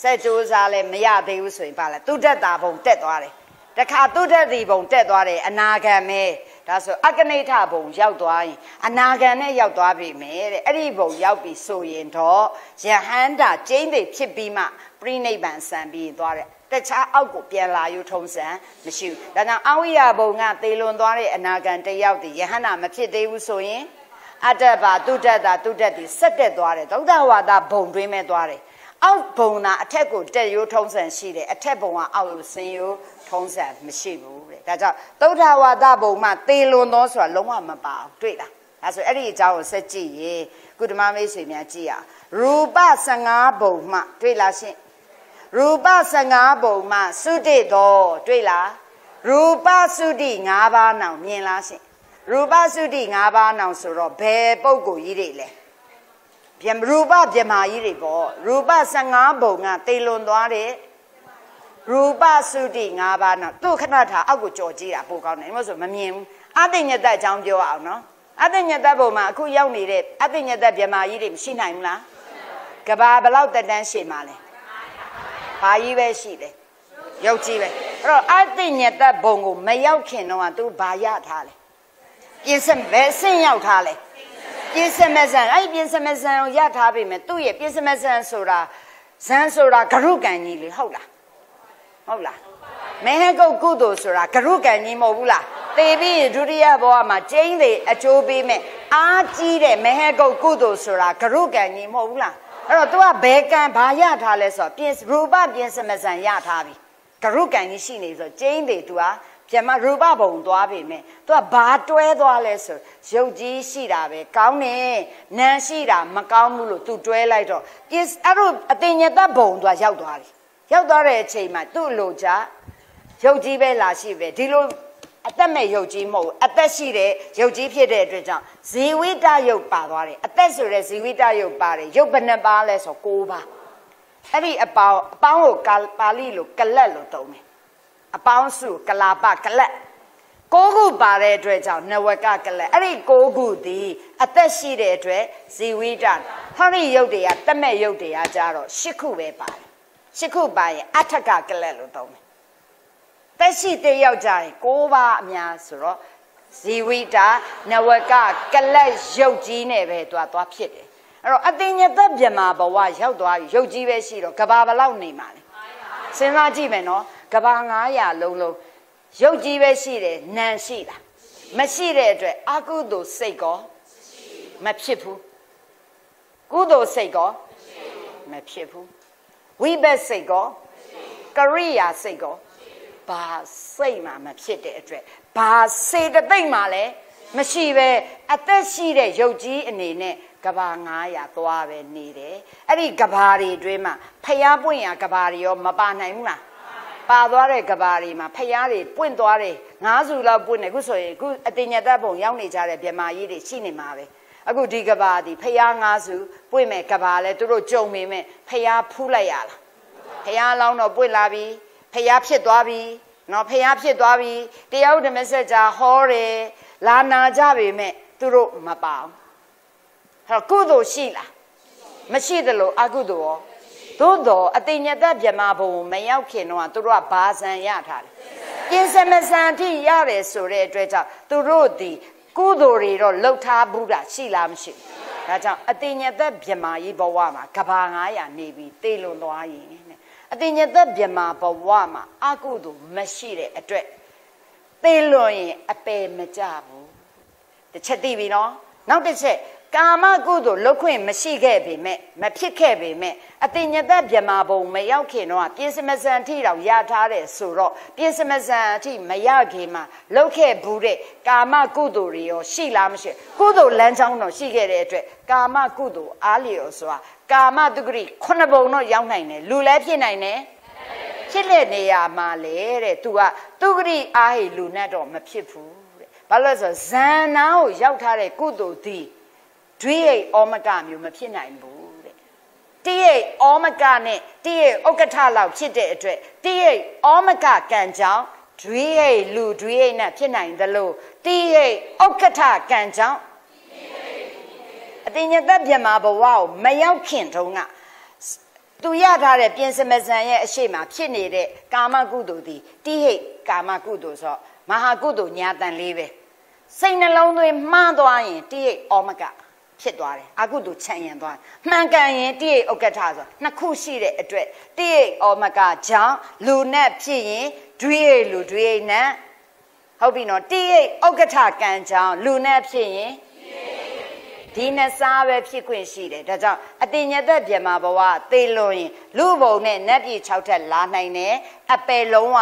စက်ကြိုးစားလဲမရသေးဘူးဆိုရင်ပါလဲသူတက်တာဘုံတက်သွားတယ်တခါသူတက်စီဘုံတက်သွားတယ်အနာဂံပဲဒါဆိုအကနိဋ္ဌဘုံရောက်သွားရင်အနာဂံနဲ့ရောက်သွားပြီမယ်တဲ့အဲ့ဒီဘုံရောက်ပြီဆိုရင်တော့ယဟန္တာကျင်းသိဖြစ်ပြီးမှပြိနိဗ္ဗာန်ဆံပြီးသွားတဲ့တခြားအောက်ကိုပြန်လာယူထုံးစံမရှိဘူးဒါကြောင့်အဝိယဘုံကသေလွန်သွားတဲ့အနာဂံတယောက်တည်းယဟန္တာမဖြစ်သေးဘူးဆိုရင် အတ္တပါတုတ္တတာတုတ္တတိဆက်တက်သွားတယ်သုဒ္ဓဝါဒဘုံတွင်းမဲ့သွားတယ်အောက်ဘုံသာအထက်ကိုတက်ရိုးထုံးစံရှိတယ်အထက်ဘုံကအောက်ကိုဆင်းရိုးထုံးစံမရှိဘူးတဲ့ဒါကြောင့်သုဒ္ဓဝါဒဘုံမှာသေလွန်သောဆိုတာလုံးဝမပါအောင်တွေ့လားဒါဆိုအဲ့ဒီအကြောင်းကိုဆက်ကြည့်ရင်ကုဓမမိတ်ဆွေများကြည့်ရရူပ15ဘုံမှတွေ့လားရှင်ရူပ15ဘုံမှသုတိတော်တွေ့လားရူပသုတိ5ပါးနောင်မြင်လားရှင် ရူပသုတိ၅ပါးနောင်ဆိုတော့ဘယ်ပုံကိုကြီးတွေလဲပြရူပပြမာကြီးတွေပေါ့ရူပ15ဘုံကတေလွန်သွားတဲ့ရူပသုတိ၅ပါးနောင်သူ့ခဏထားအောက်ကိုကြော်ကြည့်တာပိုကောင်းတယ်မဟုတ်ဆိုမမြင်ဘူးအတိညတအကြောင်းပြောအောင်နော်အတိညတဘုံမှာအခုရောက်နေတဲ့အတိညတပြမာကြီးတွေမရှိနိုင်ဘူးလားကဘာဘလောက်တက်တန်းရှိမှလဲဘာကြီးပဲရှိတယ်ရုပ်ကြီးပဲအဲ့တော့အတိညတဘုံကိုမရောက်ခင်တော့ကသူဘာရထားလဲ ပြင်စဘယ်ဆင့်ရောက်ထားလဲပြင်စမဇန်အဲ့ပြင်စမဇန်ကိုရထားပြီမဲ့သူ့ရဲ့ပြင်စမဇန်ဆိုတာဇန်ဆိုတာဂရုကံကြီးလေဟုတ်လားဟုတ်လားမဟကုတ်ကုသိုလ်ဆိုတာဂရုကံကြီးမဟုတ်ဘူးလားသေပြီးဒုတိယဘဝမှာကျင်းသေးအကျိုးပေးမဲ့အားကြီးတဲ့မဟကုတ်ကုသိုလ်ဆိုတာဂရုကံကြီးမဟုတ်ဘူးလားအဲ့တော့ तू ကဘယ်ကံဘာရထားလဲဆိုတော့ပြင်ရူပပြင်စမဇန်ရထားပြီဂရုကံကြီးရှိနေဆိုကျင်းသေး तू က ပြမရူပဘုံသွားပြီမဲ့သူကဘာတွဲသွားလဲဆိုရုပ်ကြီးရှိတာပဲကောင်းတယ်နာရှိတာမကောင်းဘူးလို့သူတွဲလိုက်တော့ပြအဲ့လိုအတင်ညတဘုံသူကရောက်သွားပြီရောက်သွားတဲ့အချိန်မှာသူ့လိုချရုပ်ကြီးပဲလာရှိပဲဒီလိုအသက်မဲ့ရုပ်ကြီးမဟုတ်အသက်ရှိတဲ့ရုပ်ကြီးဖြစ်တဲ့အတွက်ကြောင့်ဇီဝိတရုပ်ပါသွားတယ်အသက်ဆိုတဲ့ဇီဝိတရုပ်ပါတယ်ရုပ်ဘယ်နှပါလဲဆို9ပါအဲ့ဒီအပေါင်းအပေါင်းကိုပါဠိလိုကလတ်လို့တုံးတယ် အပေါင်းစုကလာပကလက်ကိုခုပါတဲ့အတွက်ကြောင့်နဝကကလက်အဲ့ဒီကိုခုဒီအသက်ရှိတဲ့အတွက်ဇီဝိတဟောဒီရုပ်တွေကတက်မဲ့ရုပ်တွေကကြတော့ရှစ်ခုပဲပါတယ်ရှစ်ခုပါရင်အထက်ကကလက်လို့သုံးတယ်သက်ရှိတဲ့ယောက်ျားရင်၉ပါးအများဆိုတော့ဇီဝိတနဝကကလက်ရုပ်ကြီးနဲ့ပဲသူကသွားဖြစ်တယ်အဲ့တော့အတင်ညသက်မြမာဘဝရောက်သွားရုပ်ကြီးပဲရှိတော့ကဘာဘလောက်နေမှာလဲစဉ်းစားကြည့်မယ်နော် ကဘာ900လုံးလုံးရုပ်ကြီးပဲရှိတယ်နာရှိတာမရှိတဲ့အတွက်အကုသိုလ်စိတ်ကောမဖြစ်ဘူးကုသိုလ်စိတ်ကောမဖြစ်ဘူးဝိဘတ်စိတ်ကောကရိယာစိတ်ကောဘာစိတ်မှမဖြစ်တဲ့အတွက်ဘာစေတသိက်မှလည်းမရှိပဲအသက်ရှိတဲ့ရုပ်ကြီးအနေနဲ့ကဘာ900သွားပဲနေတယ်အဲ့ဒီကဘာတွေအတွင်းမှာဖျားပွင့်ရကဘာတွေရောမပါနိုင်ဘူးလား ပါသွားတဲ့ကဘာတွေမှာဖျားတွေပွင့်သွားတယ်ငါးစုလောက်ပွင့်တယ်အခုဆိုရင်အခုအတင်ညသက်ပုံရောက်နေကြတဲ့ဗြဟ္မာကြီးတွေရှိနေမှာပဲအခုဒီကဘာဒီဖျားငါးစုပွင့်မဲ့ကဘာလဲသူတို့ကြုံမိမဲ့ဖျားဖူးလိုက်ရလားဖျားလောင်းတော့ပွင့်လာပြီဖျားဖြစ်သွားပြီနော်ဖះဖြစ်သွားပြီတရားဥဒမဆက်ကြာဟောတယ်လာနာကြပေမဲ့သူတို့မပါဘူးအဲ့တော့ကုသိုလ်ရှိလားမရှိသလိုအကုသိုလ်ရော သို့တော့အတိညာတဗြဟ္မာဘုံမရောက်ခင်တော့သူတို့ကဘာဇံရထားတယ်ပြင်စမစံတိရတယ်ဆိုတဲ့အတွက်ကြောင့်သူတို့ဒီကုသိုလ်တွေတော့လှုပ်ထားဘူးတာရှိလားမရှိဘူးဒါကြောင့်အတိညာတဗြဟ္မာကြီးဘဝမှာကဘာ900နေပြီးတေလွန်သွားရင်တဲ့အတိညာတဗြဟ္မာဘဝမှာအကုသိုလ်မရှိတဲ့အတွက်တေလွန်ရင်အပယ်မကြဘူးတစ်ချက်သိပြီနော်နောက်တစ်ချက် ကာမကုသိုလ်လုတ်ခွင့်မရှိခဲ့ပေမဲ့မဖြစ်ခဲ့ပေမဲ့အတိညာတဗြမာဘုံမရောက်ခင်တော့ပြင်စမစံအထိတောင်ရထားတယ်ဆိုတော့ပြင်စမစံအထိမရခင်မှာလုတ်ခဲ့ဘူးတဲ့ကာမကုသိုလ်တွေရောရှိလားမရှိကုသိုလ်လမ်းကြောင်းတော့ရှိခဲ့တဲ့အတွက်ကာမကုသိုလ်အားလျော်ဆိုတာကာမတုဂရိခုနှစ်ဘုံတော့ရောက်နိုင်တယ်လူလည်းဖြစ်နိုင်တယ်ဖြစ်တဲ့နေရာမှာလေတဲ့ तू ကတုဂရိအားဟိလူနဲ့တော့မဖြစ်ဘူးတဲ့ဘာလို့လဲဆိုဇန်နာကိုရောက်ထားတဲ့ကုသိုလ်သည် ဒွိရိတ်ဩမကမျိုးမဖြစ်နိုင်ဘူးတဲ့တိရိတ်ဩမကနဲ့တိရိတ်ဥက္ကဋ္ဌလောက်ဖြစ်တဲ့အတွက်တိရိတ်ဩမကကံကြောင့်ဒွိရိတ်လူဒွိရိတ်နဲ့ဖြစ်နိုင်သလိုတိရိတ်ဥက္ကဋ္ဌကံကြောင့်အတင်ညသက်ပြမဘဝကိုမရောက်ခင်တုန်းကသူရထားတဲ့ပြင်စမဇန်ရဲ့အရှိမဖြစ်နေတဲ့ကာမကုသိုလ်ဒီတိဟိတ်ကာမကုသိုလ်ဆိုမဟာကုသိုလ်ညာတန်လေးပဲစိတ်နှလုံးသွင်းမှားသွားရင်တိဟိတ်ဩမက ဖြစ်သွားတယ်အကုသို့ခြံရင်သွားမှန်ကန်ရင်တိရိဥက္ကဋ္ဌဆိုနှစ်ခုရှိတဲ့အတွက်တိရိဩမကကြောင့်လူနဲ့ဖြစ်ရင်ဒွိရိလူဒွိရိနဲ့ဟုတ်ပြီနော်တိရိဥက္ကဋ္ဌကံကြောင့်လူနဲ့ဖြစ်ရင်ဒီနှစ်စားပဲဖြစ်ခွင့်ရှိတယ်ဒါကြောင့်အတင်ညသက်ပြမဘဝသေလွန်ရင်လူဘုံနဲ့နတ်ပြည်6ထက်လာနိုင်တယ်အပယ်လုံးဝ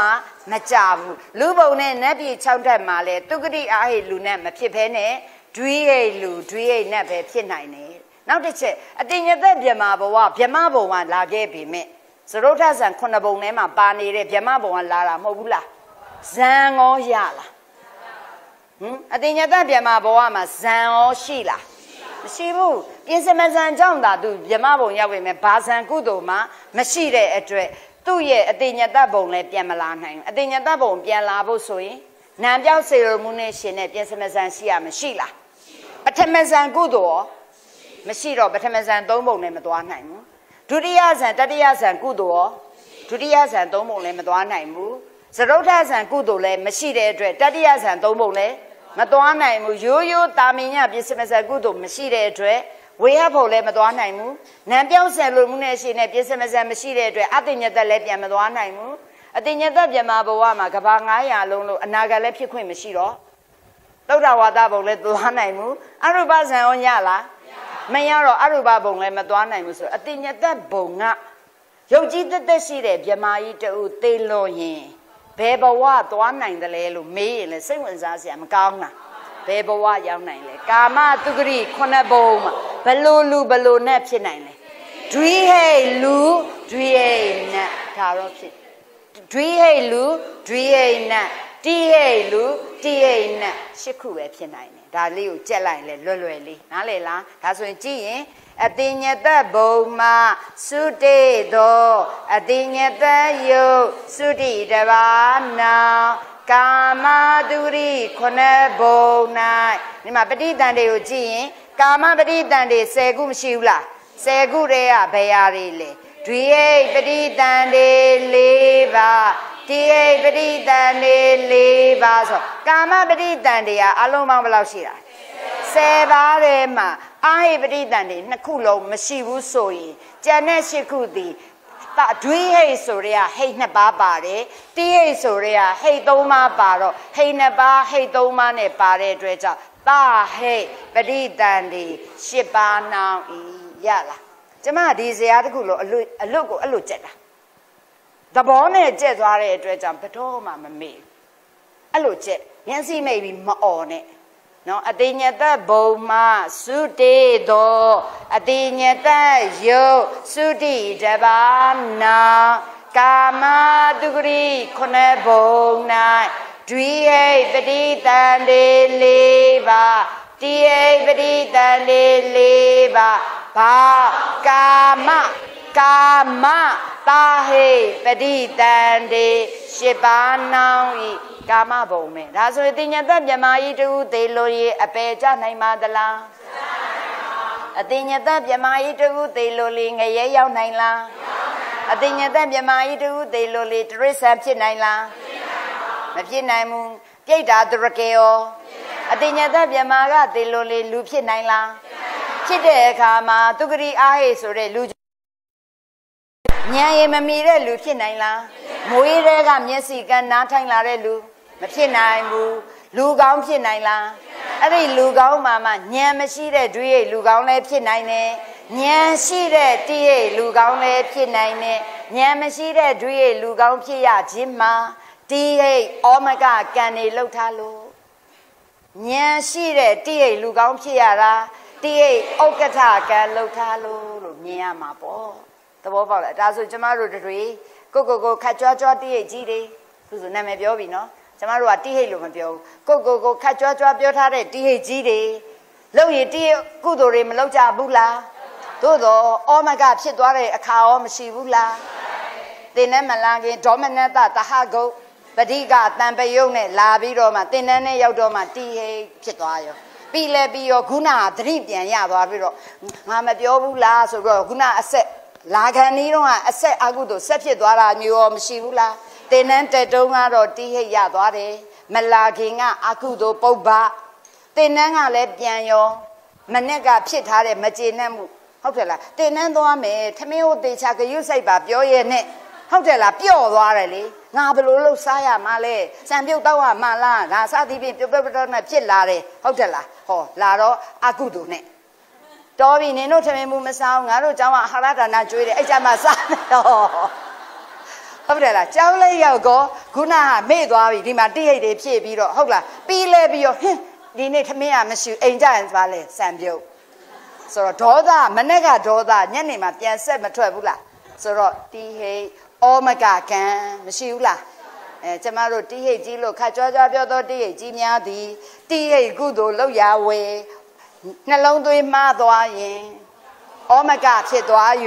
မကြဘူးလူဘုံနဲ့နတ်ပြည်6ထက်မှာလဲတုဂတိအာဟိလူနဲ့မဖြစ်ဘဲနဲ့ ဒွိရိတ်လူဒွိရိတ်နဲ့ပဲဖြစ်နိုင်တယ်နောက်တစ်ချက်အတင်ညသက်ဗြဟ္မာဘဝဗြဟ္မာဘုံကလာခဲ့ပြီမြင့်သရုတ်ထဆန်ခုနှစ်ဘုံထဲမှာပါနေတဲ့ဗြဟ္မာဘုံကလာတာမဟုတ်ဘူးလားဇံရောရလားဟမ်အတင်ညသက်ဗြဟ္မာဘဝမှာဇံရောရှိလားမရှိဘူးပြင်စမဇံကြောင့်သာသူဗြဟ္မာဘုံရောက်ပြီမဲ့ဘာဇံကုသိုလ်မှာမရှိတဲ့အတွက်သူ့ရဲ့အတင်ညသက်ဘုံလည်းပြန်မလာနိုင်ဘူးအတင်ညသက်ဘုံပြန်လာဖို့ဆိုရင်နံပြောက်စေရမှုနဲ့ရှင်နဲ့ပြင်စမဇံရှိရမရှိလား ပထမဇန်ကုသိုလ်ရောမရှိတော့ပထမဇန်သုံးပုံနဲ့မသွားနိုင်ဘူးဒုတိယဇန်တတိယဇန်ကုသိုလ်ရောဒုတိယဇန်သုံးပုံလည်းမသွားနိုင်ဘူးသရုတ်ထဇန်ကုသိုလ်လည်းမရှိတဲ့အတွက်တတိယဇန်သုံးပုံလည်းမသွားနိုင်ဘူးရိုးရိုးတာမင်ညပြစ္စမဇန်ကုသိုလ်မရှိတဲ့အတွက်ဝေဟဖို့လည်းမသွားနိုင်ဘူးနံပြောင်းဆယ်လို့မှုနဲ့ရှိနေပြစ္စမဇန်မရှိတဲ့အတွက်အတိညသက်လည်းပြန်မသွားနိုင်ဘူးအတိညသက်ပြန်มาဘဝမှာကဘာ900လုံးလို့အနာဂတ်လည်းဖြစ်ခွင့်မရှိတော့ သုဒ္ဓဝါဒဘုံလည်းသွားနိုင်ဘူးအရုပဇံရောညလားမရတော့အရုပဘုံလည်းမသွားနိုင်ဘူးဆိုအတိညသက်ဘုံကယုတ်ကြီးတက်တက်ရှိတဲ့မြမာကြီးတူသေလွန်ရင်ဘယ်ဘဝသွားနိုင်တယ်လဲလို့မေးရင်လည်းစိတ်ဝင်စားစရာမကောင်းတာဘယ်ဘဝရောက်နိုင်လဲကာမတုဂရိခုနှစ်ဘုံမှာဘလို့လူဘလို့နဲ့ဖြစ်နိုင်လဲဒွိဟိလူဒွိဟိနတ်ဒါတော့ဖြစ်ဒွိဟိလူဒွိဟိနတ် တိဟိလူတိဟိနတ်ရှစ်ခုပဲဖြစ်နိုင်တယ်ဒါလေးကိုကြက်လိုက်လေလွယ်လွယ်လေးနားလေလားဒါဆိုရင်ကြည့်ရင်အတိညတဘုံမှာသုတေသောအတိညတယုသုတိတဘာနာကာမတုရိခုနှစ်ဘုံ၌ဒီမှာပဋိသန္ဓေကိုကြည့်ရင်ကာမပဋိသန္ဓေ10ခုမရှိဘူးလား10ခုတည်းကဘယ်ဟာတွေလဲဒွိဟိပဋိသန္ဓေ၄ပါး တိဟိပဋိသန္ဓေ၄ပါးဆိုကာမပဋိသန္ဓေကအလုံးပေါင်းဘယ်လောက်ရှိတာ10ပါးထဲမှာအာဟိပဋိသန္ဓေနှစ်ခုလုံးမရှိဘူးဆိုရင်ကျန်တဲ့၈ခုသည်တဒွိဟိတ်ဆိုရဲဟိတ်နှစ်ပါးပါတယ်တိဟိတ်ဆိုရဲဟိတ်သုံးပါးပါတော့ဟိတ်နှစ်ပါးဟိတ်သုံးပါးနဲ့ပါတဲ့အတွက်ကြောင့်တာဟိတ်ပဋိသန္ဓေ၈ပါးနောင်ဤရလားကျမဒီဇရာတခုလို့အလွတ်အလွတ်ကိုအဲ့လိုကြက်တာ သဘောနဲ့ကြက်သွားတဲ့အတွက်ကြောင့်ဘတော်မှမမေ့အဲ့လိုကြက်မျက်စိမိတ်ပြီးမអော်နဲ့နော်အတိညတဘုံမသုတေသောအတိညတယုသုတိတဘာနာကာမတုဂရိခုနှစ်ဘုံ၌ဒွိဟိပတိတန်တေလေးပါတိဟိပတိတန်တေလေးပါဘာကာမ ကာမတာဟိပတိတန်တေရှစ်ပါးနောင်ဤကာမဘုံမဲ့ဒါဆိုရင်တင်ညတ်မြမကြီးတူသေးလို့ရေအပေကြနိုင်ပါသလားအတင်ညတ်မြမကြီးတူသေးလို့လေငရဲရောက်နိုင်လားအတင်ညတ်မြမကြီးတူသေးလို့လေတရစ္ဆာန်ဖြစ်နိုင်လားမဖြစ်နိုင်ဘူးပြိတ္တာတရကေယောအတင်ညတ်မြမကသေးလို့လေလူဖြစ်နိုင်လားဖြစ်တဲ့အခါမှာသူဂရိအားဟိဆိုတဲ့လူ ဉာဏ်ရည်မမီတဲ့လူဖြစ်နိုင်လားမွေးတဲ့ကမျက်စိကနားထိုင်လာတဲ့လူမဖြစ်နိုင်ဘူးလူကောင်းဖြစ်နိုင်လားအဲ့ဒီလူကောင်းမှာမှဉာဏ်မရှိတဲ့တွေးရိတ်လူကောင်းလည်းဖြစ်နိုင်တယ်ဉာဏ်ရှိတဲ့တိရိတ်လူကောင်းလည်းဖြစ်နိုင်တယ်ဉာဏ်မရှိတဲ့တွေးရိတ်လူကောင်းဖြစ်ရခြင်းမှာတိရိတ်ဩမကကံနေလှုပ်ထားလို့ဉာဏ်ရှိတဲ့တိရိတ်လူကောင်းဖြစ်ရတာတိရိတ်ဥက္ကဋ္ဌကံလှုပ်ထားလို့လို့မြင်ရမှာပေါ့ သဘောပေါက်လားဒါဆိုကျမတို့တွေကိုကိုကိုခတ်ကြွားကြွားတိရိတ်ကြီးတွေသူဆိုနာမည်ပြောပြီနော်ကျမတို့ကတိဟိတ်လို့မပြောဘူးကိုကိုကိုခတ်ကြွားကြွားပြောထားတဲ့တိဟိတ်ကြီးတွေလုံရတိကုသိုလ်တွေမလုပ်ကြဘူးလားသို့တော့ဩမကဖြစ်သွားတဲ့အခါရောမရှိဘူးလားသင်နဲ့မလာခင်ဒေါမနတတဟဂုတ်ပဋိကတံပယုတ်နဲ့လာပြီးတော့မှသင်နဲ့ရောက်တော့မှတိဟိတ်ဖြစ်သွားရောပြီးလဲပြီးရောခုနကသတိပြန်ရသွားပြီးတော့ငါမပြောဘူးလားဆိုတော့ခုနအဆက် လာခံနီးတော့အဆက်အကုသို့ဆက်ဖြစ်သွားတာမျိုးရောမရှိဘူးလားတင်နန်းတက်တုံးကတော့တိဟိတ်ရသွားတယ်မလာခင်ကအကုသို့ပုပ္ပတင်နန်းကလည်းပြန်ရောမနဲ့ကဖြစ်ထားတဲ့မကျေနပ်မှုဟုတ်တယ်လားတင်နန်းသွားမယ်ထမင်းကိုတေချာကရွတ်ဆိုင်ပါပြောရဲ့နဲ့ဟုတ်တယ်လားပျော့သွားတယ်လေငါဘယ်လိုလုပ်စားရမှာလဲစံပြုတ်တော့မှလားငါစသည်ဖြင့်ပြုတ်ပြုတ်ပြုတ်နဲ့ဖြစ်လာတယ်ဟုတ်တယ်လားဟောလာတော့အကုသို့နဲ့ တော်ပြီနင်တို့ထမင်းမှုမစားငါတို့ကျောင်းကဟာရဒါနာကျွေးတယ်အဲ့ကြမှာစားတော့ဟုတ်တယ်လားကျောင်းလေးရောက်ကောခုနကမေ့သွားပြီဒီမှာတိရိတ်တွေဖြည့်ပြီးတော့ဟုတ်လားပြီးလဲပြီးတော့ဟင်းဒီနေ့ထမင်းကမရှိအိမ်ကြရင်သွားလဲစံပြုတ်ဆိုတော့ဒေါသမနဲ့ကဒေါသညနေမှာပြန်ဆက်မထွက်ဘူးလားဆိုတော့တီဟိတ်ဩမကကံမရှိဘူးလားအဲကျမတို့တိဟိတ်ကြီးလို့ခါကြွားကြွားပြောတော့တိဟိတ်ကြီးများသည်တိဟိတ်ကုသိုလ်လောက်ရဝေ နှလုံးသွေးမှားသွားရင်ဩမကဖြစ်သွား၍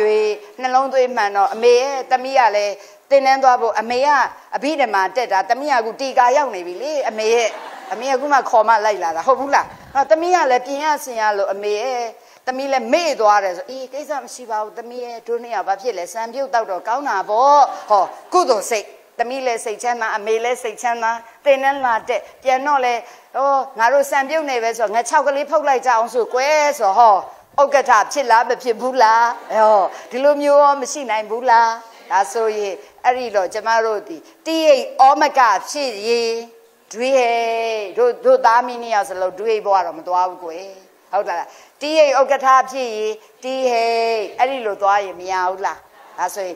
နှလုံးသွေးမှန်တော့အမေရဲ့တမီးကလည်းတင်းနှန်းသွားဖို့အမေကအဘိဓမ္မာတက်တာတမီးကခုတီကာရောက်နေပြီလေအမေရဲ့အမေကခုမှခေါ်မလိုက်လာတာဟုတ်ဘူးလားဟောတမီးကလည်းပြင်ရဆင်ရလို့အမေရဲ့သမီးလည်းမေ့သွားတယ်ဆိုအေးကိစ္စမရှိပါဘူးသမီးရဲ့တို့နှစ်ယောက်ဘာဖြစ်လဲစံပြုတ်တော့တော့ကောင်းတာပေါ့ဟောကုသိုလ်စိတ် သမီးလည်းစိတ်ချမ်းသာအမေလည်းစိတ်ချမ်းသာတင်နဲ့လာတဲ့ပြန်တော့လေဟောငါတို့စံပြုတ်နေပဲဆိုငါ၆ကလေးဖုတ်လိုက်ကြအောင်ဆိုကွယ်ဆိုဟောဥက္ကဋ္ဌဖြစ်လားမဖြစ်ဘူးလားဟောဒီလိုမျိုးရောမရှိနိုင်ဘူးလားဒါဆိုရင်အဲ့ဒီတော့ကျမတို့ဒီတိရိတ်ဩမကဖြစ်ရင်ဒွေဟဲတို့တို့သားမင်းနှစ်ယောက်စလုံးဒွေဘွားတော့မသွားဘူးကွယ်ဟုတ်လားတီးရိတ်ဥက္ကဋ္ဌဖြစ်ရင်တီးဟဲအဲ့ဒီလိုသွားရင်မရဘူးလားဒါဆိုရင်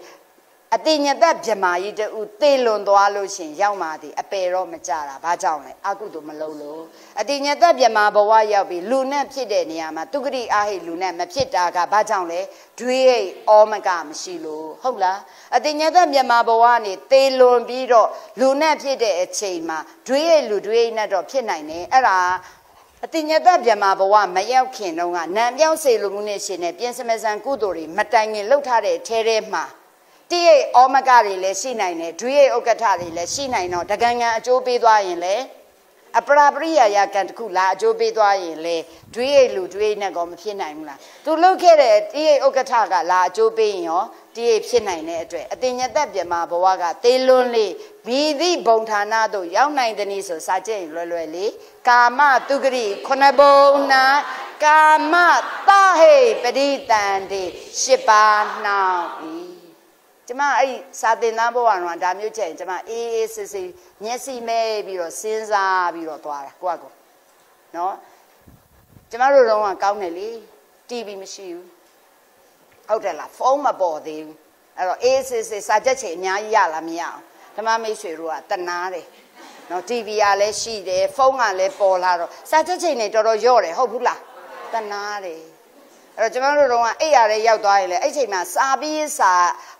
အတိညာသက်ဗြမာကြီးတူသေလွန်သွားလို့ရှင်ရောက်มาသည်အပေတော့မကြတာဘာကြောင့်လဲအကုသို့မလုံးလို့အတိညာသက်ဗြမာဘဝရောက်ပြီးလူနဲ့ဖြစ်တဲ့နေရာမှာတုဂတိအာဟိလူနဲ့မဖြစ်တာကဘာကြောင့်လဲဒွေဟိဩမကမရှိလို့ဟုတ်လားအတိညာသက်ဗြမာဘဝနေသေလွန်ပြီးတော့လူနဲ့ဖြစ်တဲ့အချိန်မှာဒွေဟိလူဒွေဟိနဲ့တော့ဖြစ်နိုင်တယ်အဲ့ဒါအတိညာတဗျမဘဝမရောက်ခင်တုန်းကနံပြောင်းစေလိုမှုနဲ့ရှင်နဲ့ပြင်စမစံကုသိုလ်တွေမတိုင်ခင်လှုပ်ထားတဲ့ထဲထဲမှာ တိရိဩမကတွေလည်းရှိနိုင်တယ်ဒွိရိဥက္ကဋ္ဌတွေလည်းရှိနိုင်တော့တကံငံအကျိုးပေးသွားရင်လည်းအပရာပရိယာယကံတစ်ခုလာအကျိုးပေးသွားရင်လေဒွေးလူဒွေးနဲ့ကောမဖြစ်နိုင်ဘူးလားသူလှုပ်ခဲ့တဲ့တိရိဥက္ကဋ္ဌကလာအကျိုးပေးရင်ရောတိရိဖြစ်နိုင်တဲ့အတွက်အတင်ညသက်ပြမဘဝကသေလွန်းလေးမိသည့်ဘုံဌာနသို့ရောက်နိုင်တဲ့နည်းဆိုစာကျင့်လွယ်လွယ်လေးကာမတုဂရိခုနဘုံနာကာမတဟိပရိတန်တိရှစ်ပါးနှောင်းဤ ကျမအဲ့စာသင်သားဘဝတော့ဒါမျိုးချက်ရင်ကျမအေးအေးစစ်စစ်မျက်စိမဲပြီးတော့စဉ်းစားပြီးတော့သွားတာကိုကကိုနော်ကျမတို့တော့ကောင်းတယ်လေ TV မရှိဘူးဟုတ်တယ်လားဖုန်းမပေါ်သေးဘူးအဲ့တော့အေးစစ်စစ်စာချက်ချင်အများကြီးရလားမရအောင်ဓမ္မမိတ်ဆွေတို့ကတနာတယ်နော် TV ကလည်းရှိတယ်ဖုန်းကလည်းပေါ်လာတော့စာချက်ချိန်နေတော်တော်ရော့တယ်ဟုတ်ဘူးလားတနာတယ် အဲ့တော့ကျွန်တော်တို့တော့အိပ်ရတဲ့ရောက်သွားရင်လေအဲ့ချိန်မှာစာပြီးစာ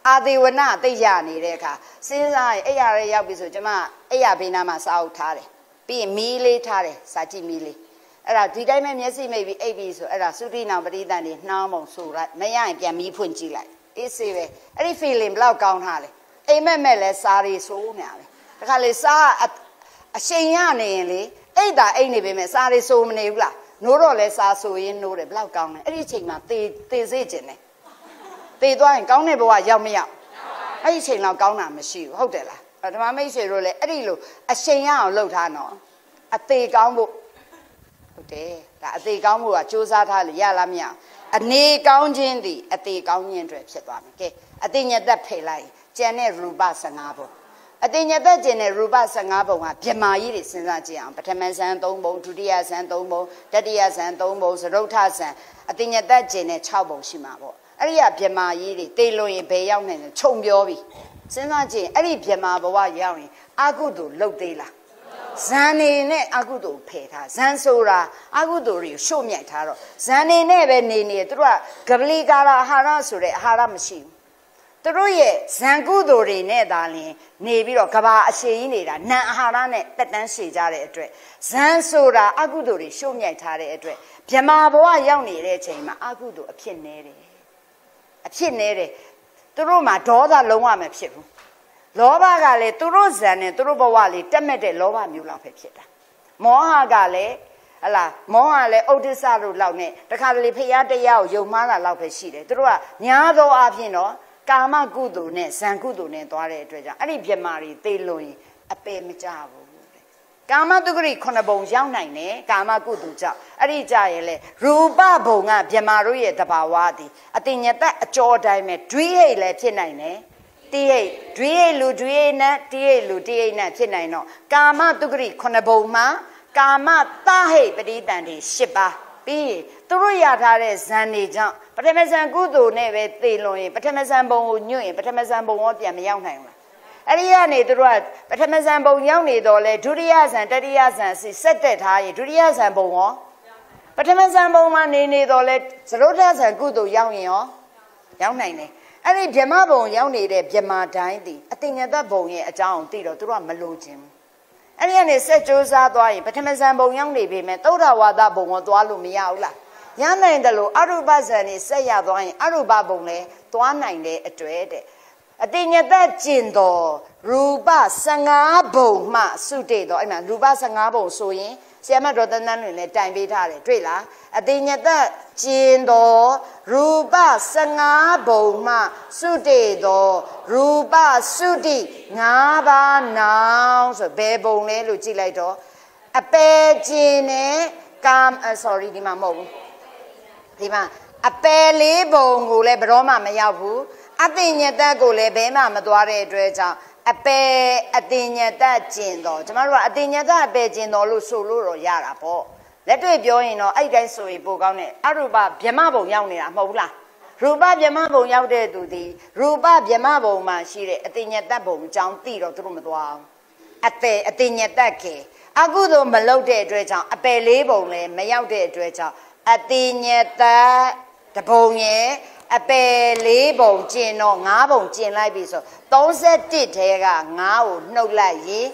အာသေဝနသိရနေတဲ့အခါစဉ်းစားရင်အိပ်ရတဲ့ရောက်ပြီဆိုကျွန်မအိပ်ရဘေးနားမှာစာအုပ်ထားတယ်ပြီးရင်မီးလေးထားတယ်စာကြည့်မီးလေးအဲ့ဒါဒီတိုင်းပဲမျက်စိမိတ်ပြီးအိပ်ပြီးဆိုအဲ့ဒါသုတိနာပရိသတ်နေနှောင်းပုံဆိုလိုက်မရရင်ပြန်မီးဖွင့်ကြည့်လိုက်အေးစေးပဲအဲ့ဒီ feeling ဘလောက်ကောင်းထားလဲအိမ်မက်မက်လဲစားရီဆိုးနေတယ်တခါလေစားအချိန်ရနေရင်လေအိတ်တာအိတ်နေပေမဲ့စားရီဆိုးမနေဘူးလား နိုးတော့လဲစားဆိုရင်နိုးတယ်ဘလောက်ကောင်းလဲအဲ့ဒီအချိန်မှာသေသေစေခြင်းတယ်သေသွားရင်ကောင်းတဲ့ဘဝရောက်မရောက်အဲ့ဒီအချိန်တော့ကောင်းတာမရှိဘူးဟုတ်တယ်လားဓမ္မမိတ်ဆွေတို့လည်းအဲ့ဒီလိုအချိန်ရအောင်လုပ်ထားနော်အသေးကောင်းဖို့ဟုတ်တယ်ဒါအသေးကောင်းဖို့ကစူးစမ်းထားလို့ရလားမရအနေကောင်းခြင်းသည်အသေးကောင်းခြင်းတွေဖြစ်သွားမယ်ကဲအသေးညက်သက်ဖိလိုက်ကျန်တဲ့ရူပ15ဘုံ အတင်ညသက်ကျင်တဲ့ရူပ15ဘုံကပြမာကြီးတွေစဉ်းစားကြည့်အောင်ပထမဇန်3ဘုံဒုတိယဇန်3ဘုံတတိယဇန်3ဘုံသရုတ်ထဇန်အတင်ညသက်ကျင်တဲ့6ဘုံရှိမှာပေါ့အဲ့ဒီကပြမာကြီးတွေတေလွန်ရင်ဘယ်ရောက်နိုင်လဲခြုံပြောပြီစဉ်းစားကြည့်အဲ့ဒီပြမာဘဝရောက်ရင်အာကုတုလုတ်သေးလားဇန်နေနဲ့အာကုတုဖယ်ထားဇန်ဆိုတာအာကုတုတွေကိုရှို့မြိုက်ထားတော့ဇန်နေနဲ့ပဲနေနေသူတို့ကဂပလီကာရာအာဟာရဆိုတဲ့အာဟာရမရှိဘူး သူတို့ရဲ့ဇန်ကုသိုလ်တွေနဲ့သာလင်နေပြီးတော့ကဘာအရှိကြီးနေတာနံအာဟာရနဲ့တက်တန်းရှည်ကြတဲ့အတွက်ဇန်ဆိုတာအကုသိုလ်တွေရှုံ့မြိုက်ထားတဲ့အတွက်ဗြမာဘဝရောက်နေတဲ့အချိန်မှာအကုသိုလ်အဖြစ်နေတယ်အဖြစ်နေတယ်သူတို့မှာဒေါသလုံးဝမဖြစ်ဘူးလောဘကလည်းသူတို့ဇန်နဲ့သူတို့ဘဝလေးတက်မဲ့တဲ့လောဘမျိုးလောက်ပဲဖြစ်တာမောဟကလည်းဟလာမောဟလည်းဥဒိစ္စတို့လောက်နဲ့တခါတလေဖရာတရားကိုယုံမှားတာလောက်ပဲရှိတယ်သူတို့ကညာသောအဖြစ်တော့ ကာမကုသိုလ်နဲ့ဇန်ကုသိုလ်နဲ့သွားတဲ့အတွက်ကြောင့်အဲ့ဒီပြမာတွေသေလွန်ရင်အပေမကြဘူးတဲ့ကာမတုဂရိခုနှစ်ပုံရောက်နိုင်တယ်ကာမကုသိုလ်ကြောင့်အဲ့ဒီကြရင်လေရူပဘုံကပြမာတို့ရဲ့တဘာဝသည်အတင်ညတအကျော်တိုင်းပဲဒွိဟိတ်လည်းဖြစ်နိုင်တယ်တိဟိတ်ဒွိဟိတ်လူဒွိဟိတ်နဲ့တိဟိတ်လူတိဟိတ်နဲ့ဖြစ်နိုင်တော့ကာမတုဂရိခုနှစ်ပုံမှာကာမသဟိတ်ပဋိတန်တွေ၈ပါးပြီးရင်သူတို့ရထားတဲ့ဇန်နေကြောင့် ပထမဇန်ကုသိုလ်နဲ့ပဲသေလွန်ရင်ပထမဇန်ဘုံကိုညွတ်ရင်ပထမဇန်ဘုံရောပြန်မရောက်နိုင်ဘူးလားအဲ့ဒီကနေသူတို့ကပထမဇန်ဘုံရောက်နေတော့လဲဒုတိယဇန်တတိယဇန်စီဆက်တက်ထားရင်ဒုတိယဇန်ဘုံရောပထမဇန်ဘုံမှာနေနေတော့လဲသရုတ်ထဇန်ကုသိုလ်ရောက်ရင်ရောရောက်နိုင်တယ်အဲ့ဒီဗြဟ္မဘုံရောက်နေတဲ့ဗြဟ္မာတိုင်းသည်အတင်ညတ်ဘုံရဲ့အကြောင်းကိုသိတော့သူတို့ကမလိုချင်ဘူးအဲ့ဒီကနေဆက်ကြိုးစားသွားရင်ပထမဇန်ဘုံရောက်နေပြီမဲ့သုဒ္ဓဝါဒဘုံကိုသွားလို့မရဘူးလား ရနိုင်တယ်လို့အရုပဇန်နေဆက်ရသွားရင်အရုပဘုံလည်းသွားနိုင်တဲ့အတွေ့တဲ့အတိညတကျင်တော်ရူပ15ဘုံမှစုတည်တော့အဲ့မှာရူပ15ဘုံဆိုရင်ဆရာမတော်တန်းတန်းလွင်လည်းတိုင်ပေးထားတယ်တွေ့လားအတိညတကျင်တော်ရူပ15ဘုံမှစုတည်တော်ရူပစုတိ5ပါးနောင်ဆိုဘယ်ဘုံလဲလို့ကြည့်လိုက်တော့အပေကျင်နဲ့ကာမ sorry ဒီမှာမဟုတ်ဘူး ဒီမှာအပယ်လေးဘုံကိုလည်းဘယ်တော့မှမရောက်ဘူးအသိညတတ်ကိုလည်းဘယ်မှမသွားတဲ့အတွက်ကြောင့်အပယ်အသိညတတ်ကျင်တော်ကျမတို့ကအသိညတတ်အပယ်ကျင်တော်လို့ဆိုလို့တော့ရတာပေါ့လက်တွေ့ပြောရင်တော့အဲ့တိုင်းဆိုရင်ပိုကောင်းတယ်အရူပဗြဟ္မဘုံရောက်နေတာမဟုတ်ဘူးလားရူပဗြဟ္မဘုံရောက်တဲ့သူဒီရူပဗြဟ္မဘုံမှာရှိတဲ့အသိညတတ်ဘုံအကြောင်းသိတော့သူတို့မသွားအောင်အပယ်အသိညတတ်ကေအကုသို့မလုပ်တဲ့အတွက်ကြောင့်အပယ်လေးဘုံလည်းမရောက်တဲ့အတွက်ကြောင့် အတိညတတပုံရဲ့အပယ်လေးပုံကျင်တော့၅ပုံကျင်လိုက်ပြီဆို31ထဲက9ကိုနှုတ်လိုက်ရင်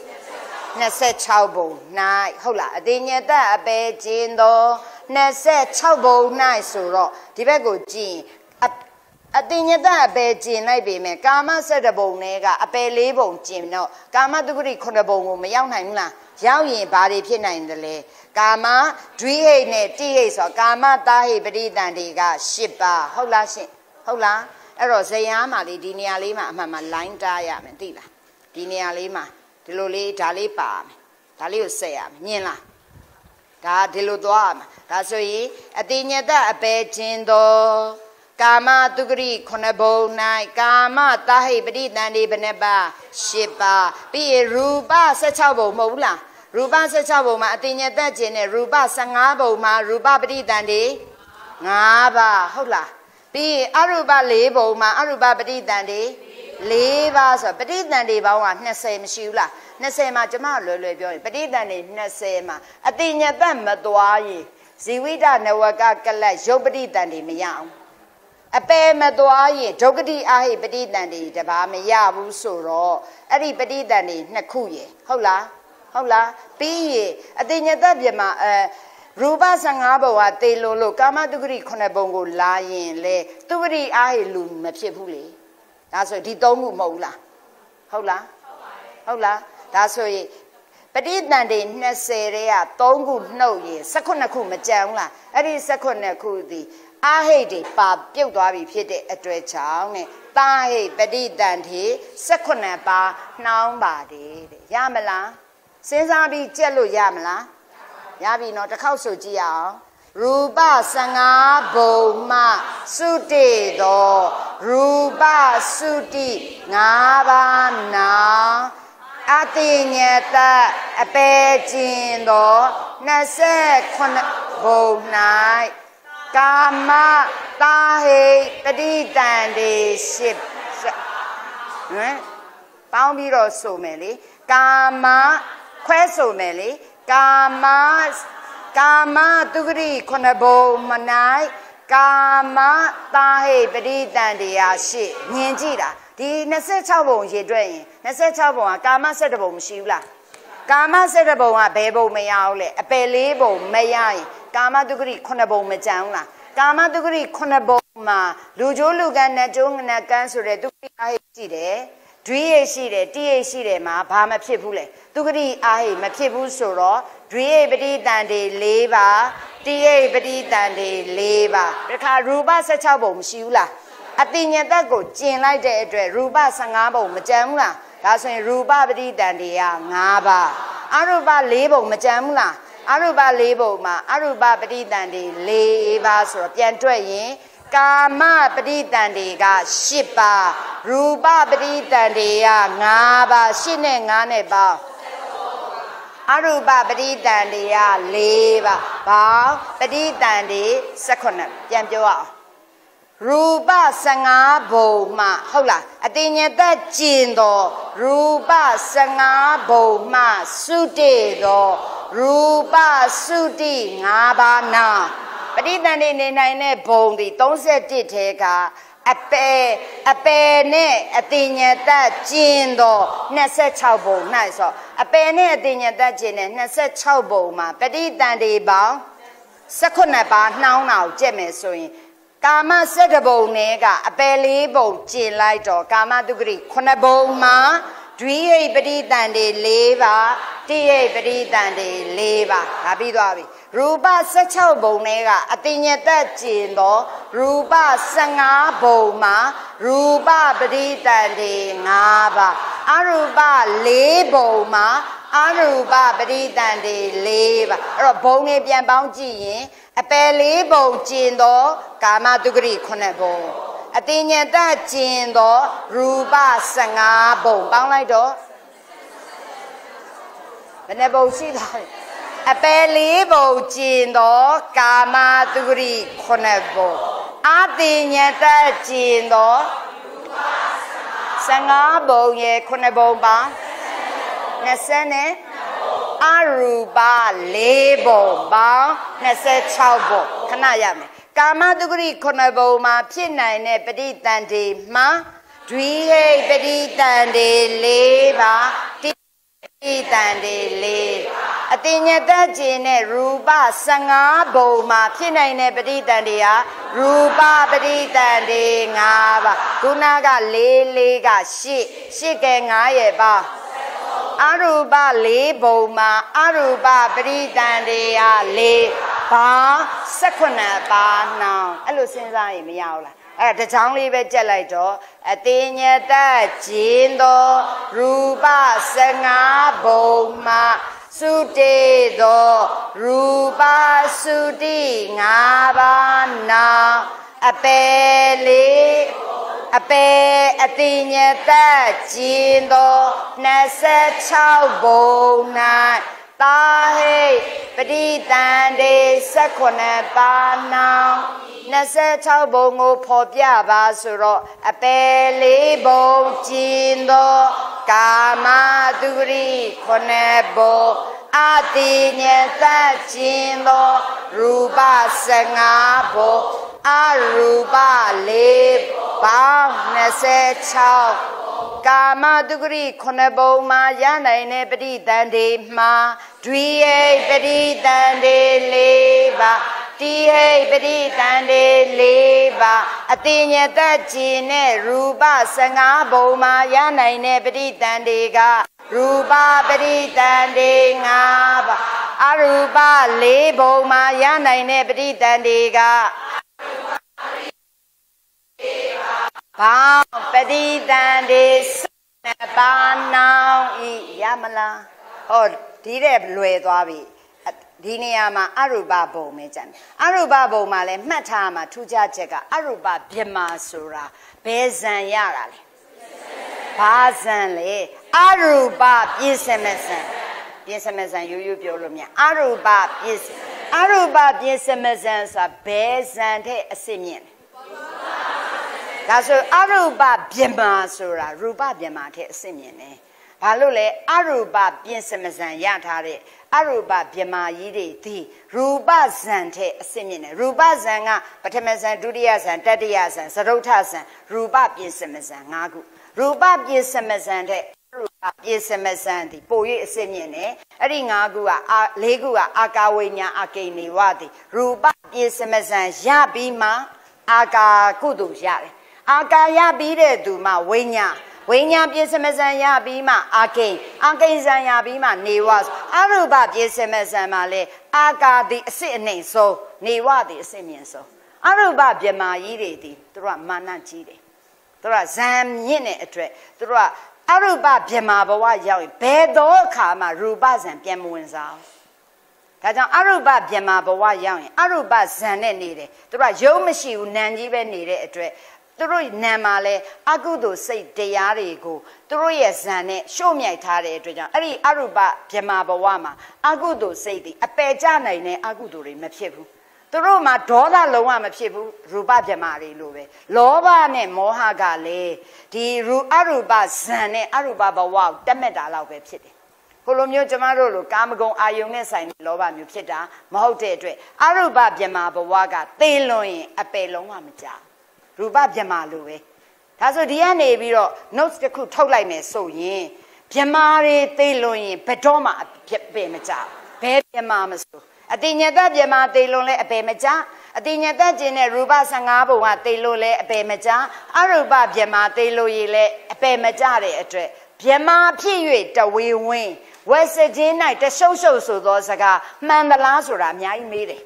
26ပုံ၌ဟုတ်လားအတိညတအပယ်ကျင်တော့26ပုံ၌ဆိုတော့ဒီဘက်ကိုကြည့်အတိညတအပယ်ကျင်လိုက်ပြီမယ်ကာမ7ပုံနဲ့ကအပယ်၄ပုံကျင်တော့ကာမတုဂတိ9ပုံကိုမရောက်နိုင်ဘူးလား ရောက်ရင်ဘာတွေဖြစ်နိုင်တယ်လဲကာမဒွိဟိတ်နဲ့တိဟိတ်ဆိုကာမတာဟိပရိတန်တွေက၈ပါးဟုတ်လားရှင်ဟုတ်လားအဲ့တော့ဇယံမှာလေဒီနေရာလေးမှာအမှန်မှ line တားရမယ်သိလားဒီနေရာလေးမှာဒီလိုလေးဒါလေးပါမယ်ဒါလေးကိုဆက်ရမယ်မြင်လားဒါဒီလိုသွားရမယ်ဒါဆိုရင်အတိညတအပေခြင်းတော် ကာမတုဂရိခုနဘုံ၌ကာမတာဟိပရိတန်ဒီဘယ်နှပါ၈ပါးပြီးရရူပ16ဘုံမဟုတ်ဘူးလားရူပ16ဘုံမှာအတင်ညသက်ခြင်းနဲ့ရူပ15ဘုံမှာရူပပရိတန်ဒီ5ပါးဟုတ်လားပြီးရင်အရူပ4ဘုံမှာအရူပပရိတန်ဒီ4ပါးဆိုပရိတန်ဒီပေါင်းက20မရှိဘူးလား20မှာကျမလွယ်လွယ်ပြောရင်ပရိတန်ဒီ20မှာအတင်ညသက်မသွားရင်ဇီဝိတနဝကကလတ်ရုပ်ပရိတန်ဒီမရအောင် အပယ်မသွားရင်ဒုက္ခတိအာဟိပဋိတန်တွေတပါမရဘူးဆိုတော့အဲ့ဒီပဋိတန်တွေနှစ်ခုရယ်ဟုတ်လားဟုတ်လားပြီးရင်အတိညတပြမအဲရူပ15ဘုံကတေလုံးလို့ကာမတုဂရိ9ဘုံကိုလာရင်လေတုဂရိအားဟိလူမဖြစ်ဘူးလေဒါဆိုဒီသုံးခုမဟုတ်လားဟုတ်လားဟုတ်လားဒါဆိုရင်ပဋိသန္ဓေ20တဲ့က3ခုနှုတ်ရင်18ခုမကြံဘူးလားအဲ့ဒီ18ခုသည် အာဟိတ်တွေပါပြုတ်သွားပြီဖြစ်တဲ့အတွေ့ကြောင့်နဲ့တာဟိတ်ပဋိသန္ဓေ18ပါနှောင်းပါတယ်တဲ့ရမလားစဉ်းစားပြီးကြက်လို့ရမလားရပြီနော်တစ်ခေါက်ဆိုကြည့်အောင်ရူပ15ဘုံမှစုတေသောရူပစုတိ5ပါးနာအတိညတအပေကျင်သော28ဘုံ၌ ကာမတာဟိတတိတန်တေရှိဟမ်ပေါင်းပြီးတော့ဆိုမယ်လေကာမခွဲဆိုမယ်လေကာမကာမတုဂရိခုနဘုံမနိုင်ကာမတာဟိပရိတန်တရားရှိမြင်ကြည့်တာဒီ26ဘုံရေတွက်ရင်26ဘုံကကာမ7ဘုံမရှိဘူးလားကာမ7ဘုံကဘယ်ဘုံမရဘူးလဲအပယ်၄ဘုံမရရင် ကာမတုဂရိ9ဘုံမကြံဘူးလားကာမတုဂရိ9ဘုံမှာလူကျိုးလူကန်းနဲ့ကျိုးငနကန်းဆိုတဲ့တုဂရိအားဟိကြည့်တယ်ဒွိရိရှိတယ်တိရိရှိတယ်မှာဘာမဖြစ်ဘူးလဲသူဂရိအားဟိမဖြစ်ဘူးဆိုတော့ဒွိရိပတိတန်တွေ၄ပါးတိရိပတိတန်တွေ၄ပါးတခါရူပ16ဘုံမရှိဘူးလားအတိညာသက်ကိုကျင်လိုက်တဲ့အတွက်ရူပ15ဘုံမကြမ်းဘူးလားဒါဆိုရင်ရူပပတိတန်တွေက5ပါးအရူပ4ဘုံမကြမ်းဘူးလား အရူပ၄ဘုံမှာအရူပပတိတန်တွေ၄ပါးဆိုတော့ပြန်တွက်ရင်ကာမပဋိတန်တွေက8ပါးရူပပဋိတန်တွေက5ပါး8နဲ့5နဲ့ပေါင်းအရူပပဋိတန်တွေက4ပါးဘောင်းပဋိတန်တွေ18ပြန်ပြောအောင် ရူပ15ဘုံမှဟုတ်လားအတင်ညသက်ကျင်တော်ရူပ15ဘုံမှစုတည်တော်ရူပစုတိ5ပါးနာပဋိသန္ဓေနေနိုင်တဲ့ဘုံဒီ31ထဲကအပယ်အပယ်နဲ့အတင်ညသက်ကျင်တော်26ဘုံ၌ဆိုအပယ်နဲ့အတင်ညသက်ကျင်တဲ့26ဘုံမှာပဋိသန္ဓေပေါင်း18ပါးနှောင်းတာကိုကြက်မယ်ဆိုရင် ကာမစက်တဘုံနဲ့ကအပယ်လေးဘုံကျင်လိုက်တော့ကာမတုဂရိ9ဘုံမှာဒွိဟိပတိတန်တွေ၄ပါးတိဟိပတိတန်တွေ၄ပါးဒါပြီးသွားပြီရူပ16ဘုံနဲ့ကအတိညသက်ကျင်တော့ရူပ15ဘုံမှာရူပပတိတန်တွေ5ပါးအရူပ4ဘုံမှာအရူပပတိတန်တွေ၄ပါးအဲ့တော့ဘုံတွေပြန်ပေါင်းကြည့်ရင် အပယ်လေးဘုံကျင်တော့ကာမတုဂရိ9ဘုံအတိညာတကျင်တော့ရူပ15ဘုံပေါင်းလိုက်တော့ဘယ်နှဘုံရှိတာလဲအပယ်လေးဘုံကျင်တော့ကာမတုဂရိ9ဘုံအတိညာတကျင်တော့15ဘုံရဲ့9ဘုံပါ20နဲ့ အရူပ၄ဘုံပေါင်း26ဘုံခဏရမယ်ကာမတုဂရိ9ဘုံမှာဖြစ်နိုင်တဲ့ပဋိသန္ဓေမှာဒွိဟိပဋိသန္ဓေ၄ပါးတိပဋိသန္ဓေ၄အတင်ညတကျင်တဲ့ရူပ15ဘုံမှာဖြစ်နိုင်တဲ့ပဋိသန္ဓေဟာရူပပဋိသန္ဓေ5ပါးခုနက၄၄က8 8ကဲ9ရဲ့ပါ အရူပ၄ဘုံမှာအရူပပရိတန်တရား၄ဘာ18ပါးနှောင်းအဲ့လိုစဉ်းစားရင်မရဘူးလားအဲ့ဒါတချောင်းလေးပဲကြက်လိုက်တော့အသေးညတဂျင်းသောရူပ15ဘုံမှာစုတေသောရူပစုတိ5ပါးနာအပယ်လေး အပေအတိညတကျင်သော26ဘုံ၌တာဟိပတိတန်တေ18ပါးနောင်26ဘုံကိုဖော်ပြပါဆိုတော့အပေလေးဘုံကျင်သောကာမတုရိ9ဘုံအတိညတကျင်သောရူပ15ဘုံ အရူပ၄ပေါင်း26ကာမတုဂရိခုနှစ်ပုံမှာရနိုင်တဲ့ပဋိသန္ဓေမှာဒွိဟိပဋိသန္ဓေ၄ပါးတိဟိပဋိသန္ဓေ၄ပါးအတိညတကြည်နဲ့ရူပ15ပုံမှာရနိုင်တဲ့ပဋိသန္ဓေကရူပပရိတန်တေ၅ပါအရူပ၄ဘုံမှာရနိုင်တဲ့ပရိတန်တေက ဘောင်းပရိတန်တေစပါနောင်ဤရမလားဟောဒီတဲ့လွယ်သွားပြီဒီနေရာမှာအရူပဘုံပဲကြံအရူပဘုံမှာလည်းမှတ်ထားမှာထူးခြားချက်ကအရူပပြမဆိုတာဘယ်ဇံရတာလဲဘာဇံလဲအရူပပြည့်စမဇံပြည့်စမဇံရိုးရိုးပြောလို့မြအရူပပြည့် အရူပပြည့်စမဇံဆိုတာဘယ်ဇံတဲ့အစစ်မြင့်ဒါဆိုအရူပပြမဆိုတာရူပပြမတဲ့အစစ်မြင့်တယ်ဘာလို့လဲအရူပပြင်းစမဇံရထားတဲ့အရူပဗြမာကြီးတွေဒီရူပဇံတဲ့အစစ်မြင့်တယ်ရူပဇံကပထမဇံဒုတိယဇံတတိယဇံသရုဋ္ဌဇံရူပပြင်းစမဇံ၅ခုရူပပြည့်စမဇန် တဲ့ရူပပြည့်စမဇန်ဒီပို၍အစစ်မြင့်တယ်အဲ့ဒီ၅ခုကအာ၄ခုကအာကာဝိညာအာကိနေဝတိရူပပြည့်စမဇန်ရပြီးမှအာကာကုသိုလ်ရတယ်အာကာရပြီးတဲ့သူမှဝိညာဝိညာပြည့်စမဇံရပြီးမှအာကိအာကိဇံရပြီးမှနေဝအရူပပြည့်စမဇံမှာလေအာကာတိအစစ်အနှိမ်ဆုံးနေဝတိအစစ်မြင့်ဆုံးအရူပဗြမာကြီးတွေဒီသူတို့ကမာနကြီးတယ်သူတို့ကဇံမြင့်တဲ့အတွက်သူတို့က အရူပဗြဟ္မာဘဝရောက်ရင်ဘယ်တော့အခါမှရူပဇံပြန်မဝင်စားဘူးဒါကြောင့်အရူပဗြဟ္မာဘဝရောက်ရင်အရူပဇံနဲ့နေတယ်သူတို့ကယုံမရှိဘူးနံကြီးပဲနေတဲ့အတွက်သူတို့နံမှာလဲအကုသိုလ်စိတ်တရားတွေကိုသူတို့ရဲ့ဇံနဲ့ရှို့မြိုက်ထားတဲ့အတွက်ကြောင့်အဲ့ဒီအရူပဗြဟ္မာဘဝမှာအကုသိုလ်စိတ်တွေအပယ်ကျနိုင်တဲ့အကုသိုလ်တွေမဖြစ်ဘူး သူတို့မှာဒေါသလုံးဝမဖြစ်ဘူးရူပပြမတွေလိုပဲလောဘနဲ့မောဟကလည်းဒီရူအရူပဇံနဲ့အရူပဘဝကိုတက်မဲ့တာလောက်ပဲဖြစ်တယ်ဟိုလိုမျိုးကျမတို့လိုကာမဂုဏ်အာယုန်နဲ့ဆိုင်တဲ့လောဘမျိုးဖြစ်တာမဟုတ်တဲ့အတွက်အရူပပြမဘဝကသေလွန်ရင်အပယ်လုံးဝမကြရူပပြမလိုပဲဒါဆိုဒီကနေပြီးတော့ notes တစ်ခုထုတ်လိုက်မယ်ဆိုရင်ပြမာတွေသေလွန်ရင်ဘယ်တော့မှအပယ်မကြဘယ်ပြမာမဆို အတိညာတပြမသေလုံးလဲအပေမကြအတိညာတကျင်တဲ့ရူပ15ဘုံကသေလို့လဲအပေမကြအရူပပြမသေလို့ရည်လဲအပေမကြတဲ့အတွက်ပြမဖြစ်၍တဝေဝင်းဝက်စခြင်း၌တရှုပ်ရှုပ်ဆိုသောစကားမှန်သလားဆိုတာအများကြီးမေးတယ်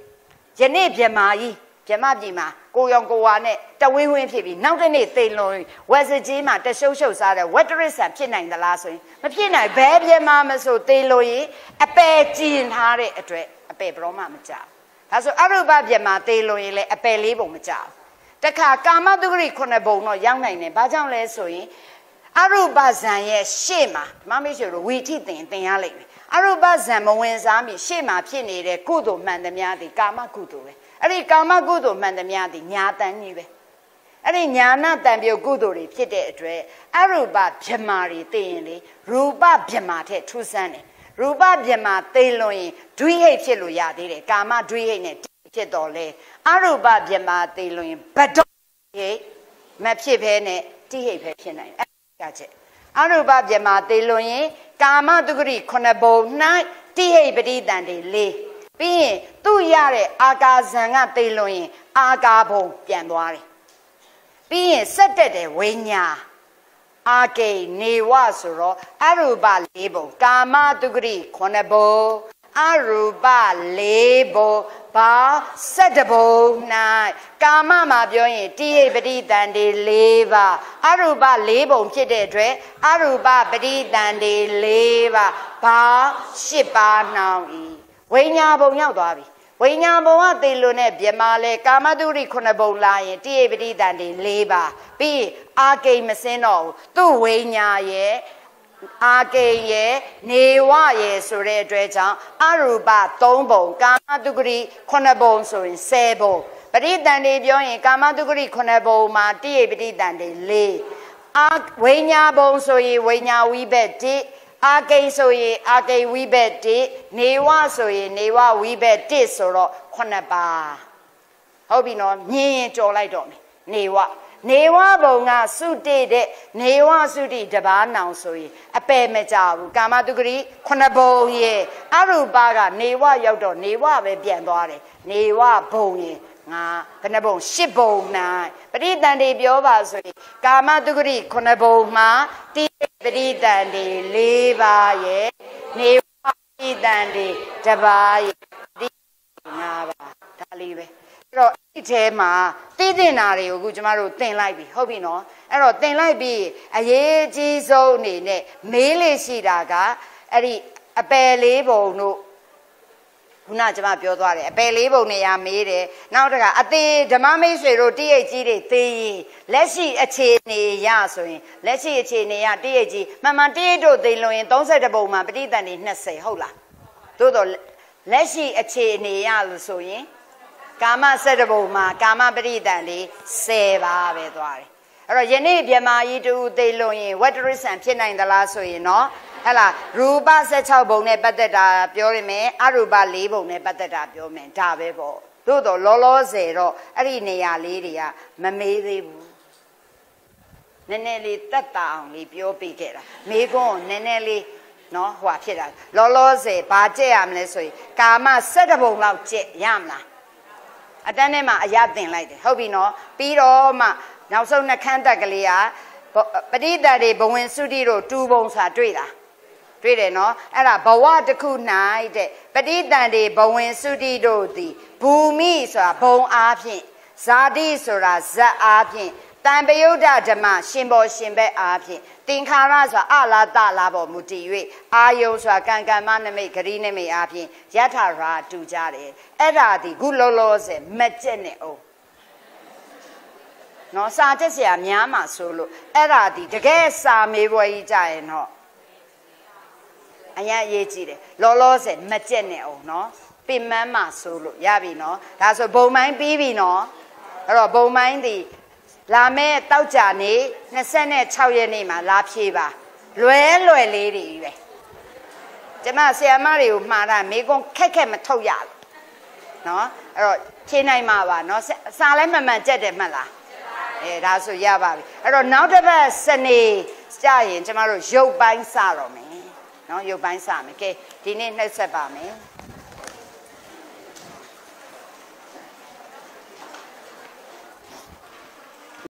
ယနေ့ပြမကြီးပြမပြည်မှာကိုရောင်ကိုဝါနဲ့တဝင်းဝင်းဖြစ်ပြီးနောက်တစ်နေ့သေလွန်ဝက်စကြီးမှာတရှုပ်ရှုပ်စားတဲ့ဝက်တရစ်ဆန်ဖြစ်နိုင်သလားဆိုရင်မဖြစ်နိုင်ဘဲပြမမဆိုသေလို့ရင်အပယ်ကျင်ထားတဲ့အတွက် ပယ်ဘရောမှမကြောက်ဒါဆိုအရုပပြမှာသေလို့ရင်လည်းအပယ်လေးပုံမကြောက်တခါကာမတုဂရိခုနှစ်ပုံတော့ရောက်နိုင်တယ်ဘာကြောင့်လဲဆိုရင်အရုပဇံရဲ့ရှေ့မှာမမေ့ရှိလို့ဝီထိသင်သင်ရလိမ့်မယ်အရုပဇံမဝင်စားမီရှေ့မှာဖြစ်နေတဲ့ကုသိုလ်မှန်သမျှဒီကာမကုသိုလ်ပဲအဲ့ဒီကာမကုသိုလ်မှန်သမျှဒီညာတန်ကြီးပဲအဲ့ဒီညာနာတံပြုတ်ကုသိုလ်တွေဖြစ်တဲ့အတွက်အရူပဗြမာတွေသိရင်လေရူပဗြမာထက်ထူးဆန်းတယ် ရူပပြမသိလွန်ရင်ဒွိဟိတ်ဖြစ်လို့ရသေးတယ်ကာမဒွိဟိတ်နဲ့ဖြစ်တော်လဲအရူပပြမသိလွန်ရင်ဘဒ္ဒဟိတ်မဖြစ်ဘဲနဲ့တိဟိတ်ပဲဖြစ်နိုင်တယ်အဲ့ဒါချက်အရူပပြမသိလွန်ရင်ကာမတုဂရိခုနှစ်ဘုံ၌တိဟိတ်ပဋိတန်တွေလေးပြီးရင်သူ့ရတဲ့အာကာဇံကသိလွန်ရင် အာကာဘုံပြန်သွားတယ်ပြီးရင်စက်တက်တဲ့ဝိညာဉ် အာကေနေဝဆိုတော့အရူပ၄ဘုံကာမတုဂရိ9ဘုံအရူပ၄ဘုံဘာ7ဘုံ၌ကာမမှာပြောရင်တိဟိပတိတန်တေ၄ပါးအရူပ၄ဘုံဖြစ်တဲ့အတွက်အရူပပတိတန်တေ၄ပါးဘာ၈ပါးနှောင်းဤဝိညာဘုံရောက်သွားပြီ ဝိညာဉ်ဘုံကသေလွန်တဲ့မြမလဲကာမတုရိခုနှစ်ဘုံလာရင်တိယပတိတန်တွေ၄ပါးပြီးအာကိမစင်းတော့ဘူးသူ့ဝိညာဉ်ရဲ့အာကိရဲ့နေဝရဲ့ဆိုတဲ့အတွက်ကြောင့်အရူပ၃ဘုံကာမတုဂရိခုနှစ်ဘုံဆိုရင်၁၀ဘုံပရိတန်တွေပြောရင်ကာမတုဂရိခုနှစ်ဘုံမှာတိယပတိတန်တွေ၄အာဝိညာဘုံဆိုရင်ဝိညာဝိဘက်တိ အာကိဆိုရင်အာကိဝိဘက်တိနေဝဆိုရင်နေဝဝိဘက်တိဆိုတော့ခုနှစ်ပါဟုတ်ပြီနော်မြင်ရင်ကြော်လိုက်တော့မယ်နေဝနေဝဘုံကစုတိတဲ့နေဝစုတိတပါးနောင်ဆိုရင်အပယ်မကြဘူးကာမတုဂရိခုနှစ်ဘုံရဲ့အရူပကနေဝရောက်တော့နေဝပဲပြန်သွားတယ်နေဝဘုံရဲ့ငါ ဘယ်နှဘုံရှစ်ဘုံနိုင်ပရိတန်တွေပြောပါဆိုရင်ကာမတုဂရိခုနှစ်ဘုံမှာတိပရိတန်တွေ၄ပါးရဲ့နေဝပရိတန်တွေတပါးရဲ့တိ၅ပါးဒါလေးပဲအဲ့တော့အဲ့ဒီထဲမှာတည်တင်တာတွေကိုအခုကျမတို့သင်လိုက်ပြီဟုတ်ပြီနော်အဲ့တော့သင်လိုက်ပြီးအရေးကြီးဆုံးအနေနဲ့မေးလေးရှိတာကအဲ့ဒီအပယ်လေးပုံတို့ ခုနကျမပြောသွားတယ်အပယ်လေးပုံနေရာမေးတယ်နောက်တကအသေးဓမ္မမိတ်ဆွေတို့တိရိတ်ကြီးတွေသိရင်လက်ရှိအခြေအနေရဆိုရင်လက်ရှိအခြေအနေရတိရိတ်ကြီးမှန်မှန်တိရိတ်တို့သိလို့ရင်32ပုံမှာပဋိသန္ဓေ20ဟုတ်လားသို့တော့လက်ရှိအခြေအနေရလို့ဆိုရင်ကာမ7ပုံမှာကာမပရိသန်လေး10ပါပဲသွားတယ်အဲ့တော့ယနေ့မြမကြီးတူသိလို့ရင်ဝတ္တရစ္ဆန်ဖြစ်နိုင်သလားဆိုရင်တော့ ဟဲ့လားရူပ16ပုံနဲ့ပတ်သက်တာပြောရမယ်အရူပ4ပုံနဲ့ပတ်သက်တာပြောမယ်ဒါပဲပေါ့သို့တော့လောလောဆယ်တော့အဲ့ဒီနေရာလေးတွေကမမေးသေးဘူးနည်းနည်းလေးတက်တာအောင်လေးပြောပြခဲ့တာမေကွန်းနည်းနည်းလေးနော်ဟိုဖြစ်တာလောလောဆယ်ဘာကြက်ရမလဲဆိုရင်ကာမ7ပုံလောက်ကြက်ရမလားအတန်းထဲမှာအရာတင်လိုက်တယ်ဟုတ်ပြီနော်ပြီးတော့မှနောက်ဆုံးနှခမ်းတက်ကလေးကပဋိသတ်တွေဘဝင်စုတိတို့တူပုံစာတွေ့လား တွေ့တယ်နော်အဲ့ဒါဘဝတစ်ခု၌တဲ့ပဋိသန္ဓေဘဝင်စုတိတို့သည်ဘူမိဆိုတာဘုံအားဖြင့်ဇာတိဆိုတာဇက်အားဖြင့်တံပယုဒ္ဓဓမ္မရှင်ဘောရှင်ဘက်အားဖြင့်သင်္ခါရဆိုတာအလာတလာပေါ်မူတည်၍အာယုံဆိုတာကံကမ္မနမိတ်ဂရိနမိတ်အားဖြင့်ယထာရာတူကြတယ်အဲ့ဒါဒီခုလောလောဆယ်မကြက်နဲ့အောင်နော်စာချက်ဆရာများမှာဆိုလို့အဲ့ဒါဒီတကယ်စာမေးပွဲကြီးကြရင်တော့ အရင်အရေးကြီးတယ်လောလောဆယ်မကြက်နဲ့အောင်နော်ပင်မန်းမှာဆိုလို့ရပြီနော်ဒါဆိုဘုံမိုင်းပြီးပြီနော်အဲ့တော့ဘုံမိုင်းဒီလာမဲ့တောက်ကြနေ26ရက်နေ့မှာလာဖြေပါလွယ်လွယ်လေးတွေပဲကျမဆီယမတွေကိုမှားတာမိကွန်ခက်ခက်မထုတ်ရဘူးနော်အဲ့တော့ဖြေနိုင်မှာပါနော်စာလဲမှန်မှန်ကြက်တယ်မှတ်လားအဲဒါဆိုရပါပြီအဲ့တော့နောက်တစ်ပတ်စနေကြာရင်ကျမတို့ရုပ်ပိုင်းစတော့မယ် နော်ရုပ်ပိုင်းစမယ်ကဲဒီနေ့နှုတ်ဆက်ပါမယ်